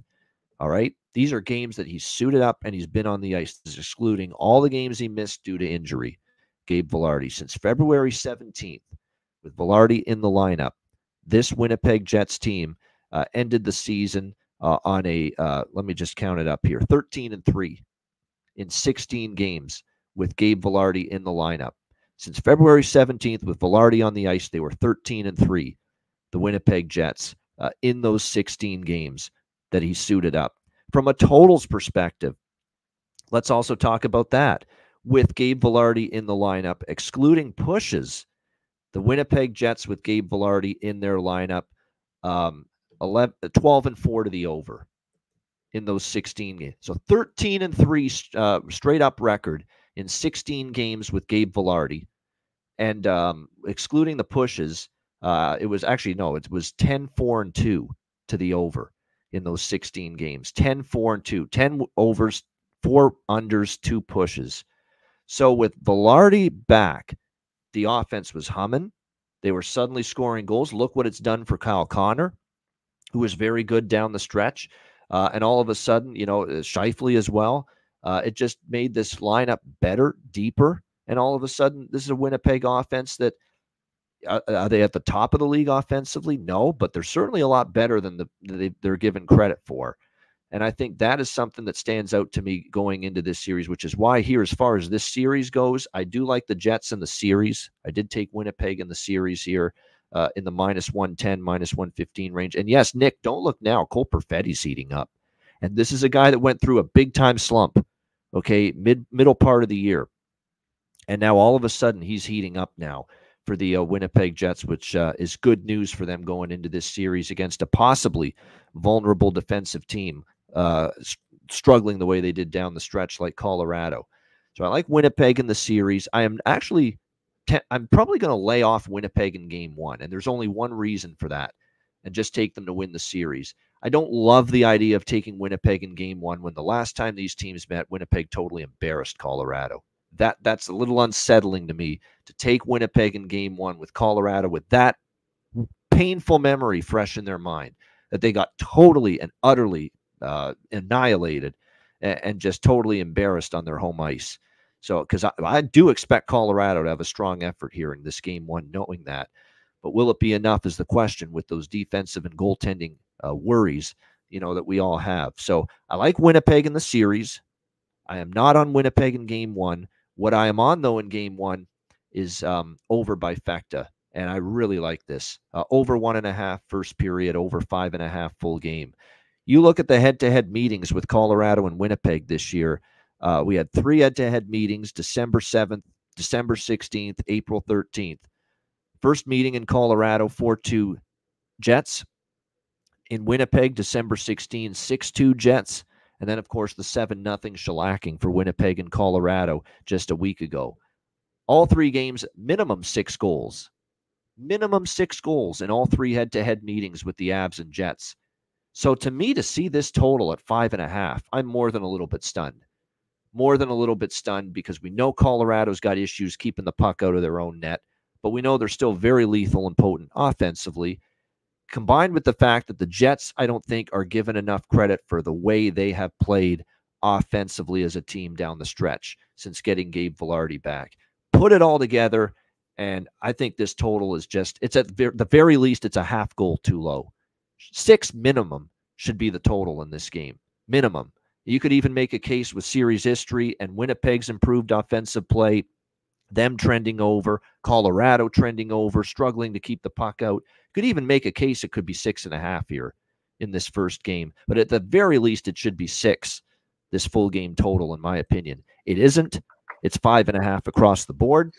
All right. These are games that he's suited up and he's been on the ice, excluding all the games he missed due to injury. Gabe Vilardi since February 17th with Vilardi in the lineup. This Winnipeg Jets team uh, ended the season uh, on a uh, let me just count it up here 13 and 3 in 16 games with Gabe Vilardi in the lineup. Since February 17th, with Vilardi on the ice, they were 13 and 3, the Winnipeg Jets. uh, in those 16 games that he suited up. From a totals perspective, let's also talk about that. With Gabe Vilardi in the lineup, excluding pushes, the Winnipeg Jets with Gabe Vilardi in their lineup, um, 11, 12 and 4 to the over in those 16 games. So 13 and 3 uh, straight up record in 16 games with Gabe Vilardi. And um, excluding the pushes, uh, it was actually, no, it was 10 4 and 2 to the over in those 16 games 10 4 and 2, 10 overs, four unders, two pushes. So with Vilardi back, the offense was humming. They were suddenly scoring goals. Look what it's done for Kyle Connor, who was very good down the stretch. Uh, and all of a sudden, you know, uh, Scheifele as well. Uh, it just made this lineup better, deeper. And all of a sudden, this is a Winnipeg offense that uh, are they at the top of the league offensively? No, but they're certainly a lot better than the they, they're given credit for. And I think that is something that stands out to me going into this series, which is why here, as far as this series goes, I do like the Jets in the series. I did take Winnipeg in the series here uh, in the minus 110, minus 115 range. And yes, Nick, don't look now. Cole Perfetti's heating up. And this is a guy that went through a big time slump, okay, mid middle part of the year. And now all of a sudden he's heating up now for the uh, Winnipeg Jets, which uh, is good news for them going into this series against a possibly vulnerable defensive team, uh, struggling the way they did down the stretch like Colorado. So I like Winnipeg in the series. I am actually te- I'm probably going to lay off Winnipeg in game one. And there's only one reason for that, and just take them to win the series. I don't love the idea of taking Winnipeg in game one when the last time these teams met, Winnipeg totally embarrassed Colorado. That that's a little unsettling to me to take Winnipeg in game one with Colorado with that painful memory fresh in their mind that they got totally and utterly uh, annihilated and, and just totally embarrassed on their home ice. So, because I, I, do expect Colorado to have a strong effort here in this game one, knowing that. But will it be enough is the question with those defensive and goaltending uh, worries, you know, that we all have. So I like Winnipeg in the series. I am not on Winnipeg in game one. What I am on, though, in game one is um, over bifecta. And I really like this. Uh, over one and a half first period, over five and a half full game. You look at the head to head meetings with Colorado and Winnipeg this year. Uh, we had three head to head meetings December 7th, December 16th, April 13th. First meeting in Colorado, 4 2 Jets. In Winnipeg, December 16, 6 2 Jets. And then, of course, the 7 0 shellacking for Winnipeg and Colorado just a week ago. All three games, minimum six goals. Minimum six goals in all three head to head meetings with the Avs and Jets. So to me, to see this total at five and a half, I'm more than a little bit stunned more than a little bit stunned because we know Colorado's got issues keeping the puck out of their own net, but we know they're still very lethal and potent offensively. Combined with the fact that the Jets, I don't think, are given enough credit for the way they have played offensively as a team down the stretch since getting Gabe Vilardi back. Put it all together, and I think this total is just, it's at the very least, it's a half goal too low. Six minimum should be the total in this game. Minimum. You could even make a case with series history and Winnipeg's improved offensive play, them trending over, Colorado trending over, struggling to keep the puck out. Could even make a case it could be six and a half here in this first game. But at the very least, it should be six, this full game total, in my opinion. It isn't. It's five and a half across the board,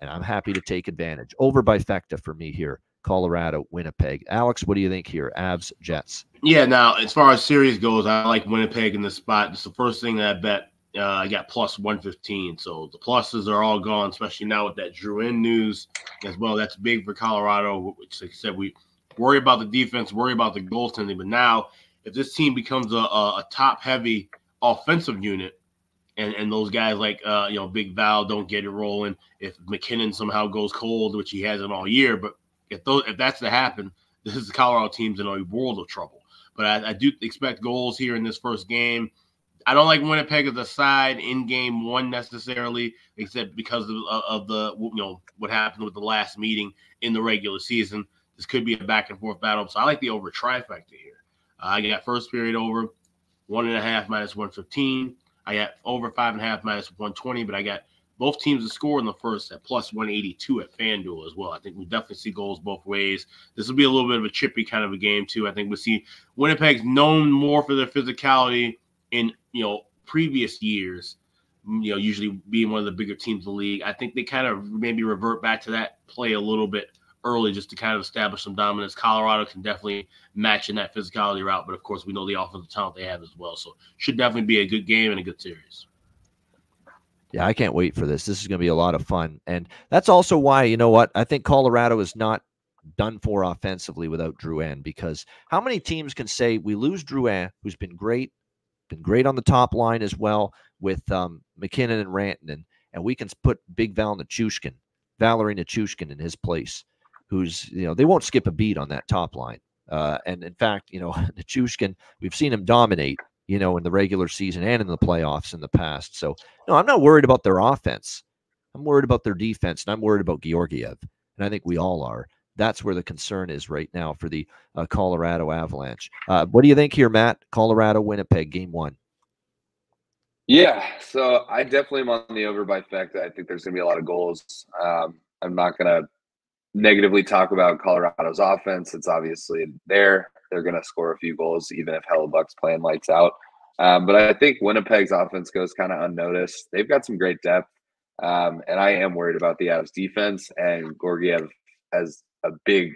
and I'm happy to take advantage. Over bifecta for me here. Colorado, Winnipeg. Alex, what do you think here? Avs, Jets. Yeah, now as far as series goes, I like Winnipeg in the spot. It's the first thing that I bet. Uh, I got plus 115. So the pluses are all gone, especially now with that Drew Drouin news as well. That's big for Colorado, which, like I said, we worry about the defense, worry about the goaltending. But now, if this team becomes a, a, a top heavy offensive unit, and, and those guys like uh, you know Big Val don't get it rolling. If MacKinnon somehow goes cold, which he hasn't all year, but if those if that's to happen, this is the Colorado team's in a world of trouble. But I, I, do expect goals here in this first game. I don't like Winnipeg as a side in game one necessarily, except because of, of the you know what happened with the last meeting in the regular season. This could be a back and forth battle. So I like the over trifecta here. Uh, I got first period over one and a half minus one fifteen. I got over five and a half minus one twenty, but I got both teams to score in the first at plus 182 at FanDuel as well. I think we definitely see goals both ways. This will be a little bit of a chippy kind of a game too. I think we see Winnipeg's known more for their physicality in you know previous years. You know, usually being one of the bigger teams in the league. I think they kind of maybe revert back to that play a little bit early just to kind of establish some dominance. Colorado can definitely match in that physicality route, but of course we know the offensive talent they have as well. So should definitely be a good game and a good series. Yeah, I can't wait for this. This is going to be a lot of fun. And that's also why, you know what? I think Colorado is not done for offensively without Drew Drouin because how many teams can say we lose Drew Drouin, who's been great, been great on the top line as well with um, MacKinnon and Rantanen, and we can put Big Val Nichushkin, Valeri Nichushkin in his place, who's, you know, they won't skip a beat on that top line. Uh, and in fact, you know, Nichushkin, we've seen him dominate you know, in the regular season and in the playoffs in the past. So, no, I'm not worried about their offense. I'm worried about their defense, and I'm worried about Georgiev. And I think we all are. That's where the concern is right now for the uh, Colorado Avalanche. Uh, what do you think here, Matt? Colorado, Winnipeg, game one. Yeah, so I definitely am on the over by fact that I think there's going to be a lot of goals. Um, I'm not going to negatively talk about Colorado's offense. It's obviously there they're going to score a few goals, even if Hellebuyck's playing lights out. Um, but I think Winnipeg's offense goes kind of unnoticed. They've got some great depth, um, and I am worried about the Avs defense and Georgiev as a big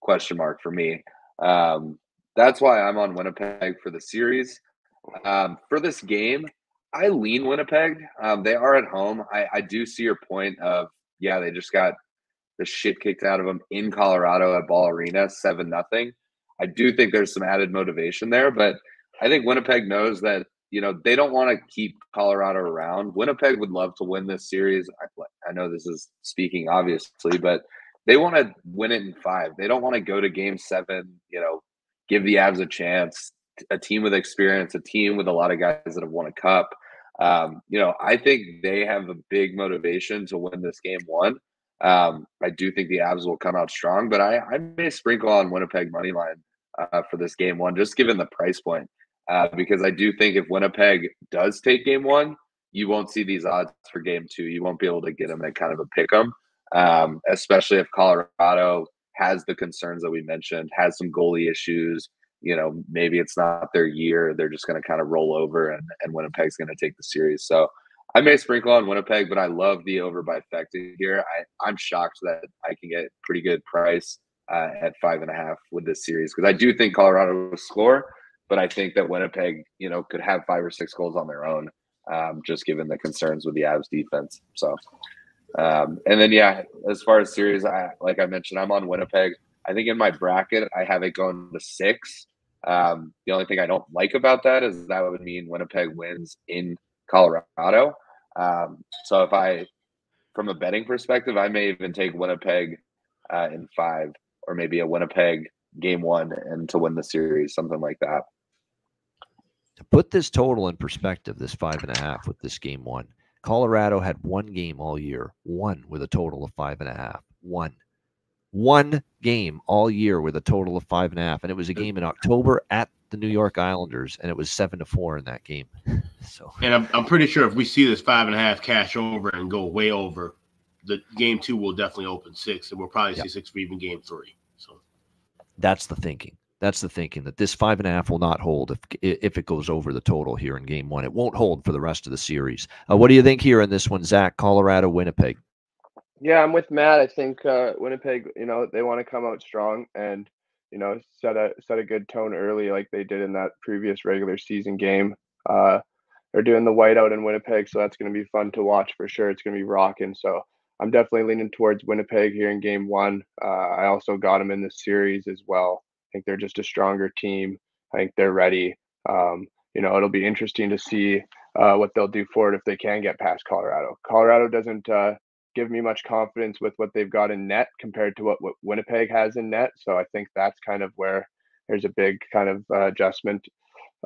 question mark for me. Um, that's why I'm on Winnipeg for the series. Um, for this game, I lean Winnipeg. Um, they are at home. I, I do see your point of yeah, they just got the shit kicked out of them in Colorado at Ball Arena, seven nothing. I do think there's some added motivation there, but I think Winnipeg knows that you know they don't want to keep Colorado around. Winnipeg would love to win this series. I, I know this is speaking obviously, but they want to win it in five. They don't want to go to Game Seven. You know, give the Avs a chance. A team with experience, a team with a lot of guys that have won a cup. Um, you know, I think they have a big motivation to win this game one. Um, I do think the Avs will come out strong, but I, I may sprinkle on Winnipeg money line uh, for this game one, just given the price point. Uh, because I do think if Winnipeg does take game one, you won't see these odds for game two. You won't be able to get them at kind of a pick 'em, um, especially if Colorado has the concerns that we mentioned, has some goalie issues. You know, maybe it's not their year. They're just going to kind of roll over, and, and Winnipeg's going to take the series. So I may sprinkle on Winnipeg, but I love the over by Fected here. I, I'm shocked that I can get pretty good price uh, at five and a half with this series because I do think Colorado will score, but I think that Winnipeg, you know, could have five or six goals on their own, um, just given the concerns with the Avs defense. So, um, and then yeah, as far as series, I, like I mentioned, I'm on Winnipeg. I think in my bracket, I have it going to six. Um, the only thing I don't like about that is that would mean Winnipeg wins in Colorado. Um, so if I, from a betting perspective, I may even take Winnipeg uh, in five or maybe a Winnipeg game one and to win the series, something like that. To put this total in perspective, this five and a half with this game one, Colorado had one game all year, one with a total of five and a half. One. One game all year with a total of five and a half. And it was a game in October at the New York Islanders, and it was seven to four in that game. So, and I'm, I'm pretty sure if we see this five and a half cash over and go way over, the game two will definitely open six, and we'll probably yep. see six for even game three. So that's the thinking. That's the thinking that this five and a half will not hold if if it goes over the total here in game one. It won't hold for the rest of the series. Uh, what do you think here in this one, Zach? Colorado, Winnipeg. Yeah, I'm with Matt. I think uh, Winnipeg. You know, they want to come out strong and you know set a set a good tone early, like they did in that previous regular season game. Uh, they're doing the whiteout in Winnipeg, so that's going to be fun to watch for sure. It's going to be rocking. So I'm definitely leaning towards Winnipeg here in game one. Uh, I also got them in the series as well. I think they're just a stronger team. I think they're ready. Um, you know, it'll be interesting to see uh, what they'll do for it if they can get past Colorado. Colorado doesn't uh, give me much confidence with what they've got in net compared to what, what Winnipeg has in net. So I think that's kind of where there's a big kind of uh, adjustment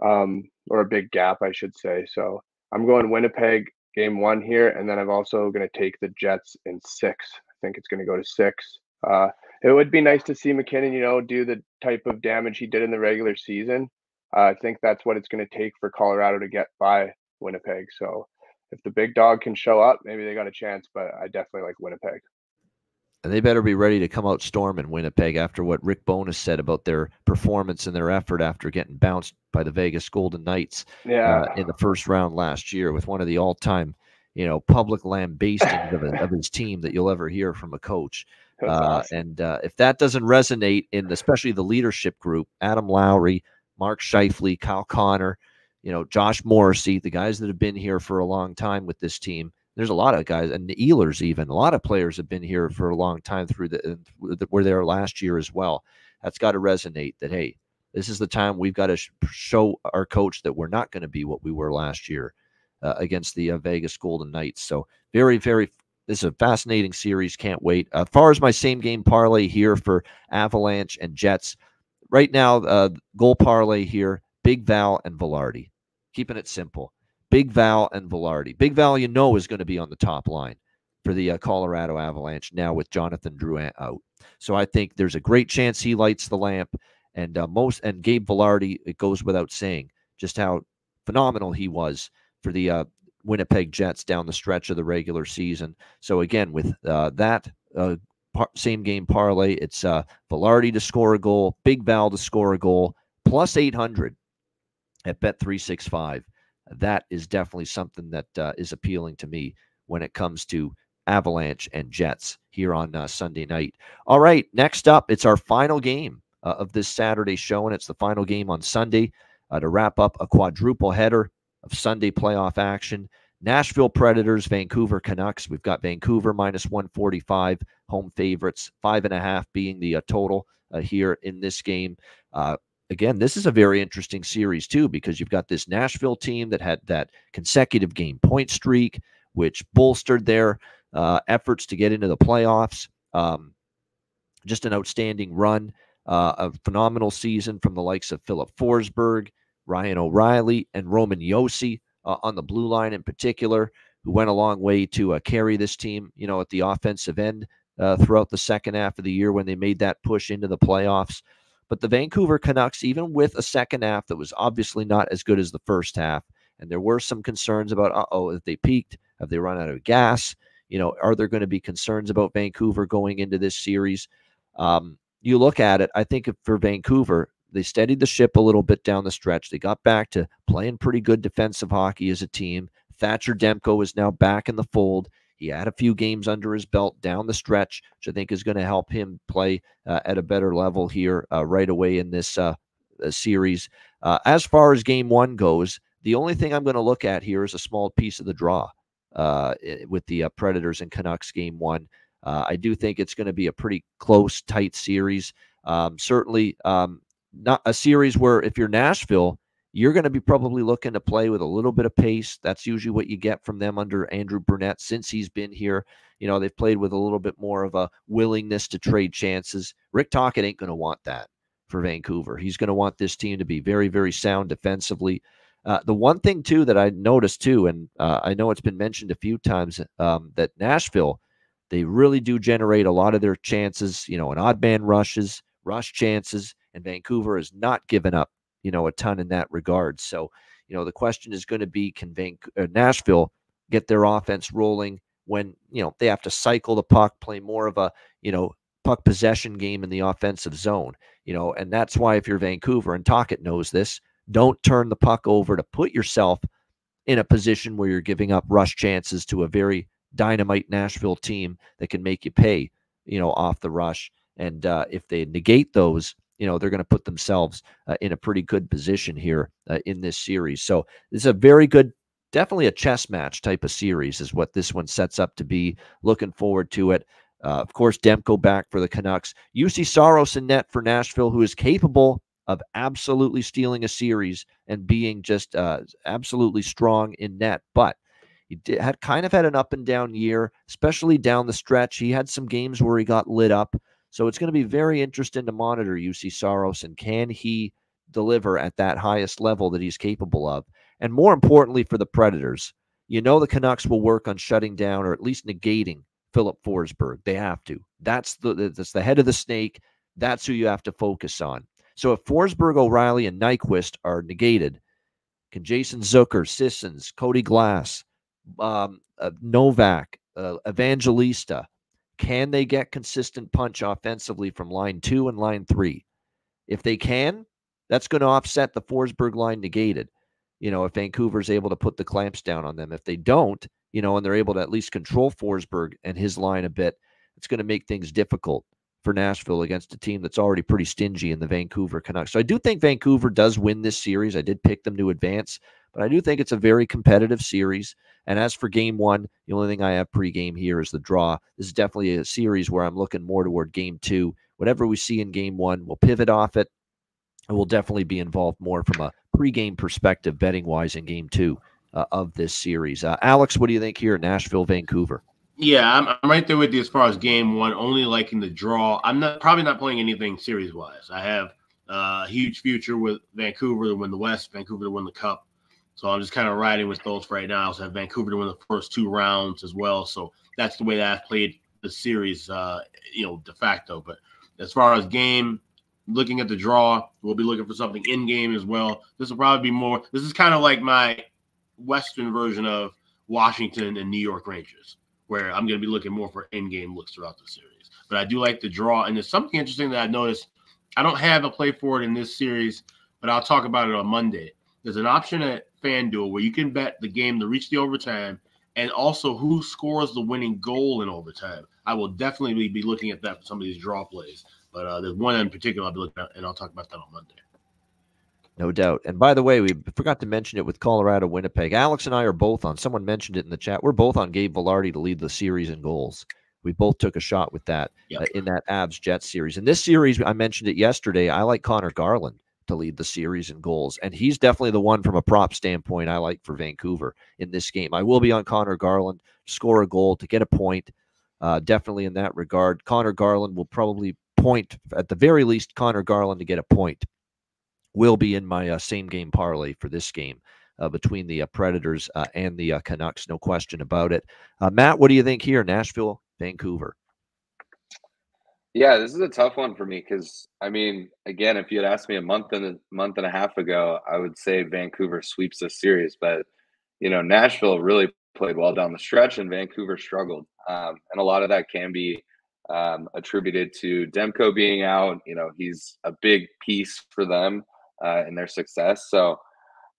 um, or a big gap, I should say. So I'm going Winnipeg game one here, and then I'm also going to take the Jets in six. I think it's going to go to six. Uh, it would be nice to see MacKinnon, you know, do the type of damage he did in the regular season. Uh, I think that's what it's going to take for Colorado to get by Winnipeg. So if the big dog can show up, maybe they got a chance. But I definitely like Winnipeg. And they better be ready to come out storming Winnipeg after what Rick Bowness said about their performance and their effort after getting bounced by the Vegas Golden Knights yeah. uh, in the first round last year with one of the all-time, you know, public lambastings of, of, his team that you'll ever hear from a coach. Uh, awesome. And uh, if that doesn't resonate in especially the leadership group, Adam Lowry, Mark Scheifele, Kyle Connor, you know, Josh Morrissey, the guys that have been here for a long time with this team. There's a lot of guys, and the Ehlers even. A lot of players have been here for a long time through the, were there last year as well. That's got to resonate. That hey, this is the time we've got to sh- show our coach that we're not going to be what we were last year uh, against the uh, Vegas Golden Knights. So very, very this is a fascinating series. Can't wait. As far as my same game parlay here for Avalanche and Jets, right now, uh, goal parlay here: Big Val and Vilardi. Keeping it simple. Big Val and Vilardi. Big Val, you know, is going to be on the top line for the uh, Colorado Avalanche now with Jonathan Drouin out. So I think there's a great chance he lights the lamp. And uh, most and Gabe Vilardi, it goes without saying just how phenomenal he was for the uh, Winnipeg Jets down the stretch of the regular season. So again, with uh, that uh, par- same game parlay, it's uh, Vilardi to score a goal, Big Val to score a goal, plus 800 at Bet 365. That is definitely something that uh, is appealing to me when it comes to Avalanche and Jets here on uh, Sunday night. All right, next up, it's our final game uh, of this Saturday show, and it's the final game on Sunday uh, to wrap up a quadruple header of Sunday playoff action. Nashville Predators, Vancouver Canucks. We've got Vancouver minus 145, home favorites, five and a half being the uh, total uh, here in this game. Again, this is a very interesting series, too, because you've got this Nashville team that had that consecutive game point streak, which bolstered their uh, efforts to get into the playoffs. Um, just an outstanding run, uh, a phenomenal season from the likes of Filip Forsberg, Ryan O'Reilly, and Roman Josi uh, on the blue line in particular, who went a long way to uh, carry this team, you know, at the offensive end uh, throughout the second half of the year when they made that push into the playoffs. But the Vancouver Canucks, even with a second half that was obviously not as good as the first half, and there were some concerns about, uh oh, if they peaked, have they run out of gas? You know, are there going to be concerns about Vancouver going into this series? Um, you look at it, I think for Vancouver, they steadied the ship a little bit down the stretch. They got back to playing pretty good defensive hockey as a team. Thatcher Demko is now back in the fold. He had a few games under his belt down the stretch, which I think is going to help him play uh, at a better level here uh, right away in this uh, uh series. Uh, as far as game one goes, the only thing I'm going to look at here is a small piece of the draw uh, with the Predators and Canucks game one. I do think it's going to be a pretty close, tight series. Um, certainly, um, not a series where if you're Nashville, you're going to be probably looking to play with a little bit of pace. That's usually what you get from them under Andrew Brunette since he's been here. You know, they've played with a little bit more of a willingness to trade chances. Rick Tocchet ain't going to want that for Vancouver. He's going to want this team to be very, very sound defensively. Uh, the one thing too that I noticed too, and uh, I know it's been mentioned a few times, um, that Nashville, they really do generate a lot of their chances. You know, an odd man rushes, rush chances, and Vancouver has not given up you know, a ton in that regard. So, you know, the question is going to be can uh, Nashville get their offense rolling when, you know, they have to cycle the puck, play more of a, you know, puck possession game in the offensive zone, you know, and that's why if you're Vancouver and Tocchet knows this, don't turn the puck over to put yourself in a position where you're giving up rush chances to a very dynamite Nashville team that can make you pay, you know, off the rush. And uh, if they negate those, you know they're going to put themselves uh, in a pretty good position here uh, in this series. So this is a very good, definitely a chess match type of series is what this one sets up to be. Looking forward to it. Uh, of course, Demko back for the Canucks. Juuse Saros in net for Nashville, who is capable of absolutely stealing a series and being just uh, absolutely strong in net, but. He did, had kind of had an up and down year, especially down the stretch. He had some games where he got lit up. So it's going to be very interesting to monitor Juuse Saros and can he deliver at that highest level that he's capable of? And more importantly for the Predators, you know the Canucks will work on shutting down or at least negating Filip Forsberg. They have to. That's the that's the head of the snake. That's who you have to focus on. So if Forsberg, O'Reilly, and Nyquist are negated, can Jason Zucker, Sissons, Cody Glass, um, uh, Novak, uh, Evangelista, can they get consistent punch offensively from line two and line three? If they can, that's going to offset the Forsberg line negated. You know, if Vancouver's able to put the clamps down on them. If they don't, you know, and they're able to at least control Forsberg and his line a bit, it's going to make things difficult for Nashville against a team that's already pretty stingy in the Vancouver Canucks. So I do think Vancouver does win this series. I did pick them to advance, but I do think it's a very competitive series. And as for game one, the only thing I have pregame here is the draw. This is definitely a series where I'm looking more toward game two. Whatever we see in game one, we'll pivot off it. And we'll definitely be involved more from a pregame perspective, betting wise, in game two uh, of this series. Uh, Alex, what do you think here, Nashville, Vancouver? Yeah, I'm, I'm right there with you as far as game one. Only liking the draw. I'm not probably not playing anything series wise. I have uh, a huge future with Vancouver to win the West, Vancouver to win the Cup. So I'm just kind of riding with those right now. I also have Vancouver to win the first two rounds as well. So that's the way that I've played the series, uh, you know, de facto. But as far as game, looking at the draw, we'll be looking for something in game as well. This will probably be more. This is kind of like my Western version of Washington and New York Rangers where I'm going to be looking more for in-game looks throughout the series. But I do like the draw, and there's something interesting that I noticed. I don't have a play for it in this series, but I'll talk about it on Monday. There's an option at FanDuel where you can bet the game to reach the overtime and also who scores the winning goal in overtime. I will definitely be looking at that for some of these draw plays. But uh, there's one in particular I'll be looking at, and I'll talk about that on Monday. No doubt. And by the way, we forgot to mention it with Colorado Winnipeg. Alex and I are both on. Someone mentioned it in the chat. We're both on Gabe Vilardi to lead the series in goals. We both took a shot with that yep. uh, in that Avs Jets series. In this series, I mentioned it yesterday. I like Conor Garland to lead the series in goals, and he's definitely the one from a prop standpoint I like for Vancouver in this game. I will be on Conor Garland score a goal to get a point. Uh, definitely in that regard, Conor Garland will probably point at the very least. Conor Garland to get a point will be in my uh, same game parlay for this game uh, between the uh, Predators uh, and the uh, Canucks. No question about it. Matt, what do you think here? Nashville, Vancouver. Yeah, this is a tough one for me because I mean, again, if you had asked me a month and a month and a half ago, I would say Vancouver sweeps this series. But you know, Nashville really played well down the stretch, and Vancouver struggled, um, and a lot of that can be um, attributed to Demko being out. You know, he's a big piece for them uh, in their success. So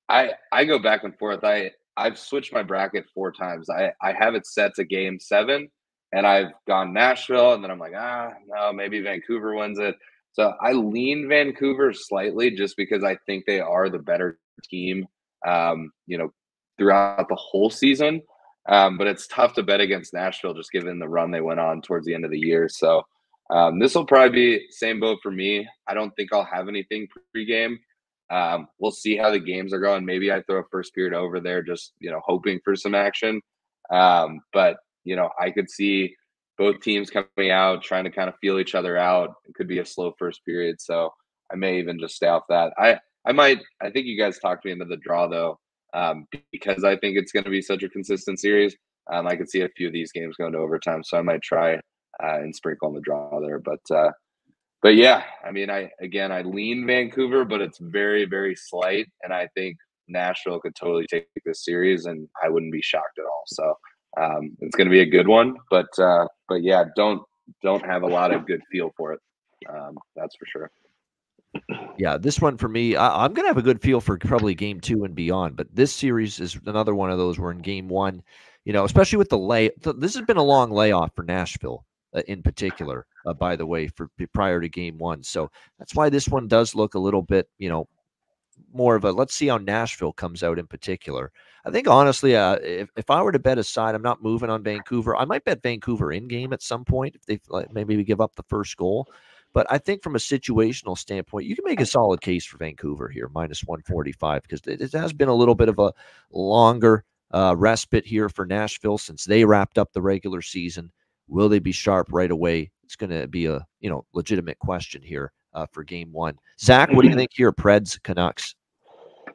I I go back and forth. I I've switched my bracket four times. I I have it set to game seven, and I've gone Nashville, and then I'm like, ah, no, maybe Vancouver wins it. So I lean Vancouver slightly just because I think they are the better team. Um, you know, throughout the whole season. Um, but it's tough to bet against Nashville just given the run they went on towards the end of the year. So um, this will probably be same boat for me. I don't think I'll have anything pregame. Um, we'll see how the games are going. Maybe I throw a first period over there, just you know, hoping for some action. Um, but you know, I could see both teams coming out trying to kind of feel each other out. It could be a slow first period, so I may even just stay off that. I I might. I think you guys talked me into the draw though, um, because I think it's going to be such a consistent series. Um, I could see a few of these games going to overtime, so I might try uh, and sprinkle on the draw there. But uh, but yeah, I mean, I again, I lean Vancouver, but it's very, very slight, and I think Nashville could totally take this series, and I wouldn't be shocked at all. So um, it's going to be a good one, but uh, but yeah, don't don't have a lot of good feel for it. Um, that's for sure. Yeah, this one for me, I, am gonna have a good feel for probably game two and beyond. But this series is another one of those where in game one, you know, especially with the lay, this has been a long layoff for Nashville uh, in particular, uh, by the way, for prior to game one. So that's why this one does look a little bit, you know, more of a let's see how Nashville comes out in particular. I think honestly, uh, if, if I were to bet a side, I'm not moving on Vancouver. I might bet Vancouver in game at some point if they like, maybe give up the first goal. But I think from a situational standpoint, you can make a solid case for Vancouver here, minus 145, because it, it has been a little bit of a longer uh, respite here for Nashville since they wrapped up the regular season. Will they be sharp right away? It's going to be a you know legitimate question here uh, for Game One. Zach, what do you think here, Preds Canucks?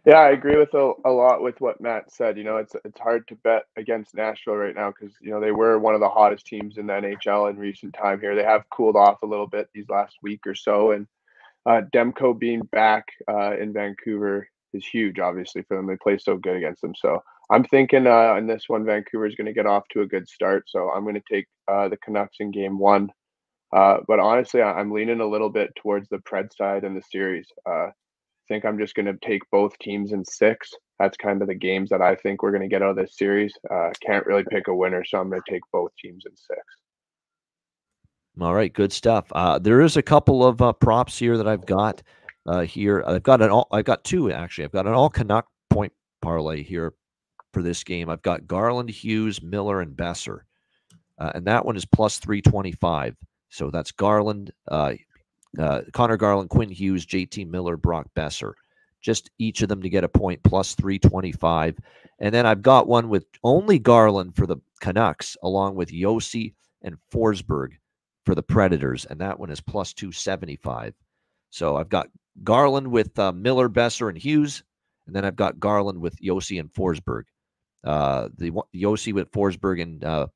Yeah, I agree with a, a, lot with what Matt said. You know, it's it's hard to bet against Nashville right now because you know they were one of the hottest teams in the NHL in recent time. Here, they have cooled off a little bit these last week or so, and uh, Demko being back uh, in Vancouver, is huge, obviously for them. They play so good against them. So I'm thinking uh, in this one, Vancouver is going to get off to a good start. So I'm going to take uh, the Canucks in game one. Uh, but honestly, I, am leaning a little bit towards the Pred side in the series. Uh, think I'm just going to take both teams in six. That's kind of the games that I think we're going to get out of this series. Uh, can't really pick a winner, so I'm going to take both teams in six. All right, good stuff. Uh, there is a couple of uh, props here that I've got uh, here. I've got an all. I've got two actually. I've got an all Canuck point parlay here for this game. I've got Garland, Hughes, Miller, and Boeser, uh, and that one is plus three twenty five. So that's Garland, uh, Conor Garland, Quinn Hughes, JT Miller, Brock Boeser. Just each of them to get a point plus 325. And then I've got one with only Garland for the Canucks, along with Josi and Forsberg for the Predators. And that one is plus 275. So I've got Garland with uh, Miller, Boeser, and Hughes. And then I've got Garland with Josi and Forsberg. Uh, the Josi with Forsberg and uh,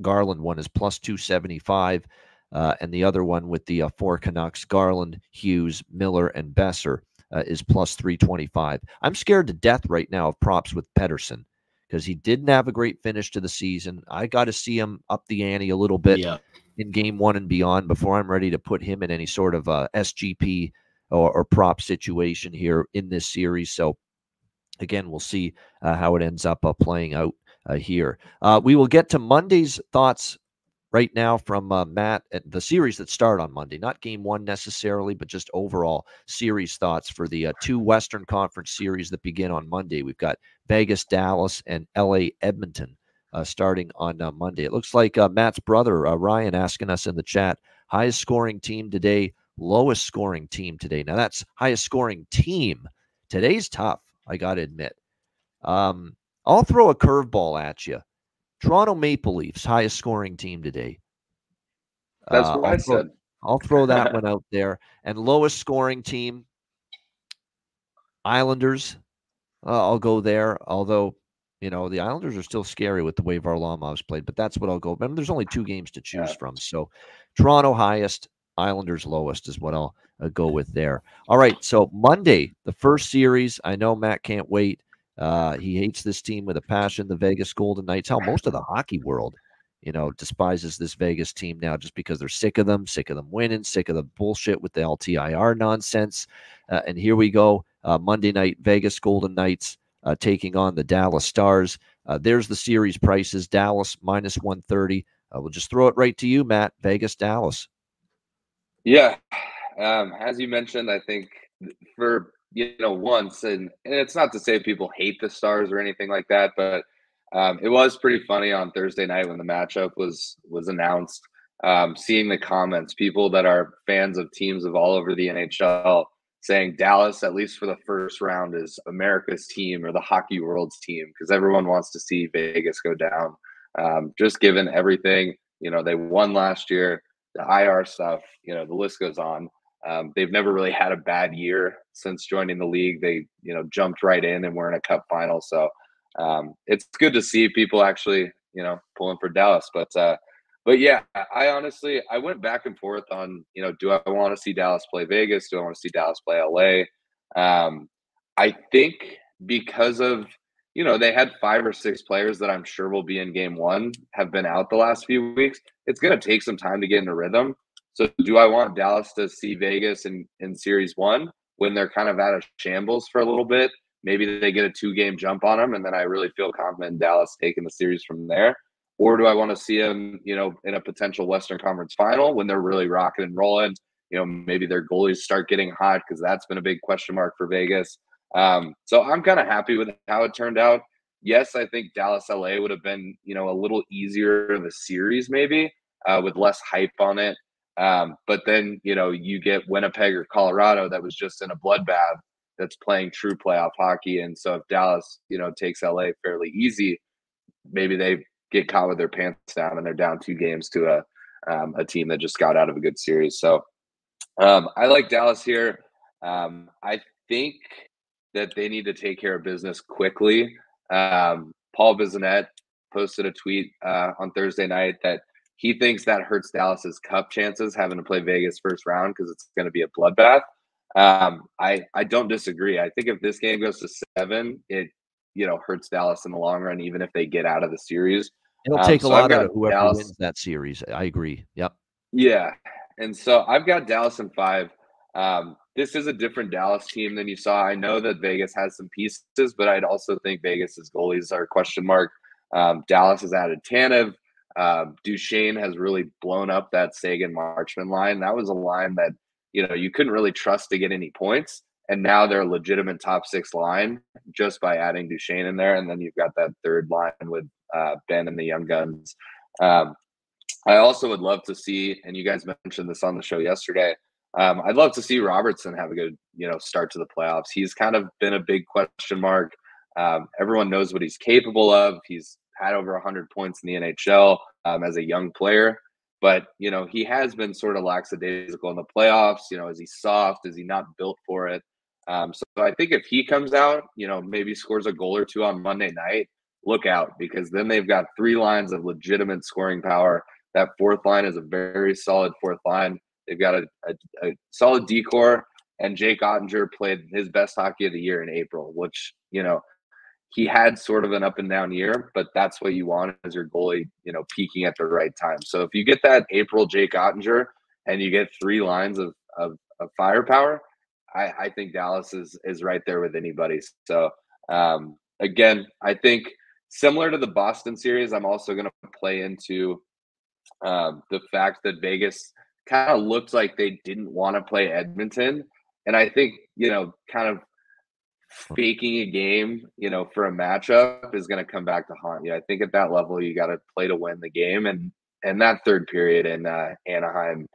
Garland one is plus 275. Uh, and the other one with the uh, four Canucks, Garland, Hughes, Miller, and Boeser, uh, is plus 325. I'm scared to death right now of props with Pettersson because he didn't have a great finish to the season. I got to see him up the ante a little bit yeah. in game one and beyond before I'm ready to put him in any sort of uh, SGP or, or, prop situation here in this series. So, again, we'll see uh, how it ends up uh, playing out uh, here. Uh, we will get to Monday's thoughts right now from uh, Matt at the series that start on Monday, not game one necessarily, but just overall series thoughts for the uh, two Western Conference series that begin on Monday. We've got Vegas, Dallas, and LA, Edmonton uh, starting on uh, Monday. It looks like uh, Matt's brother, uh, Ryan, asking us in the chat highest scoring team today, lowest scoring team today. Now, that's highest scoring team. Today's tough, I got to admit. Um, I'll throw a curveball at you. Toronto Maple Leafs, highest scoring team today. That's uh, what I'll I throw, said. I'll throw that one out there. And lowest scoring team, Islanders. Uh, I'll go there. Although, you know, the Islanders are still scary with the way Varlamov's played, but that's what I'll go. Remember, there's only two games to choose yeah. from. So, Toronto highest, Islanders lowest is what I'll uh, go with there. All right. So, Monday, the first series. I know Matt can't wait. Uh, he hates this team with a passion, the Vegas Golden Knights. How most of the hockey world, you know, despises this Vegas team now just because they're sick of them, sick of them winning, sick of the bullshit with the LTIR nonsense. Uh, and here we go, uh, Monday night, Vegas Golden Knights uh, taking on the Dallas Stars. Uh, there's the series prices: Dallas minus 130. Uh, we'll just throw it right to you, Matt. Vegas, Dallas. Yeah, um, as you mentioned, I think for you know, once, and, and it's not to say people hate the Stars or anything like that, but um, it was pretty funny on Thursday night when the matchup was was announced. Um, seeing the comments, people that are fans of teams of all over the NHL saying Dallas, at least for the first round, is America's team or the hockey world's team because everyone wants to see Vegas go down. Um, just given everything, you know, they won last year, the IR stuff, you know, the list goes on. Um, they've never really had a bad year since joining the league. They, you know, jumped right in and were in a cup final. So um, it's good to see people actually, you know, pulling for Dallas. But, uh, but yeah, I honestly, I went back and forth on, you know, do I want to see Dallas play Vegas? Do I want to see Dallas play LA? Um, I think because of, you know, they had five or six players that I'm sure will be in game one have been out the last few weeks. It's going to take some time to get into rhythm. So do I want Dallas to see Vegas in, in series one when they're kind of out of shambles for a little bit? Maybe they get a two game jump on them, and then I really feel confident in Dallas taking the series from there. Or do I want to see them, you know, in a potential Western Conference final when they're really rocking and rolling? You know, maybe their goalies start getting hot because that's been a big question mark for Vegas. Um, so I'm kind of happy with how it turned out. Yes, I think Dallas LA would have been, you know, a little easier of a series maybe uh, with less hype on it. Um, but then, you know, you get Winnipeg or Colorado that was just in a bloodbath that's playing true playoff hockey. And so if Dallas, you know, takes LA fairly easy, maybe they get caught with their pants down and they're down two games to a um, a team that just got out of a good series. So um, I like Dallas here. Um, I think that they need to take care of business quickly. Um, Paul Bissonnette posted a tweet uh, on Thursday night that he thinks that hurts Dallas's cup chances having to play Vegas first round because it's going to be a bloodbath. Um, I I don't disagree. I think if this game goes to seven, it you know hurts Dallas in the long run, even if they get out of the series. It'll um, take so a lot out of whoever Dallas, wins that series. I agree. Yep. Yeah, and so I've got Dallas in five. Um, this is a different Dallas team than you saw. I know that Vegas has some pieces, but I'd also think Vegas's goalies are a question mark. Um, Dallas has added Tanev. Um, Duchene has really blown up that Seguin Marchment line. That was a line that you know you couldn't really trust to get any points, and now they're a legitimate top six line just by adding Duchene in there, and then you've got that third line with uh, Benn and the young guns. Um, I also would love to see, and you guys mentioned this on the show yesterday. Um, I'd love to see Robertson have a good, you know, start to the playoffs. He's kind of been a big question mark. Um, everyone knows what he's capable of. He's had over 100 points in the NHL um, as a young player, but you know he has been sort of lackadaisical in the playoffs. You know, is he soft? Is he not built for it? Um, so I think if he comes out, you know, maybe scores a goal or two on Monday night, look out because then they've got three lines of legitimate scoring power. That fourth line is a very solid fourth line. They've got a, a, a solid decor, and Jake Oettinger played his best hockey of the year in April, which you know he had sort of an up and down year, but that's what you want as your goalie, you know, peaking at the right time. So if you get that April Jake Oettinger and you get three lines of of, of firepower, I, I think Dallas is is right there with anybody. So um, again, I think similar to the Boston series, I'm also going to play into um, the fact that Vegas kind of looked like they didn't want to play Edmonton. And I think, you know, kind of faking a game, you know, for a matchup is going to come back to haunt you. I think at that level, you got to play to win the game. And, and that third period in uh, Anaheim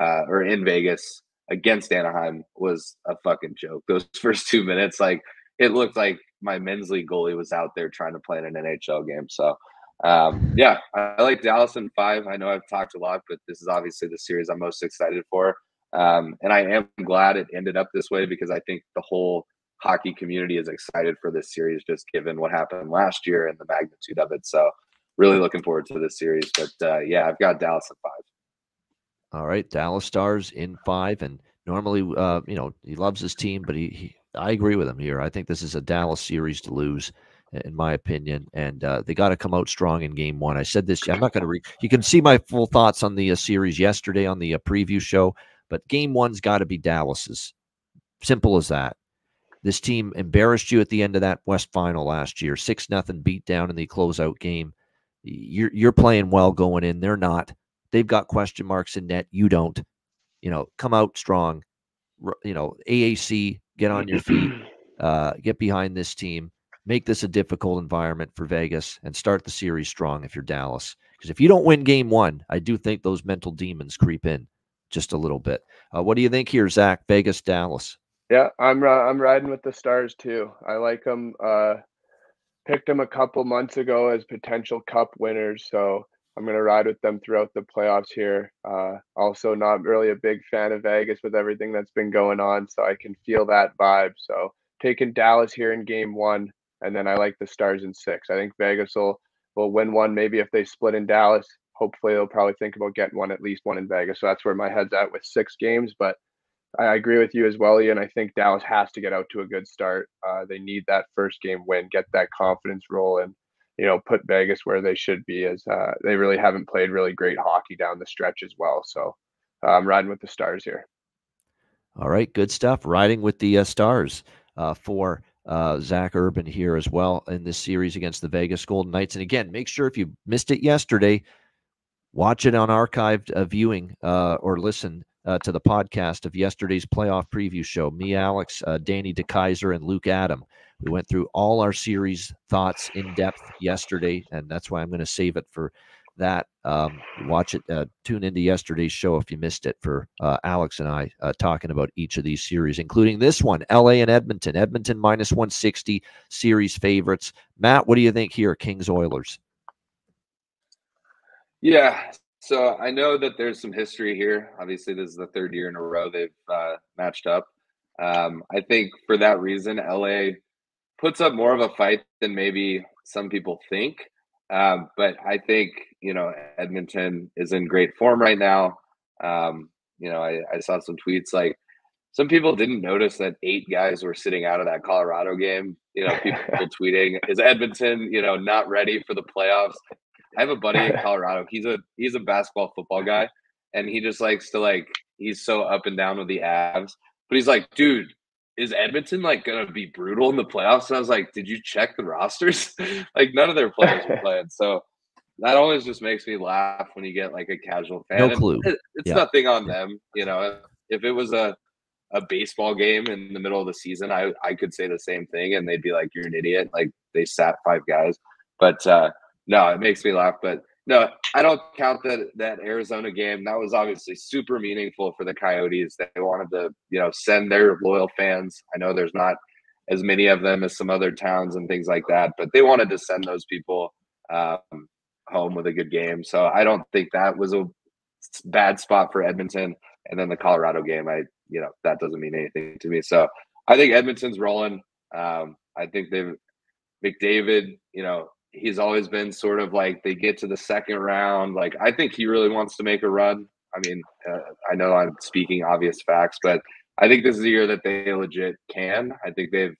uh, or in Vegas against Anaheim was a fucking joke. Those first two minutes, like it looked like my men's league goalie was out there trying to play in an NHL game. So, um, yeah, I, like Dallas in five. I know I've talked a lot, but this is obviously the series I'm most excited for. Um, and I am glad it ended up this way because I think the whole hockey community is excited for this series, just given what happened last year and the magnitude of it. So, really looking forward to this series. But uh, yeah, I've got Dallas in five. All right, Dallas Stars in five, and normally, uh, you know, he loves his team, but he, he I agree with him here. I think this is a Dallas series to lose, in my opinion, and uh, they got to come out strong in Game One. I said this. I'm not going to read. You can see my full thoughts on the uh, series yesterday on the uh, preview show, but Game One's got to be Dallas's. Simple as that. This team embarrassed you at the end of that West Final last year, six nothing beat down in the closeout game. You're you're playing well going in. They're not. They've got question marks in net. You don't. You know, come out strong. You know, AAC get on your feet, uh, get behind this team, make this a difficult environment for Vegas, and start the series strong if you're Dallas. Because if you don't win game one, I do think those mental demons creep in just a little bit. Uh, what do you think here, Zach? Vegas, Dallas. Yeah, I'm uh, I'm riding with the Stars too. I like them. Uh, picked them a couple months ago as potential Cup winners, so I'm going to ride with them throughout the playoffs here. Uh, also, not really a big fan of Vegas with everything that's been going on, so I can feel that vibe. So, taking Dallas here in game one, and then I like the Stars in six. I think Vegas will will win one. Maybe if they split in Dallas, hopefully they'll probably think about getting one at least one in Vegas. So that's where my head's at with six games. But I agree with you as well, Ian. I think Dallas has to get out to a good start. Uh, they need that first game win, get that confidence rolling you know, put Vegas where they should be as uh, they really haven't played really great hockey down the stretch as well. So I'm riding with the Stars here. All right, good stuff. Riding with the uh, Stars uh, for uh, Zach Urban here as well in this series against the Vegas Golden Knights. And again, make sure if you missed it yesterday, watch it on archived uh, viewing uh, or listen uh, to the podcast of yesterday's playoff preview show. Me, Alex, uh, Danny DeKeyser, and Luke Adam. We went through all our series thoughts in depth yesterday, and that's why I'm going to save it for that. Um, watch it, uh, tune into yesterday's show if you missed it for uh, Alex and I uh, talking about each of these series, including this one LA and Edmonton. Edmonton minus 160 series favorites. Matt, what do you think here, Kings Oilers? Yeah, so I know that there's some history here. Obviously, this is the third year in a row they've uh, matched up. Um, I think for that reason, LA puts up more of a fight than maybe some people think. Um, but I think you know Edmonton is in great form right now. Um, you know, I, I, saw some tweets like some people didn't notice that eight guys were sitting out of that Colorado game. You know, people tweeting, "Is Edmonton, you know, not ready for the playoffs?" I have a buddy in Colorado. He's a he's a basketball football guy, and he just likes to like he's so up and down with the Avs. But he's like, dude, is Edmonton like gonna be brutal in the playoffs? And I was like, did you check the rosters? like none of their players are playing. So that always just makes me laugh when you get like a casual fan. No clue. It, it's yeah. nothing on them, you know. If it was a a baseball game in the middle of the season, I I could say the same thing, and they'd be like, "You're an idiot!" Like they sat five guys. But uh, no, it makes me laugh. But no, I don't count that that Arizona game. That was obviously super meaningful for the Coyotes. They wanted to, you know, send their loyal fans. I know there's not as many of them as some other towns and things like that, but they wanted to send those people um, home with a good game. So I don't think that was a bad spot for Edmonton. And then the Colorado game, I, you know, that doesn't mean anything to me. So I think Edmonton's rolling. Um, I think they've McDavid, you know, he's always been sort of like they get to the second round. Like I think he really wants to make a run. I mean, uh, I know I'm speaking obvious facts, but I think this is the year that they legit can. I think they've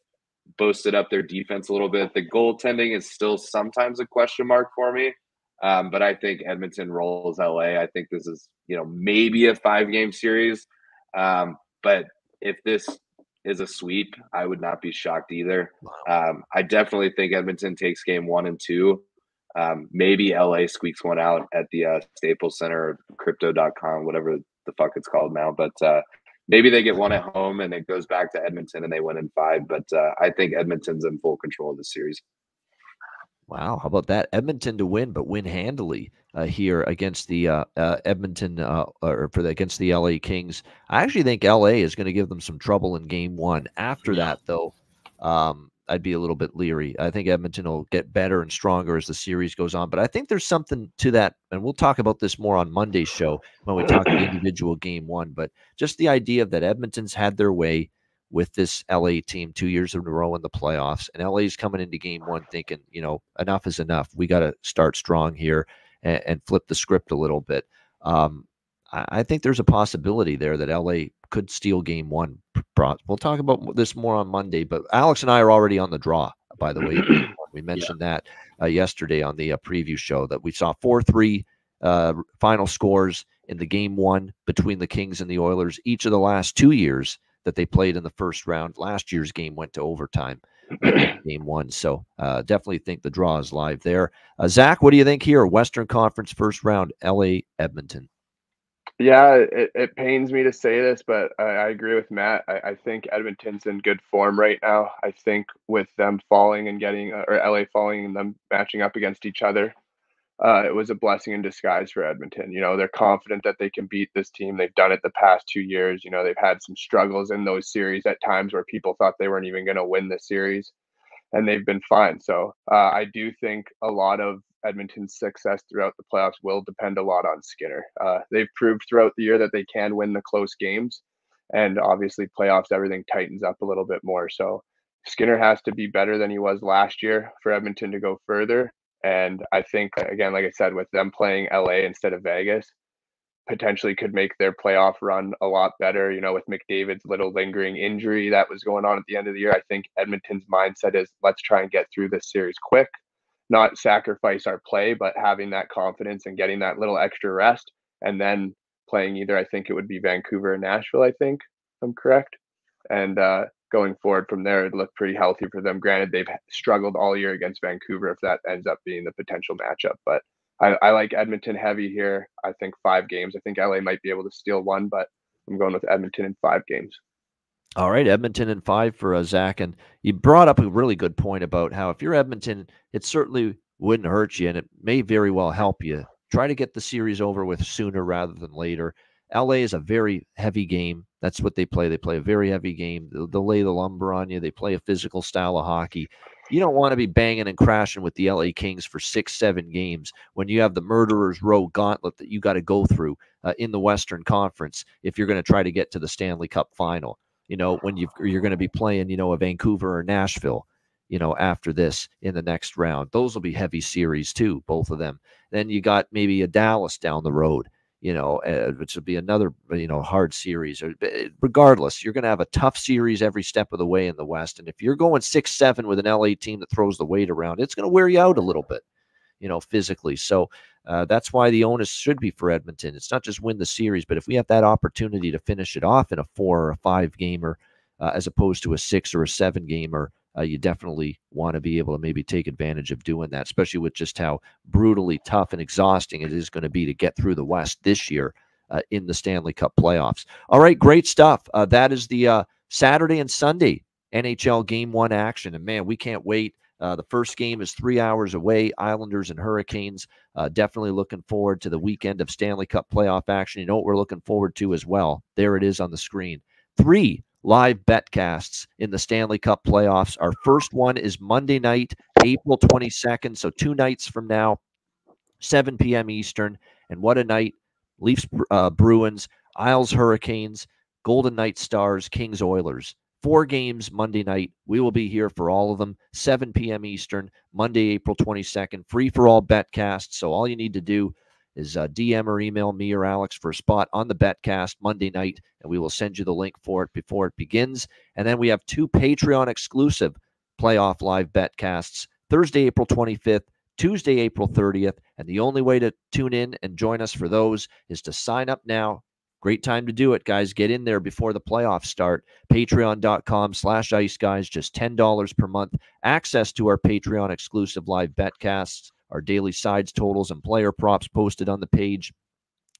boosted up their defense a little bit. The goaltending is still sometimes a question mark for me, um, but I think Edmonton rolls LA. I think this is you know maybe a five game series, um, but if this is a sweep, I would not be shocked either. Wow. Um, I definitely think Edmonton takes game one and two. Um, maybe LA squeaks one out at the uh, Staples Center, or crypto.com, whatever the fuck it's called now. But uh, maybe they get one at home and it goes back to Edmonton and they win in five. But uh, I think Edmonton's in full control of the series. Wow, how about that? Edmonton to win, but win handily uh, here against the uh, uh, Edmonton uh, or for the, against the LA Kings. I actually think LA is going to give them some trouble in Game One. After that, though, um, I'd be a little bit leery. I think Edmonton will get better and stronger as the series goes on. But I think there's something to that, and we'll talk about this more on Monday's show when we talk the individual Game One. But just the idea of that Edmonton's had their way with this LA team two years in a row in the playoffs. And LA's coming into game one thinking, you know, enough is enough. We got to start strong here and, and, flip the script a little bit. Um, I, I, think there's a possibility there that LA could steal game one. We'll talk about this more on Monday, but Alex and I are already on the draw, by the way. we mentioned yeah. that uh, yesterday on the uh, preview show that we saw 4 3 uh, final scores in the game one between the Kings and the Oilers each of the last two years that they played in the first round. Last year's game went to overtime, game one. So uh, definitely think the draw is live there. Uh, Zach, what do you think here? Western Conference first round, LA Edmonton. Yeah, it, it pains me to say this, but I, I agree with Matt. I, I, think Edmonton's in good form right now. I think with them falling and getting, uh, or LA falling and them matching up against each other, uh, it was a blessing in disguise for Edmonton. You know, they're confident that they can beat this team. They've done it the past two years. You know, they've had some struggles in those series at times where people thought they weren't even going to win the series, and they've been fine. So uh, I do think a lot of Edmonton's success throughout the playoffs will depend a lot on Skinner. Uh, they've proved throughout the year that they can win the close games, and obviously playoffs everything tightens up a little bit more. So Skinner has to be better than he was last year for Edmonton to go further. And I think, again, like I said, with them playing LA instead of Vegas, potentially could make their playoff run a lot better. You know, with McDavid's little lingering injury that was going on at the end of the year, I think Edmonton's mindset is let's try and get through this series quick, not sacrifice our play, but having that confidence and getting that little extra rest and then playing either, I think it would be Vancouver or Nashville, I think I'm correct. And uh, going forward from there, it looked pretty healthy for them. Granted, they've struggled all year against Vancouver if that ends up being the potential matchup. But I, I, like Edmonton heavy here. I think five games. I think LA might be able to steal one, but I'm going with Edmonton in five games. All right, Edmonton in five for uh, Zach. And you brought up a really good point about how if you're Edmonton, it certainly wouldn't hurt you and it may very well help you. Try to get the series over with sooner rather than later. LA is a very heavy game. That's what they play. They play a very heavy game. They'll, they'll, lay the lumber on you. They play a physical style of hockey. You don't want to be banging and crashing with the LA Kings for six, seven games when you have the murderer's row gauntlet that you got to go through uh, in the Western Conference if you're going to try to get to the Stanley Cup final. You know, when you you're going to be playing, you know, a Vancouver or Nashville, you know, after this in the next round. Those will be heavy series too, both of them. Then you got maybe a Dallas down the road you know, uh, which will be another, you know, hard series. Regardless, you're going to have a tough series every step of the way in the West. And if you're going six seven with an LA team that throws the weight around, it's going to wear you out a little bit, you know, physically. So uh, that's why the onus should be for Edmonton. It's not just win the series, but if we have that opportunity to finish it off in a four or a five gamer, uh, as opposed to a six or a seven gamer, uh, you definitely want to be able to maybe take advantage of doing that, especially with just how brutally tough and exhausting it is going to be to get through the West this year uh, in the Stanley Cup playoffs. All right, great stuff. Uh, that is the uh, Saturday and Sunday NHL Game One action, and man, we can't wait. Uh, the first game is three hours away. Islanders and Hurricanes. Uh, definitely looking forward to the weekend of Stanley Cup playoff action. You know what we're looking forward to as well? There it is on the screen. Three live betcasts in the Stanley Cup playoffs. Our first one is Monday night, April 22nd. So, two nights from now, 7 p.m. Eastern. And what a night! Leafs, uh, Bruins, Isles, Hurricanes, Golden Knights, Stars, Kings, Oilers. Four games Monday night. We will be here for all of them, 7 p.m. Eastern, Monday, April 22nd. Free for all betcasts. So, all you need to do is uh, DM or email me or Alex for a spot on the Betcast Monday night, and we will send you the link for it before it begins. And then we have two Patreon exclusive playoff live Betcasts Thursday, April 25th, Tuesday, April 30th. And the only way to tune in and join us for those is to sign up now. Great time to do it, guys. Get in there before the playoffs start. Patreon.com slash ice guys, just $10 per month. Access to our Patreon exclusive live betcasts our daily sides totals and player props posted on the page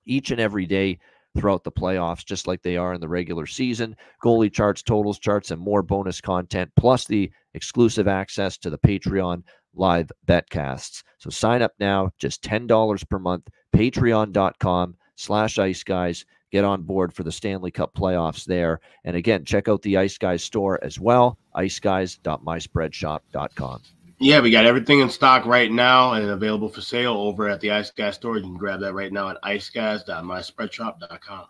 each and every day throughout the playoffs, just like they are in the regular season. Goalie charts, totals charts, and more bonus content, plus the exclusive access to the Patreon live betcasts. So sign up now, just $10 per month, patreon.com slash ice guys. Get on board for the Stanley Cup playoffs there. And again, check out the Ice Guys store as well, iceguys.myspreadshop.com. Yeah, we got everything in stock right now and available for sale over at the Ice Guys store. You can grab that right now at iceguys.myspreadshop.com.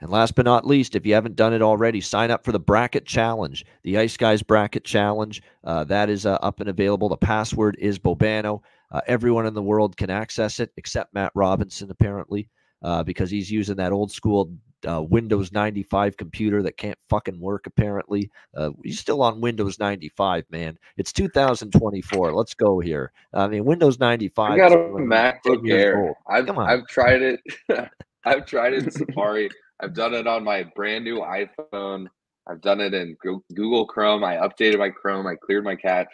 And last but not least, if you haven't done it already, sign up for the Bracket Challenge, the Ice Guys Bracket Challenge. Uh, that is uh, up and available. The password is Bobano. Uh, everyone in the world can access it except Matt Robinson, apparently, uh, because he's using that old school uh, Windows 95 computer that can't fucking work. Apparently, uh, he's still on Windows 95, man. It's 2024. Let's go here. I mean, Windows 95. I got a MacBook Air. I've I've tried it. I've tried it in Safari. I've done it on my brand new iPhone. I've done it in Google Chrome. I updated my Chrome. I cleared my cache,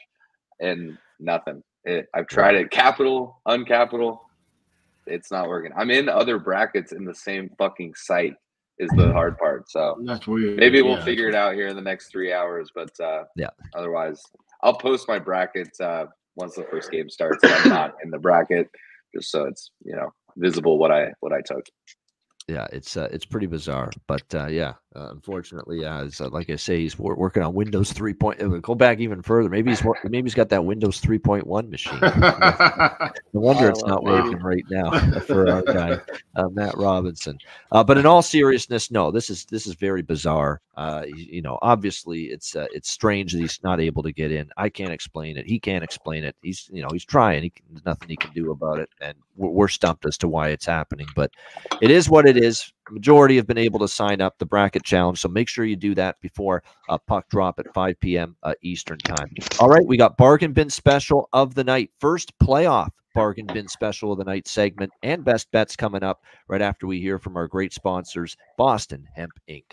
and nothing. It, I've tried it capital, uncapital. It's not working. I'm in other brackets in the same fucking site is the hard part. So that's weird. Maybe we'll yeah, figure it out here in the next three hours. But uh, yeah, otherwise, I'll post my bracket uh, once the first game starts. I'm not in the bracket, just so it's you know visible what I what I took yeah, it's uh, it's pretty bizarre, but uh, yeah, uh, unfortunately, as uh, like I say, he's working on Windows three. Uh, go back even further. Maybe he's maybe he's got that Windows three point one machine. no wonder it's not working right now for our guy uh, Matt Robinson. but in all seriousness, no, this is this is very bizarre. you know, obviously, it's it's strange that he's not able to get in. I can't explain it. He can't explain it. He's you know he's trying. He, there's nothing he can do about it, and we're, we're stumped as to why it's happening. But it is what it it is. Majority have been able to sign up the bracket challenge, so make sure you do that before uh, puck drop at 5 p.m. Uh, Eastern time. All right, we got bargain bin special of the night. First playoff bargain bin special of the night segment and best bets coming up right after we hear from our great sponsors, Boston Hemp Inc.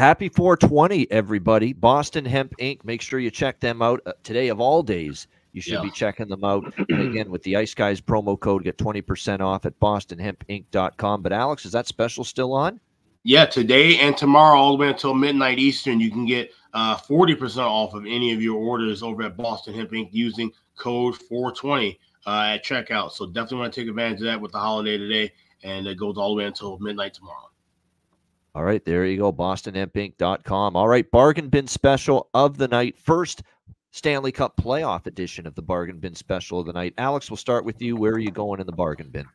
Happy 420, everybody. Boston Hemp Inc. Make sure you check them out uh, today of all days. You should Yeah. be checking them out. And again, with the Ice Guys promo code, get 20% off at bostonhempinc.com. But Alex, is that special still on? Yeah, today and tomorrow, all the way until midnight Eastern, you can get uh, 40% off of any of your orders over at Boston Hemp Inc. using code 420 uh, at checkout. So definitely want to take advantage of that with the holiday today. And it goes all the way until midnight tomorrow. All right, there you go. BostonHempInc.com. All right, bargain bin special of the night. First Stanley Cup playoff edition of the bargain bin special of the night. Alex, we'll start with you. Where are you going in the bargain bin?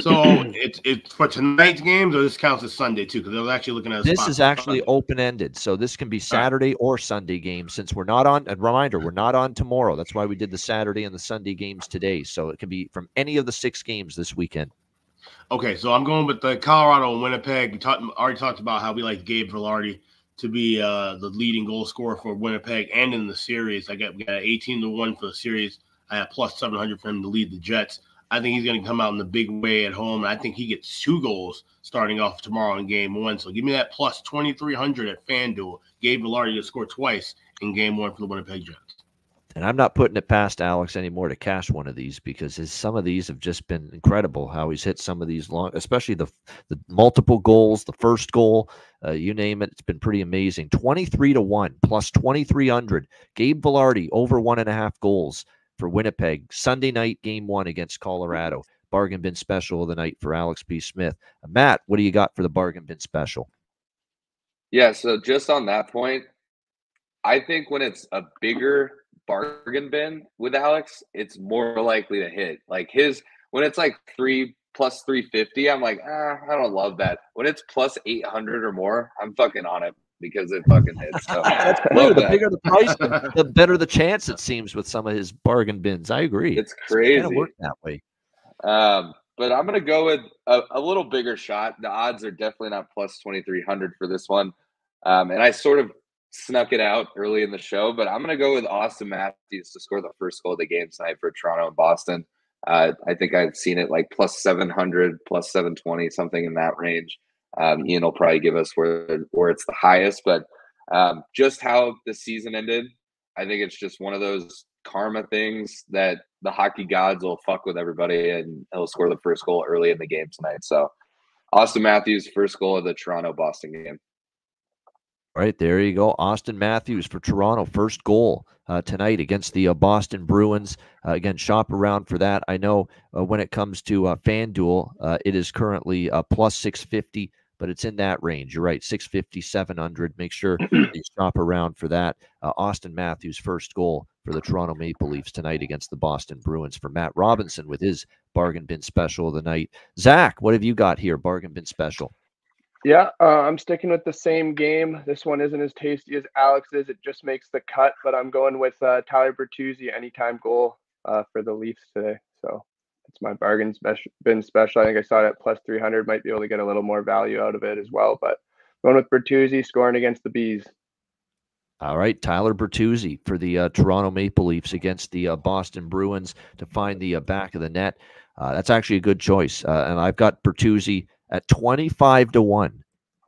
So it's it's for tonight's games, or this counts as Sunday too? Because I was actually looking at a This is actually open ended. So this can be Saturday or Sunday games since we're not on. A reminder, we're not on tomorrow. That's why we did the Saturday and the Sunday games today. So it can be from any of the six games this weekend. Okay, so I'm going with the Colorado and Winnipeg. We already talked about how we like Gabe Vilardi to be uh, the leading goal scorer for Winnipeg and in the series. I got we got 18 to one for the series. I have plus 700 for him to lead the Jets. I think he's going to come out in the big way at home. And I think he gets two goals starting off tomorrow in game one. So give me that plus 2,300 at FanDuel. Gabe Vilardi to score twice in game one for the Winnipeg Jets. And I'm not putting it past Alex anymore to cash one of these because his, some of these have just been incredible. How he's hit some of these long, especially the the multiple goals, the first goal, uh, you name it. It's been pretty amazing. Twenty three to one plus twenty three hundred. Gabe Vilardi over one and a half goals for Winnipeg Sunday night game one against Colorado. Bargain bin special of the night for Alex B. Smith. Uh, Matt, what do you got for the bargain bin special? Yeah, so just on that point, I think when it's a bigger bargain bin with Alex, it's more likely to hit. Like his when it's like three plus three fifty, I'm like, ah, I don't love that. When it's plus eight hundred or more, I'm fucking on it because it fucking hits. So That's love clear. The that. bigger the price, the, the better the chance it seems with some of his bargain bins. I agree. It's kind crazy. of work that way. Um, but I'm gonna go with a, a little bigger shot. The odds are definitely not plus 2300 for this one. Um, and I sort of snuck it out early in the show, but I'm gonna go with Auston Matthews to score the first goal of the game tonight for Toronto and Boston. Uh, I think I've seen it like plus 700, plus 720, something in that range. Um, Ian will probably give us where where it's the highest, but um, just how the season ended, I think it's just one of those karma things that the hockey gods will fuck with everybody and he'll score the first goal early in the game tonight. So Auston Matthews, first goal of the Toronto Boston game. Right there you go. Auston Matthews for Toronto, first goal uh, tonight against the uh, Boston Bruins. Uh, again, shop around for that. I know uh, when it comes to uh, FanDuel, uh, it is currently uh, plus 650, but it's in that range. You're right, 650, 700. Make sure you shop around for that. Uh, Auston Matthews, first goal for the Toronto Maple Leafs tonight against the Boston Bruins. For Matt Robinson with his bargain bin special of the night. Zach, what have you got here? Bargain bin special. Yeah, uh, I'm sticking with the same game. This one isn't as tasty as Alex's. It just makes the cut, but I'm going with uh, Tyler Bertuzzi anytime goal uh, for the Leafs today. So it's my bargain special. Been special. I think I saw it at plus 300. Might be able to get a little more value out of it as well. But going with Bertuzzi scoring against the Bees. All right, Tyler Bertuzzi for the uh, Toronto Maple Leafs against the uh, Boston Bruins to find the uh, back of the net. That's actually a good choice, and I've got Bertuzzi at twenty-five to one.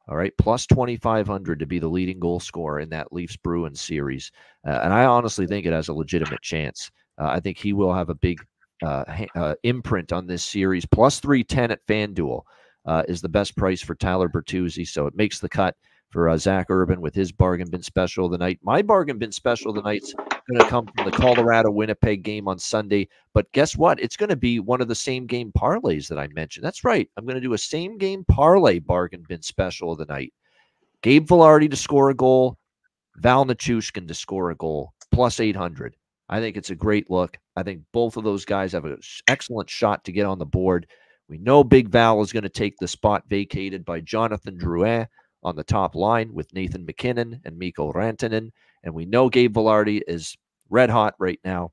All right, plus twenty-five hundred to be the leading goal scorer in that Leafs Bruins series, uh, and I honestly think it has a legitimate chance. Uh, I think he will have a big uh, uh, imprint on this series. Plus three ten at FanDuel uh, is the best price for Tyler Bertuzzi, so it makes the cut for uh, Zach Urban with his bargain bin special of the night. My bargain bin special of the night's going to come from the Colorado Winnipeg game on Sunday. But guess what? It's going to be one of the same game parlays that I mentioned. That's right. I'm going to do a same game parlay bargain bin special of the night. Gabe Vilardi to score a goal, Val Nichushkin to score a goal, plus 800. I think it's a great look. I think both of those guys have an excellent shot to get on the board. We know Big Val is going to take the spot vacated by Jonathan Drouin on the top line with Nathan MacKinnon and Mikko Rantanen. And we know Gabe Vilardi is red hot right now,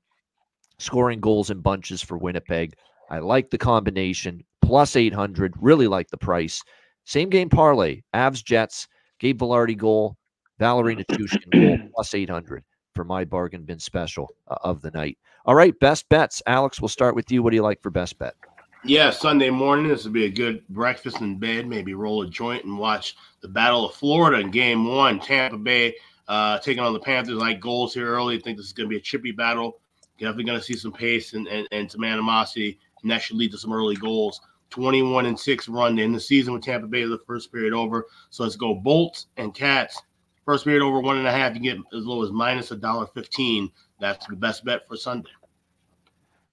scoring goals in bunches for Winnipeg. I like the combination, plus 800. Really like the price. Same game parlay, Avs Jets, Gabe Vilardi goal, Valeri Nichushkin goal, plus 800 for my bargain bin special uh, of the night. All right, best bets. Alex, we'll start with you. What do you like for best bet? Yeah, Sunday morning. This would be a good breakfast in bed. Maybe roll a joint and watch the Battle of Florida in Game One. Tampa Bay uh, taking on the Panthers. Like goals here early. I think this is going to be a chippy battle. Definitely going to see some pace and, and, and some animosity, and that should lead to some early goals. 21 and 6 run in the season with Tampa Bay, the first period over. So let's go Bolts and Cats. First period over one and a half. You get as low as minus a dollar fifteen. That's the best bet for Sunday.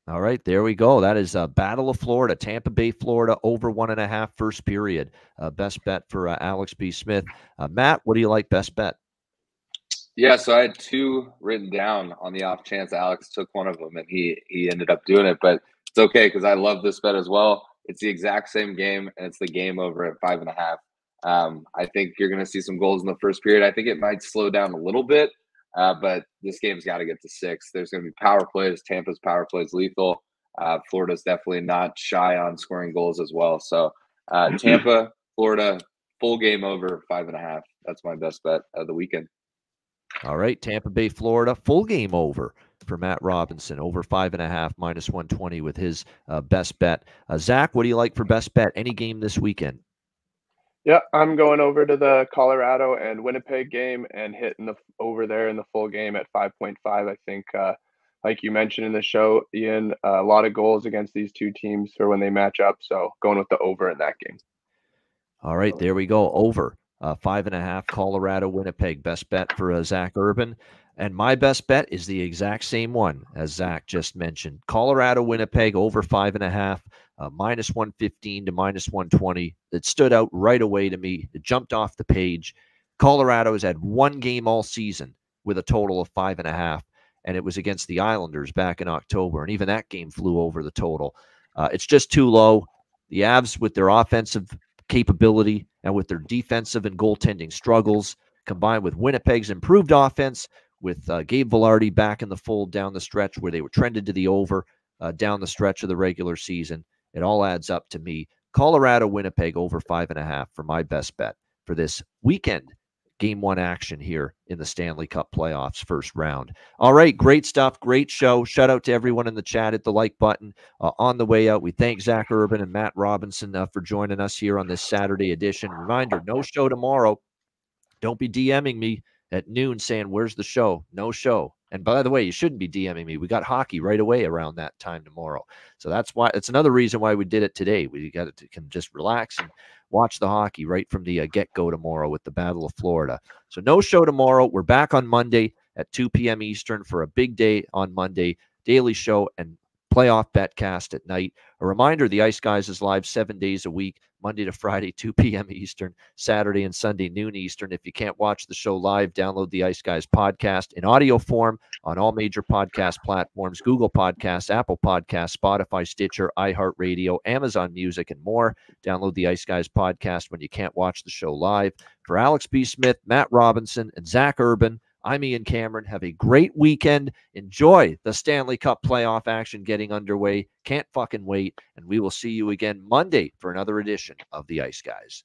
All right, there we go. That is a Battle of Florida, Tampa Bay, Florida, over one and a half first period. Uh, best bet for uh, Alex B. Smith. Uh, Matt, what do you like best bet? Yeah, so I had two written down on the off chance Alex took one of them and he he ended up doing it, but it's okay because I love this bet as well. It's the exact same game and it's the game over at five and a half. Um, I think you're going to see some goals in the first period. I think it might slow down a little bit, uh, but this game's got to get to six. There's going to be power plays. Tampa's power plays lethal. Uh, Florida's definitely not shy on scoring goals as well. So uh, Tampa, Florida, full game over five and a half. That's my best bet of the weekend. All right, Tampa Bay, Florida, full game over for Matt Robinson, over five and a half, minus 120 with his uh, best bet. Uh, Zach, what do you like for best bet? Any game this weekend? Yeah, I'm going over to the Colorado and Winnipeg game and hitting the over there in the full game at 5.5. I think, uh, like you mentioned in the show, Ian, uh, a lot of goals against these two teams for when they match up. So going with the over in that game. All right, there we go. Over uh, five and a half. Colorado, Winnipeg. Best bet for uh, Zach Urban. And my best bet is the exact same one as Zach just mentioned. Colorado, Winnipeg over five and a half uh, minus 115 to minus 120. It stood out right away to me. It jumped off the page. Colorado has had one game all season with a total of five and a half, and it was against the Islanders back in October. And even that game flew over the total. Uh, it's just too low. The Avs, with their offensive capability and with their defensive and goaltending struggles, combined with Winnipeg's improved offense, with uh, Gabe Vilardi back in the fold down the stretch where they were trended to the over uh, down the stretch of the regular season. It all adds up to me. Colorado, Winnipeg over five and a half for my best bet for this weekend. Game one action here in the Stanley Cup playoffs, first round. All right, great stuff. Great show. Shout out to everyone in the chat. Hit the like button uh, on the way out. We thank Zach Urban and Matt Robinson uh, for joining us here on this Saturday edition. Reminder no show tomorrow. Don't be DMing me at noon saying, Where's the show? No show. And by the way, you shouldn't be DMing me. We got hockey right away around that time tomorrow. So that's why it's another reason why we did it today. We got to can just relax and watch the hockey right from the uh, get go tomorrow with the Battle of Florida. So no show tomorrow. We're back on Monday at 2 p.m. Eastern for a big day on Monday. Daily show and playoff betcast at night. A reminder the Ice Guys is live seven days a week. Monday to Friday, 2 p.m. Eastern, Saturday and Sunday, noon Eastern. If you can't watch the show live, download the Ice Guys podcast in audio form on all major podcast platforms Google Podcasts, Apple Podcasts, Spotify, Stitcher, iHeartRadio, Amazon Music, and more. Download the Ice Guys podcast when you can't watch the show live. For Alex B. Smith, Matt Robinson, and Zach Urban, I'm Ian Cameron. Have a great weekend. Enjoy the Stanley Cup playoff action getting underway. Can't fucking wait. And we will see you again Monday for another edition of the Ice Guys.